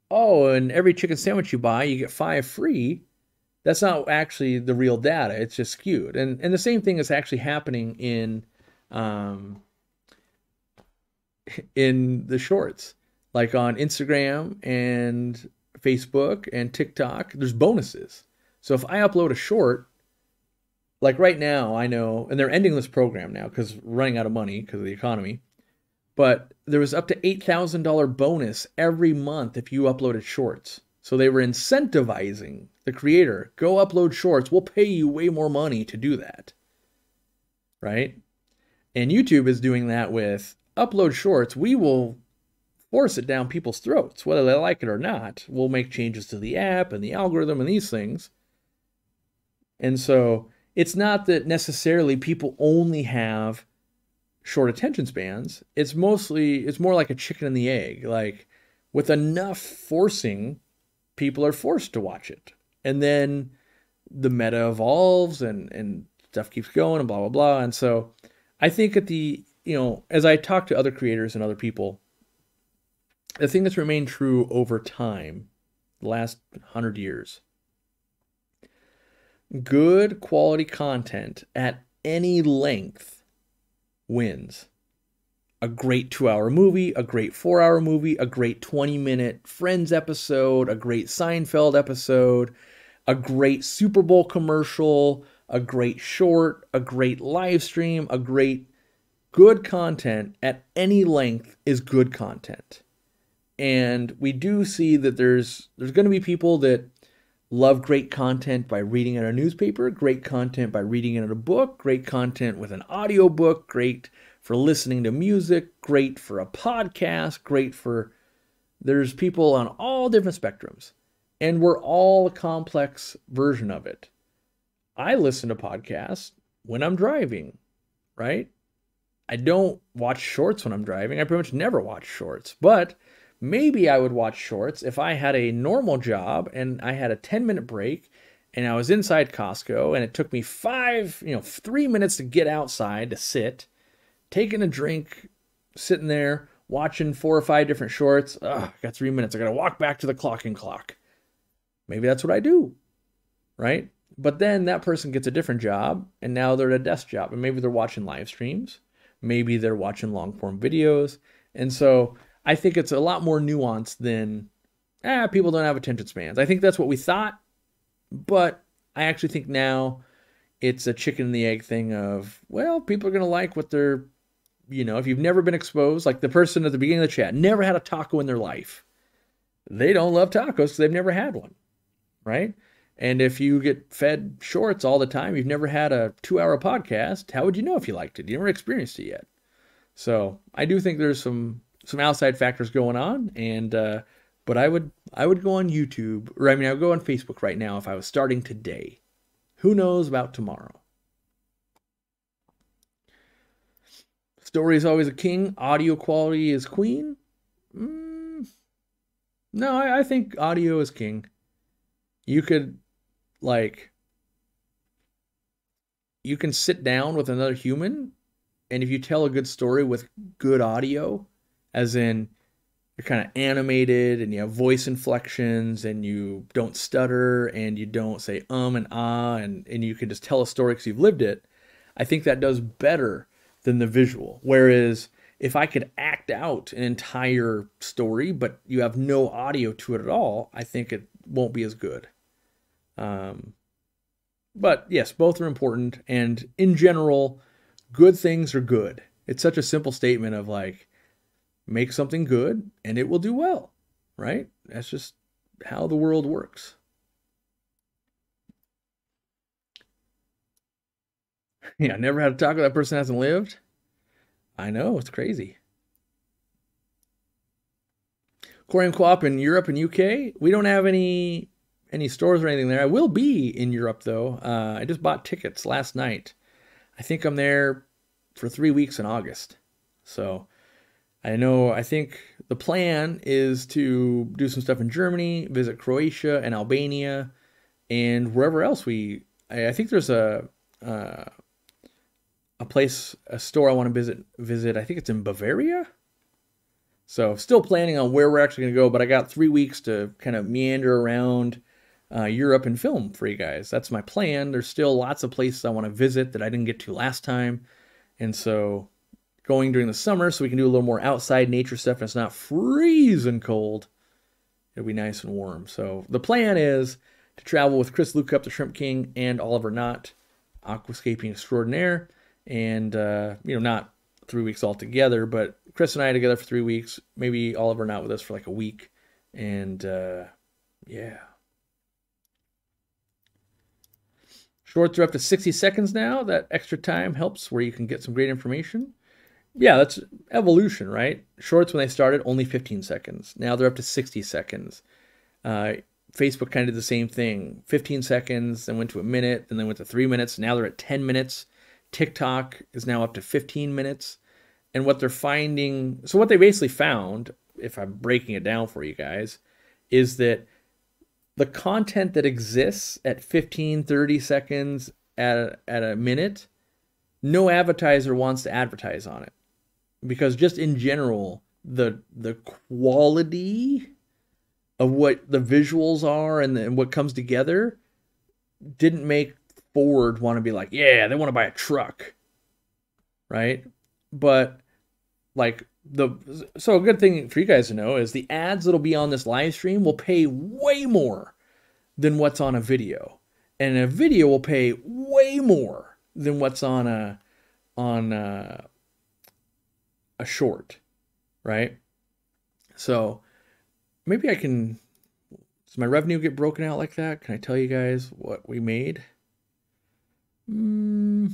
Oh, and every chicken sandwich you buy, you get five free. That's not actually the real data. It's just skewed. And, and the same thing is actually happening in, um, in the shorts, like on Instagram and Facebook and TikTok, there's bonuses. So if I upload a short, like right now, I know, and they're ending this program now because running out of money because of the economy. But there was up to $8,000 bonus every month if you uploaded shorts. So they were incentivizing the creator go upload shorts. We'll pay you way more money to do that. Right? And YouTube is doing that with upload shorts. We will force it down people's throats, whether they like it or not. We'll make changes to the app and the algorithm and these things. And so it's not that necessarily people only have short attention spans. It's mostly it's more like a chicken and the egg. Like with enough forcing, people are forced to watch it. And then the meta evolves and and stuff keeps going and blah blah blah. And so I think at the you know, as I talk to other creators and other people, the thing that's remained true over time, the last hundred years, good quality content at any length wins. A great two hour movie, a great four hour movie, a great 20 minute Friends episode, a great Seinfeld episode, a great Super Bowl commercial, a great short, a great live stream, a great good content at any length is good content. And we do see that there's there's going to be people that love great content by reading in a newspaper, great content by reading in a book, great content with an audiobook, great for listening to music, great for a podcast, great for there's people on all different spectrums. And we're all a complex version of it. I listen to podcasts when I'm driving, right? I don't watch shorts when I'm driving. I pretty much never watch shorts. But Maybe I would watch shorts if I had a normal job and I had a 10 minute break and I was inside Costco and it took me five, you know, three minutes to get outside to sit, taking a drink, sitting there, watching four or five different shorts. Ugh, I got three minutes. I got to walk back to the clocking clock. Maybe that's what I do, right? But then that person gets a different job and now they're at a desk job and maybe they're watching live streams. Maybe they're watching long form videos. And so I think it's a lot more nuanced than ah, people don't have attention spans. I think that's what we thought, but I actually think now it's a chicken and the egg thing of, well, people are going to like what they're, you know, if you've never been exposed, like the person at the beginning of the chat, never had a taco in their life. They don't love tacos because they've never had one, right? And if you get fed shorts all the time, you've never had a two hour podcast, how would you know if you liked it? You never experienced it yet. So I do think there's some some outside factors going on, and uh, but I would I would go on YouTube or I mean I would go on Facebook right now if I was starting today. Who knows about tomorrow? Story is always a king. Audio quality is queen. Mm, no, I, I think audio is king. You could like you can sit down with another human and if you tell a good story with good audio as in you're kind of animated and you have voice inflections and you don't stutter and you don't say um and ah and, and you can just tell a story because you've lived it, I think that does better than the visual. Whereas if I could act out an entire story, but you have no audio to it at all, I think it won't be as good. Um, but yes, both are important. And in general, good things are good. It's such a simple statement of like, make something good and it will do well, right? That's just how the world works. (laughs) Yeah, never had a taco that person hasn't lived. I know, it's crazy. Aquarium Co-op in Europe and UK. We don't have any any stores or anything there. I will be in Europe though. Uh, I just bought tickets last night. I think I'm there for three weeks in August. So I know, I think the plan is to do some stuff in Germany, visit Croatia and Albania, and wherever else we. I, think there's a, uh, a place, a store I want to visit. Visit. I think it's in Bavaria. So still planning on where we're actually going to go, but I got three weeks to kind of meander around uh, Europe and film for you guys. That's my plan. There's still lots of places I want to visit that I didn't get to last time, and so going during the summer so we can do a little more outside nature stuff and it's not freezing cold. It'll be nice and warm. So the plan is to travel with Chris Lukhaup, the Shrimp King, and Oliver Knott, aquascaping extraordinaire, and uh, you know not three weeks all together, but Chris and I together for three weeks. Maybe Oliver not with us for like a week, and uh, yeah. Shorts are up to 60 seconds now. That extra time helps where you can get some great information. Yeah, that's evolution, right? Shorts, when they started, only 15 seconds. Now they're up to 60 seconds. Uh, Facebook kind of did the same thing 15 seconds, then went to a minute, then went to three minutes. Now they're at 10 minutes. TikTok is now up to 15 minutes. And what they're finding, so what they basically found, if I'm breaking it down for you guys, is that the content that exists at 15, 30 seconds at a, at a minute, no advertiser wants to advertise on it because just in general the the quality of what the visuals are and, the, and what comes together didn't make Ford want to be like, yeah, they want to buy a truck, right? But like the so a good thing for you guys to know is the ads that'll be on this live stream will pay way more than what's on a video, and a video will pay way more than what's on a on a, a short, right? So maybe I can. Does my revenue get broken out like that? Can I tell you guys what we made? Mm,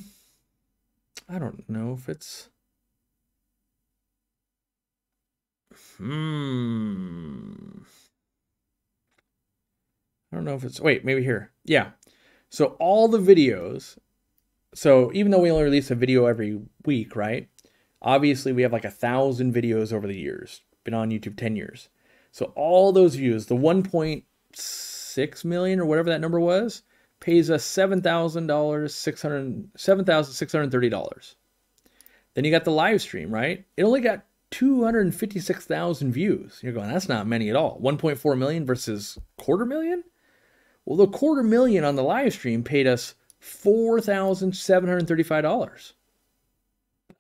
I don't know if it's. Hmm. I don't know if it's. Wait, maybe here. Yeah. So all the videos. So even though we only release a video every week, right? Obviously, we have like a thousand videos over the years. Been on YouTube 10 years. So all those views, the 1.6 million or whatever that number was, pays us $7,000, 600 $7,630. Then you got the live stream, right? It only got 256,000 views. You're going, that's not many at all. 1.4 million versus quarter million? Well, the quarter million on the live stream paid us $4,735.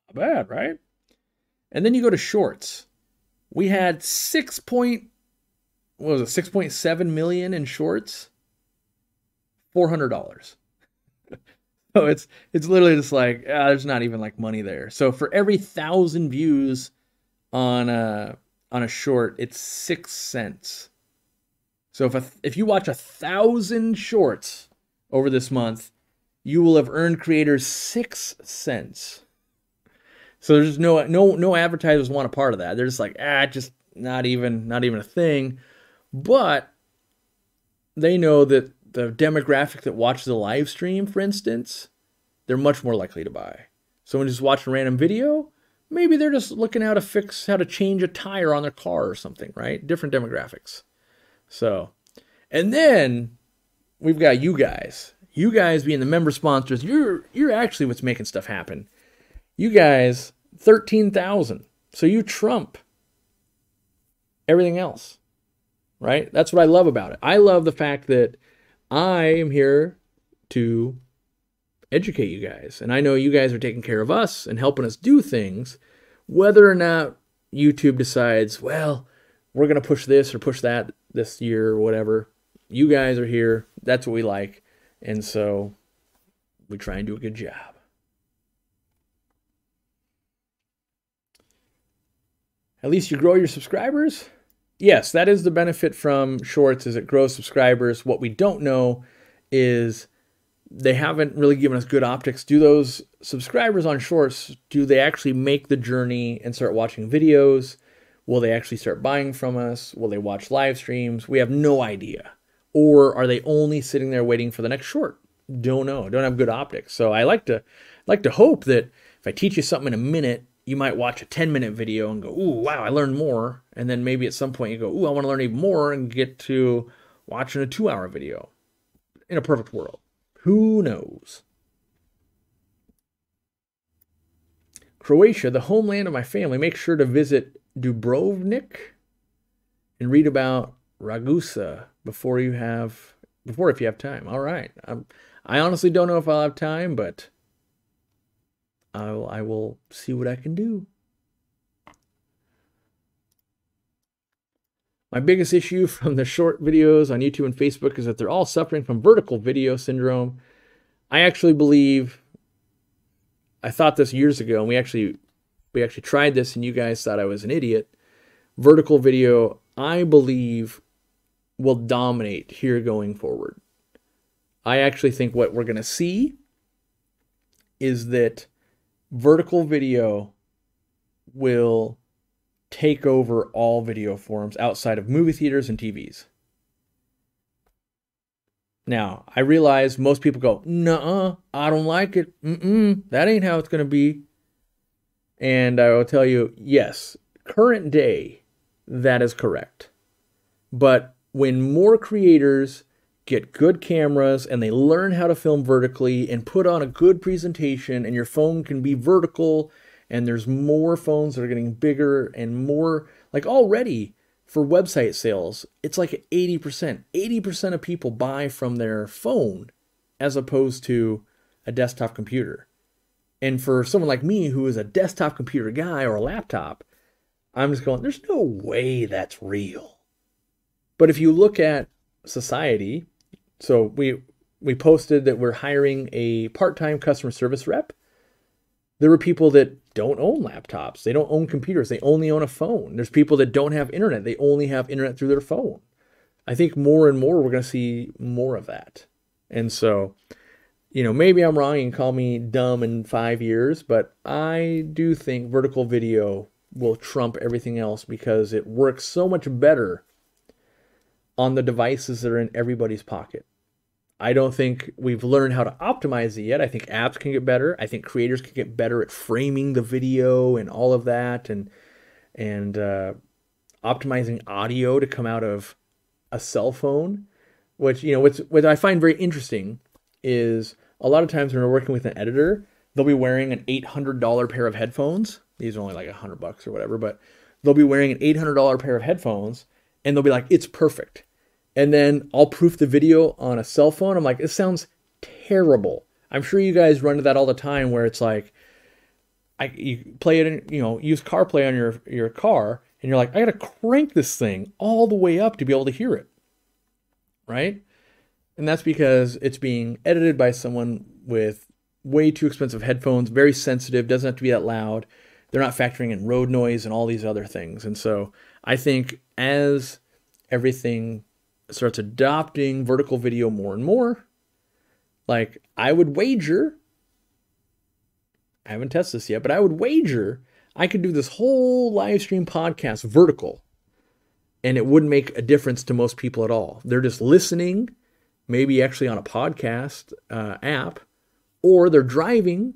Not bad, right? And then you go to shorts. We had 6 point what was it, 6.7 million in shorts. $400. (laughs) so it's it's literally just like ah, there's not even like money there. So for every 1000 views on a on a short, it's 6 cents. So if a, if you watch a 1000 shorts over this month, you will have earned creators 6 cents. So there's no no no advertisers want a part of that. They're just like, ah, just not even not even a thing. But they know that the demographic that watches the live stream, for instance, they're much more likely to buy. Someone just watching a random video, maybe they're just looking how to fix how to change a tire on their car or something, right? Different demographics. So, and then we've got you guys. You guys being the member sponsors, you're you're actually what's making stuff happen. You guys, 13,000. So you trump everything else. Right? That's what I love about it. I love the fact that I am here to educate you guys. And I know you guys are taking care of us and helping us do things, whether or not YouTube decides, well, we're going to push this or push that this year or whatever. You guys are here. That's what we like. And so we try and do a good job. At least you grow your subscribers. Yes, that is the benefit from shorts is it grows subscribers. What we don't know is they haven't really given us good optics. Do those subscribers on shorts, do they actually make the journey and start watching videos? Will they actually start buying from us? Will they watch live streams? We have no idea. Or are they only sitting there waiting for the next short? Don't know. Don't have good optics. So I like to like to hope that if I teach you something in a minute you might watch a 10 minute video and go, ooh, wow, I learned more. And then maybe at some point you go, ooh, I want to learn even more and get to watching a two hour video in a perfect world. Who knows? Croatia, the homeland of my family. Make sure to visit Dubrovnik and read about Ragusa before you have before if you have time. All right. I'm, I honestly don't know if I'll have time, but I'll, I will see what I can do. My biggest issue (laughs) from the short videos on YouTube and Facebook is that they're all suffering from vertical video syndrome. I actually believe I thought this years ago and we actually we actually tried this and you guys thought I was an idiot. Vertical video, I believe will dominate here going forward. I actually think what we're going to see is that vertical video will take over all video forms outside of movie theaters and TVs. Now, I realize most people go, "Nuh, I don't like it. Mm-mm, that ain't how it's going to be." And I will tell you, yes, current day, that is correct. But when more creators get good cameras and they learn how to film vertically and put on a good presentation and your phone can be vertical and there's more phones that are getting bigger and more like already for website sales it's like 80% 80% of people buy from their phone as opposed to a desktop computer. And for someone like me who is a desktop computer guy or a laptop i'm just going there's no way that's real. But if you look at society so we we posted that we're hiring a part-time customer service rep. There were people that don't own laptops. They don't own computers. They only own a phone. There's people that don't have internet. They only have internet through their phone. I think more and more we're going to see more of that. And so, you know, maybe I'm wrong and call me dumb in 5 years, but I do think vertical video will trump everything else because it works so much better on the devices that are in everybody's pocket. I don't think we've learned how to optimize it yet. I think apps can get better. I think creators can get better at framing the video and all of that, and and uh, optimizing audio to come out of a cell phone. Which you know, what's what I find very interesting is a lot of times when we're working with an editor, they'll be wearing an eight hundred dollar pair of headphones. These are only like a hundred bucks or whatever, but they'll be wearing an eight hundred dollar pair of headphones, and they'll be like, "It's perfect." And then I'll proof the video on a cell phone. I'm like, it sounds terrible. I'm sure you guys run into that all the time where it's like, I you play it in, you know, use CarPlay on your your car, and you're like, I gotta crank this thing all the way up to be able to hear it, right? And that's because it's being edited by someone with way too expensive headphones, very sensitive, doesn't have to be that loud. They're not factoring in road noise and all these other things. And so I think as everything starts adopting vertical video more and more, like I would wager, I haven't tested this yet, but I would wager I could do this whole live stream podcast vertical and it wouldn't make a difference to most people at all. They're just listening, maybe actually on a podcast uh, app, or they're driving,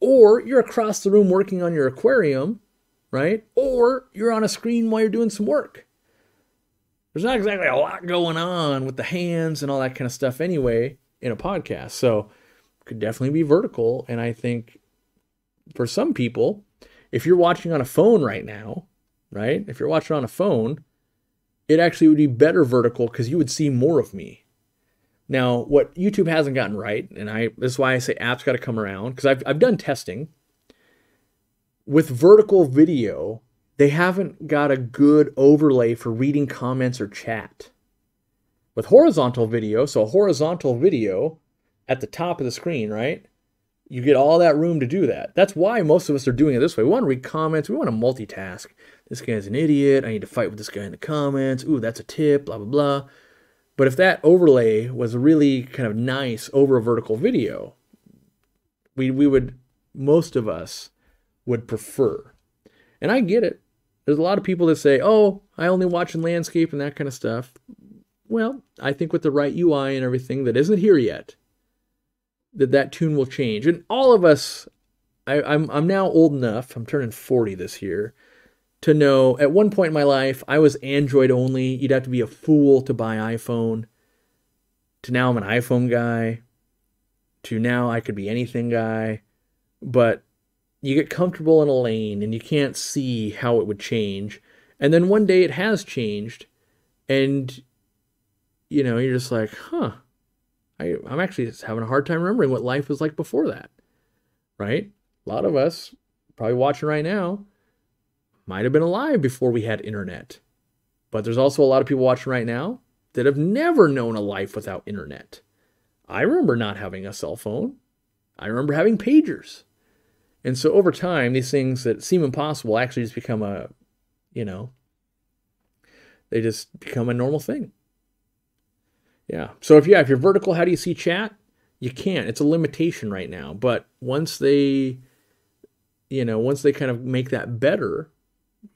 or you're across the room working on your aquarium, right? Or you're on a screen while you're doing some work there's not exactly a lot going on with the hands and all that kind of stuff anyway in a podcast. So could definitely be vertical. And I think for some people, if you're watching on a phone right now, right? If you're watching on a phone, it actually would be better vertical because you would see more of me. Now, what YouTube hasn't gotten right, and I this is why I say apps got to come around because I've I've done testing with vertical video they haven't got a good overlay for reading comments or chat. With horizontal video, so a horizontal video at the top of the screen, right? You get all that room to do that. That's why most of us are doing it this way. We want to read comments, we want to multitask. This guy's an idiot. I need to fight with this guy in the comments. Ooh, that's a tip, blah, blah, blah. But if that overlay was really kind of nice over a vertical video, we, we would, most of us would prefer. And I get it. There's a lot of people that say, oh, I only watch in landscape and that kind of stuff. Well, I think with the right UI and everything that isn't here yet, that that tune will change. And all of us, I, I'm, I'm now old enough, I'm turning 40 this year, to know at one point in my life, I was Android only. You'd have to be a fool to buy iPhone. To now, I'm an iPhone guy. To now, I could be anything guy. But you get comfortable in a lane and you can't see how it would change. And then one day it has changed and you know, you're just like, huh, I, I'm actually just having a hard time remembering what life was like before that. Right? A lot of us probably watching right now might have been alive before we had internet. But there's also a lot of people watching right now that have never known a life without internet. I remember not having a cell phone. I remember having pagers. And so over time, these things that seem impossible actually just become a, you know, they just become a normal thing. Yeah. So if yeah, if you're vertical, how do you see chat? You can't. It's a limitation right now. But once they, you know, once they kind of make that better,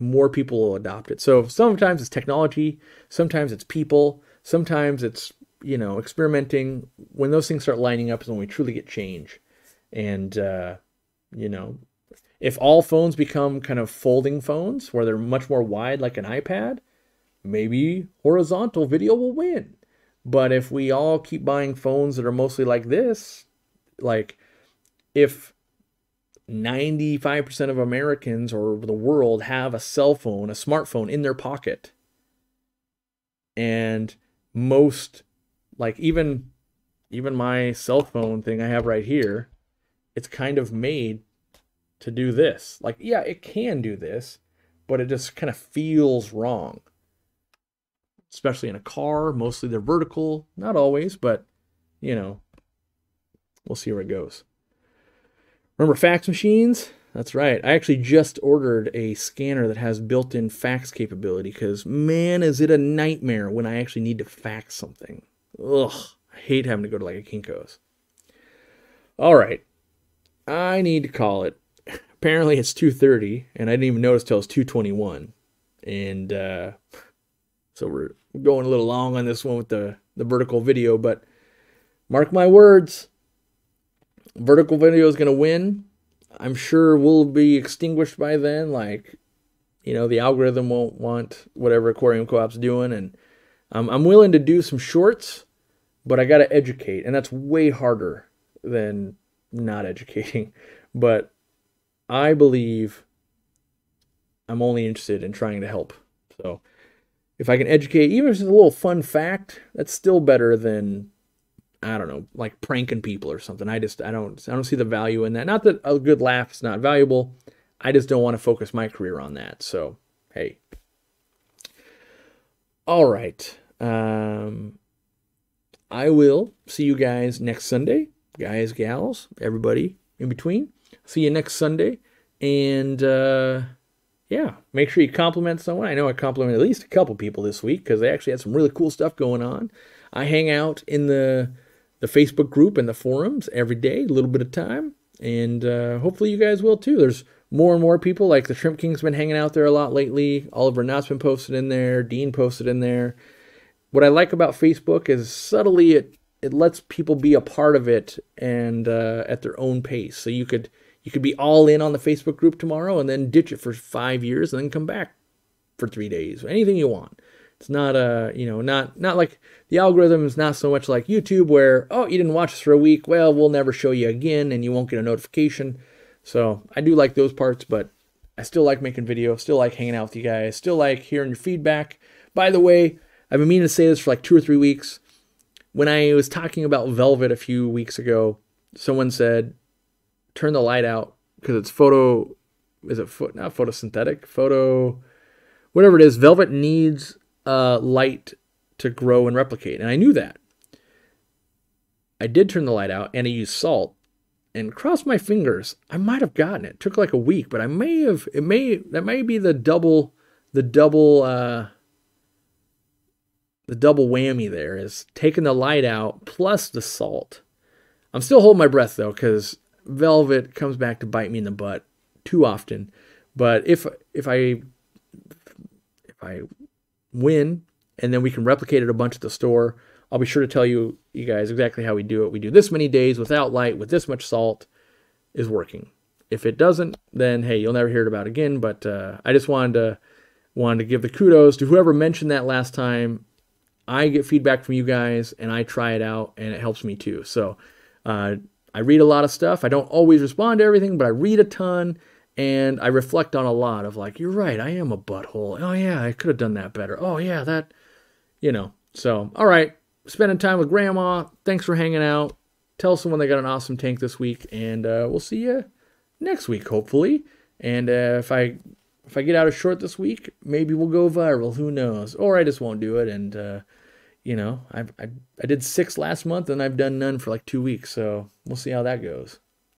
more people will adopt it. So sometimes it's technology, sometimes it's people, sometimes it's you know experimenting. When those things start lining up is when we truly get change. And uh, you know, if all phones become kind of folding phones where they're much more wide like an iPad, maybe horizontal video will win. But if we all keep buying phones that are mostly like this, like if 95% of Americans or the world have a cell phone, a smartphone in their pocket, and most like even even my cell phone thing I have right here, it's kind of made to do this. Like yeah, it can do this, but it just kind of feels wrong especially in a car. Mostly they're vertical, not always, but you know, we'll see where it goes. Remember fax machines? That's right. I actually just ordered a scanner that has built in fax capability because, man, is it a nightmare when I actually need to fax something. Ugh, I hate having to go to like a Kinko's. All right, I need to call it. Apparently it's 2.30, and I didn't even notice till it's 2.21. And uh, so we're going a little long on this one with the, the vertical video, but mark my words, vertical video is going to win. I'm sure we'll be extinguished by then. Like, you know, the algorithm won't want whatever Aquarium Co-op's doing. And um, I'm willing to do some shorts, but I got to educate. And that's way harder than not educating. (laughs) But I believe I'm only interested in trying to help. So if I can educate, even if it's a little fun fact, that's still better than I don't know, like pranking people or something. I just I don't I don't see the value in that. Not that a good laugh is not valuable. I just don't want to focus my career on that. So hey. All right. Um, I will see you guys next Sunday, guys, gals, everybody in between. See you next Sunday, and. Uh, yeah, make sure you compliment someone. I know I complimented at least a couple people this week because they actually had some really cool stuff going on. I hang out in the the Facebook group and the forums every day, a little bit of time, and uh, hopefully you guys will too. There's more and more people like the Shrimp King's been hanging out there a lot lately. Oliver Knott's been posted in there. Dean posted in there. What I like about Facebook is subtly it it lets people be a part of it and uh, at their own pace. So you could you could be all in on the Facebook group tomorrow and then ditch it for five years and then come back for three days. Anything you want. It's not a, you know, not not like the algorithm is not so much like YouTube where, oh, you didn't watch us for a week. Well, we'll never show you again and you won't get a notification. So I do like those parts, but I still like making videos, still like hanging out with you guys, still like hearing your feedback. By the way, I've been meaning to say this for like two or three weeks. When I was talking about Velvet a few weeks ago, someone said, turn the light out because it's photo is it foot not photosynthetic photo whatever it is velvet needs uh, light to grow and replicate and i knew that i did turn the light out and i used salt and cross my fingers i might have gotten it. it took like a week but i may have it may that may be the double the double uh the double whammy there is taking the light out plus the salt i'm still holding my breath though because Velvet comes back to bite me in the butt too often. But if if I if I win and then we can replicate it a bunch at the store, I'll be sure to tell you you guys exactly how we do it. We do this many days without light with this much salt is working. If it doesn't, then hey, you'll never hear it about again. But uh, I just wanted to wanted to give the kudos to whoever mentioned that last time. I get feedback from you guys and I try it out and it helps me too. So uh, I read a lot of stuff. I don't always respond to everything, but I read a ton and I reflect on a lot of like, you're right, I am a butthole. Oh yeah, I could have done that better. Oh yeah, that, you know. So, all right, spending time with grandma. Thanks for hanging out. Tell someone they got an awesome tank this week, and uh, we'll see you next week, hopefully. And uh, if I if I get out of short this week, maybe we'll go viral. Who knows? Or I just won't do it. And uh, you know, I, I I did six last month, and I've done none for like two weeks. So we'll see how that goes.